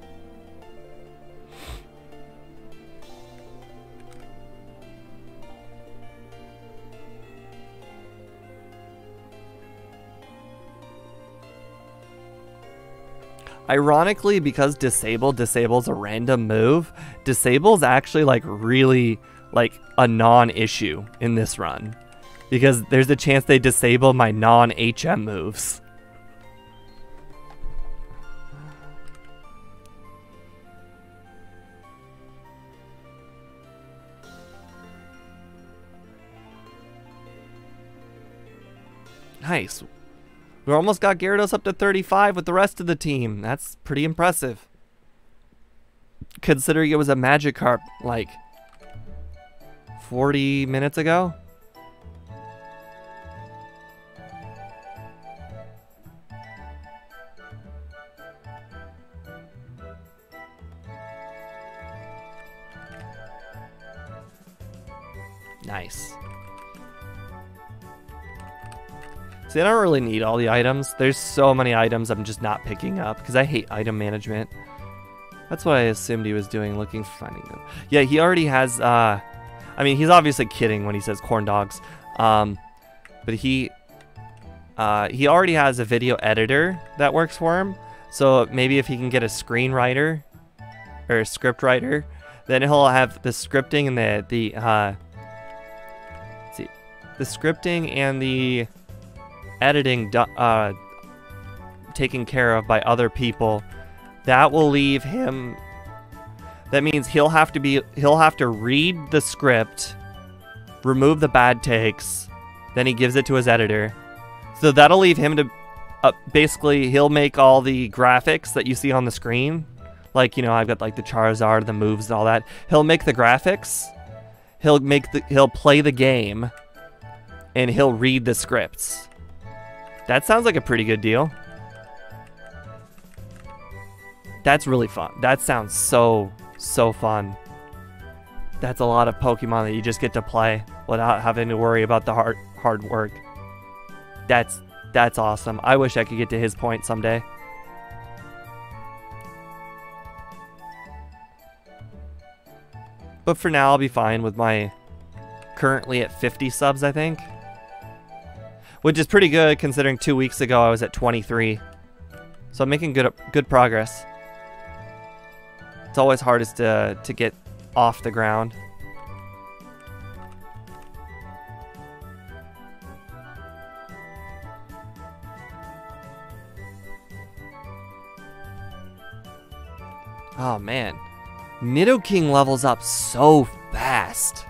Ironically, because disable disables a random move, disables actually like really like a non-issue in this run. Because there's a chance they disable my non-HM moves. Nice. We almost got Gyarados up to 35 with the rest of the team. That's pretty impressive. Considering it was a Magikarp, like, 40 minutes ago? Nice. See, I don't really need all the items. There's so many items I'm just not picking up because I hate item management. That's what I assumed he was doing, looking finding them. Yeah, he already has, uh, I mean, he's obviously kidding when he says corn dogs. Um, but he, uh, he already has a video editor that works for him. So maybe if he can get a screenwriter or a script writer, then he'll have the scripting and the, the, uh, the scripting and the, editing uh, taken care of by other people, that will leave him. That means he'll have to be he'll have to read the script, remove the bad takes, then he gives it to his editor. So that'll leave him to uh, basically he'll make all the graphics that you see on the screen. Like, you know, I've got like the Charizard, the moves and all that. He'll make the graphics. He'll make the he'll play the game and he'll read the scripts. That sounds like a pretty good deal. That's really fun. That sounds so, so fun. That's a lot of Pokemon that you just get to play without having to worry about the hard hard work. That's that's awesome. I wish I could get to his point someday. But for now, I'll be fine with my currently at 50 subs, I think which is pretty good considering two weeks ago I was at 23. So I'm making good good progress. It's always hardest to, to get off the ground. Oh man, Nidoking levels up so fast.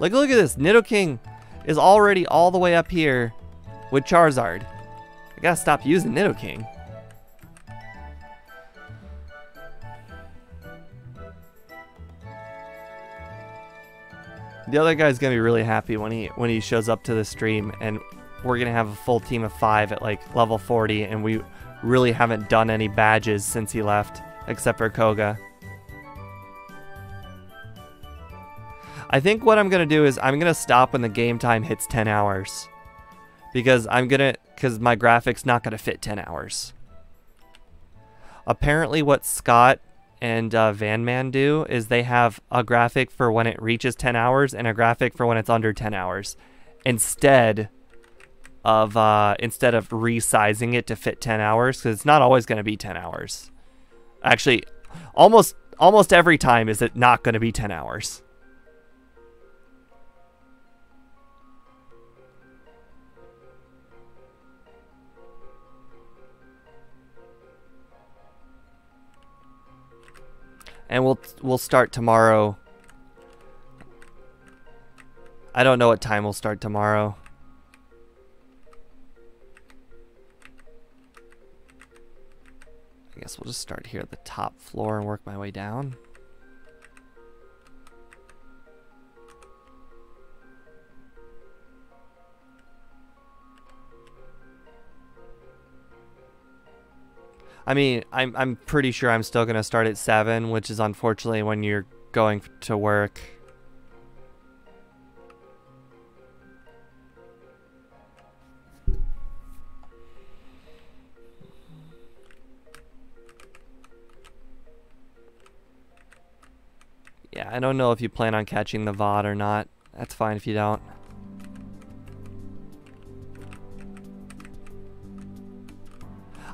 Like look at this, Nidoking is already all the way up here with Charizard. I gotta stop using Nidoking. The other guy's gonna be really happy when he when he shows up to the stream and we're gonna have a full team of five at like level 40 and we really haven't done any badges since he left except for Koga. I think what I'm going to do is I'm going to stop when the game time hits 10 hours. Because I'm going to, because my graphic's not going to fit 10 hours. Apparently what Scott and uh, Van Man do is they have a graphic for when it reaches 10 hours and a graphic for when it's under 10 hours. Instead of, uh, instead of resizing it to fit 10 hours, because it's not always going to be 10 hours. Actually, almost, almost every time is it not going to be 10 hours. And we'll we'll start tomorrow. I don't know what time we'll start tomorrow. I guess we'll just start here at the top floor and work my way down. I mean, I'm I'm pretty sure I'm still gonna start at seven, which is unfortunately when you're going to work. Yeah, I don't know if you plan on catching the VOD or not. That's fine if you don't.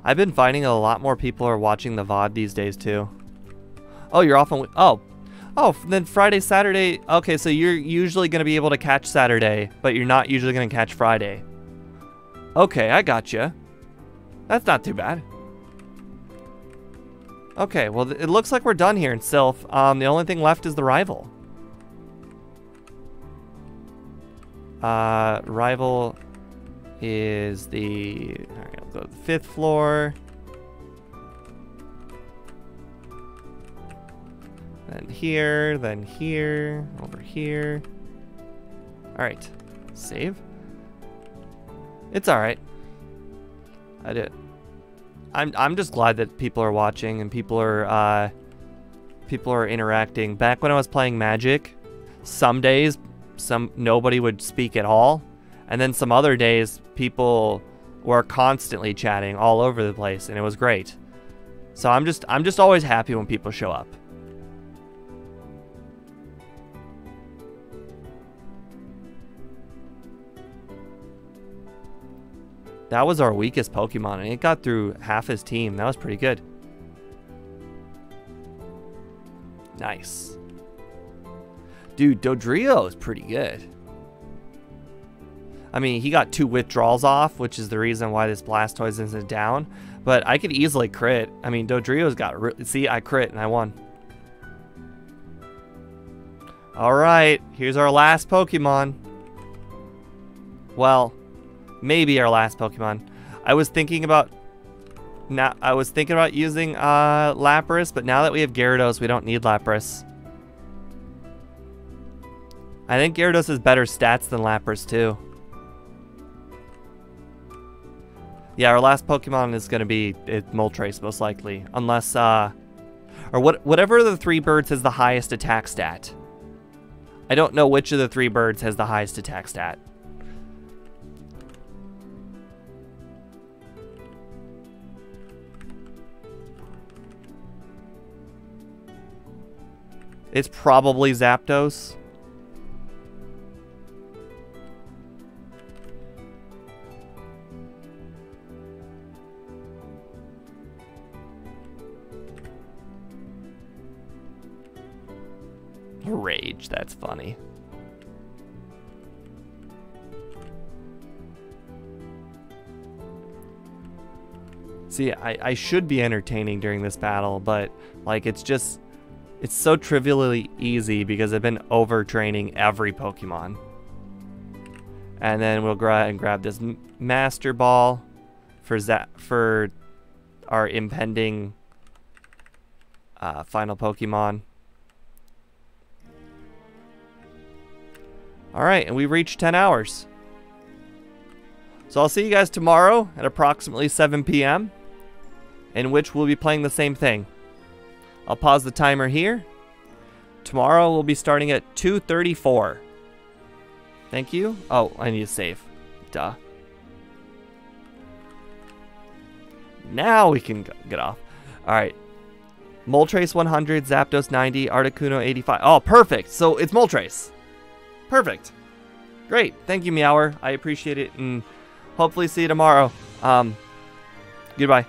I've been finding a lot more people are watching the VOD these days too. Oh, you're off on... Oh. Oh, then Friday, Saturday... Okay, so you're usually going to be able to catch Saturday, but you're not usually going to catch Friday. Okay, I gotcha. That's not too bad. Okay, well, it looks like we're done here in Silph. Um, the only thing left is the rival. Uh, rival is the, go to the fifth floor. Then here, then here, over here. All right, save. It's all right. I did. I'm I'm just glad that people are watching and people are uh, people are interacting. Back when I was playing Magic, some days some nobody would speak at all, and then some other days people were constantly chatting all over the place, and it was great. So I'm just I'm just always happy when people show up. That was our weakest Pokemon, and it got through half his team. That was pretty good. Nice. Dude, Dodrio is pretty good. I mean, he got two withdrawals off, which is the reason why this Blastoise isn't down. But I could easily crit. I mean, Dodrio's got... See, I crit and I won. Alright, here's our last Pokemon. Well, maybe our last Pokemon. I was thinking about now I was thinking about using uh, Lapras, but now that we have Gyarados, we don't need Lapras. I think Gyarados has better stats than Lapras too. Yeah, our last Pokemon is going to be it, Moltres, most likely. Unless, uh... Or what, whatever the three birds has the highest attack stat. I don't know which of the three birds has the highest attack stat. It's probably Zapdos. Rage, that's funny. See, I, I should be entertaining during this battle, but, like, it's just it's so trivially easy because I've been overtraining every Pokemon. And then we'll go and grab this Master Ball for that for our impending uh, final Pokemon. Alright, and we reached 10 hours. So I'll see you guys tomorrow at approximately 7 p.m. in which we'll be playing the same thing. I'll pause the timer here. Tomorrow we'll be starting at 2.34. Thank you. Oh, I need to save. Duh. Now we can get off. Alright. Moltres 100, Zapdos 90, Articuno 85. Oh, perfect. So it's Moltres. Perfect. Great. Thank you, Meower. I appreciate it, and hopefully see you tomorrow. Um, goodbye.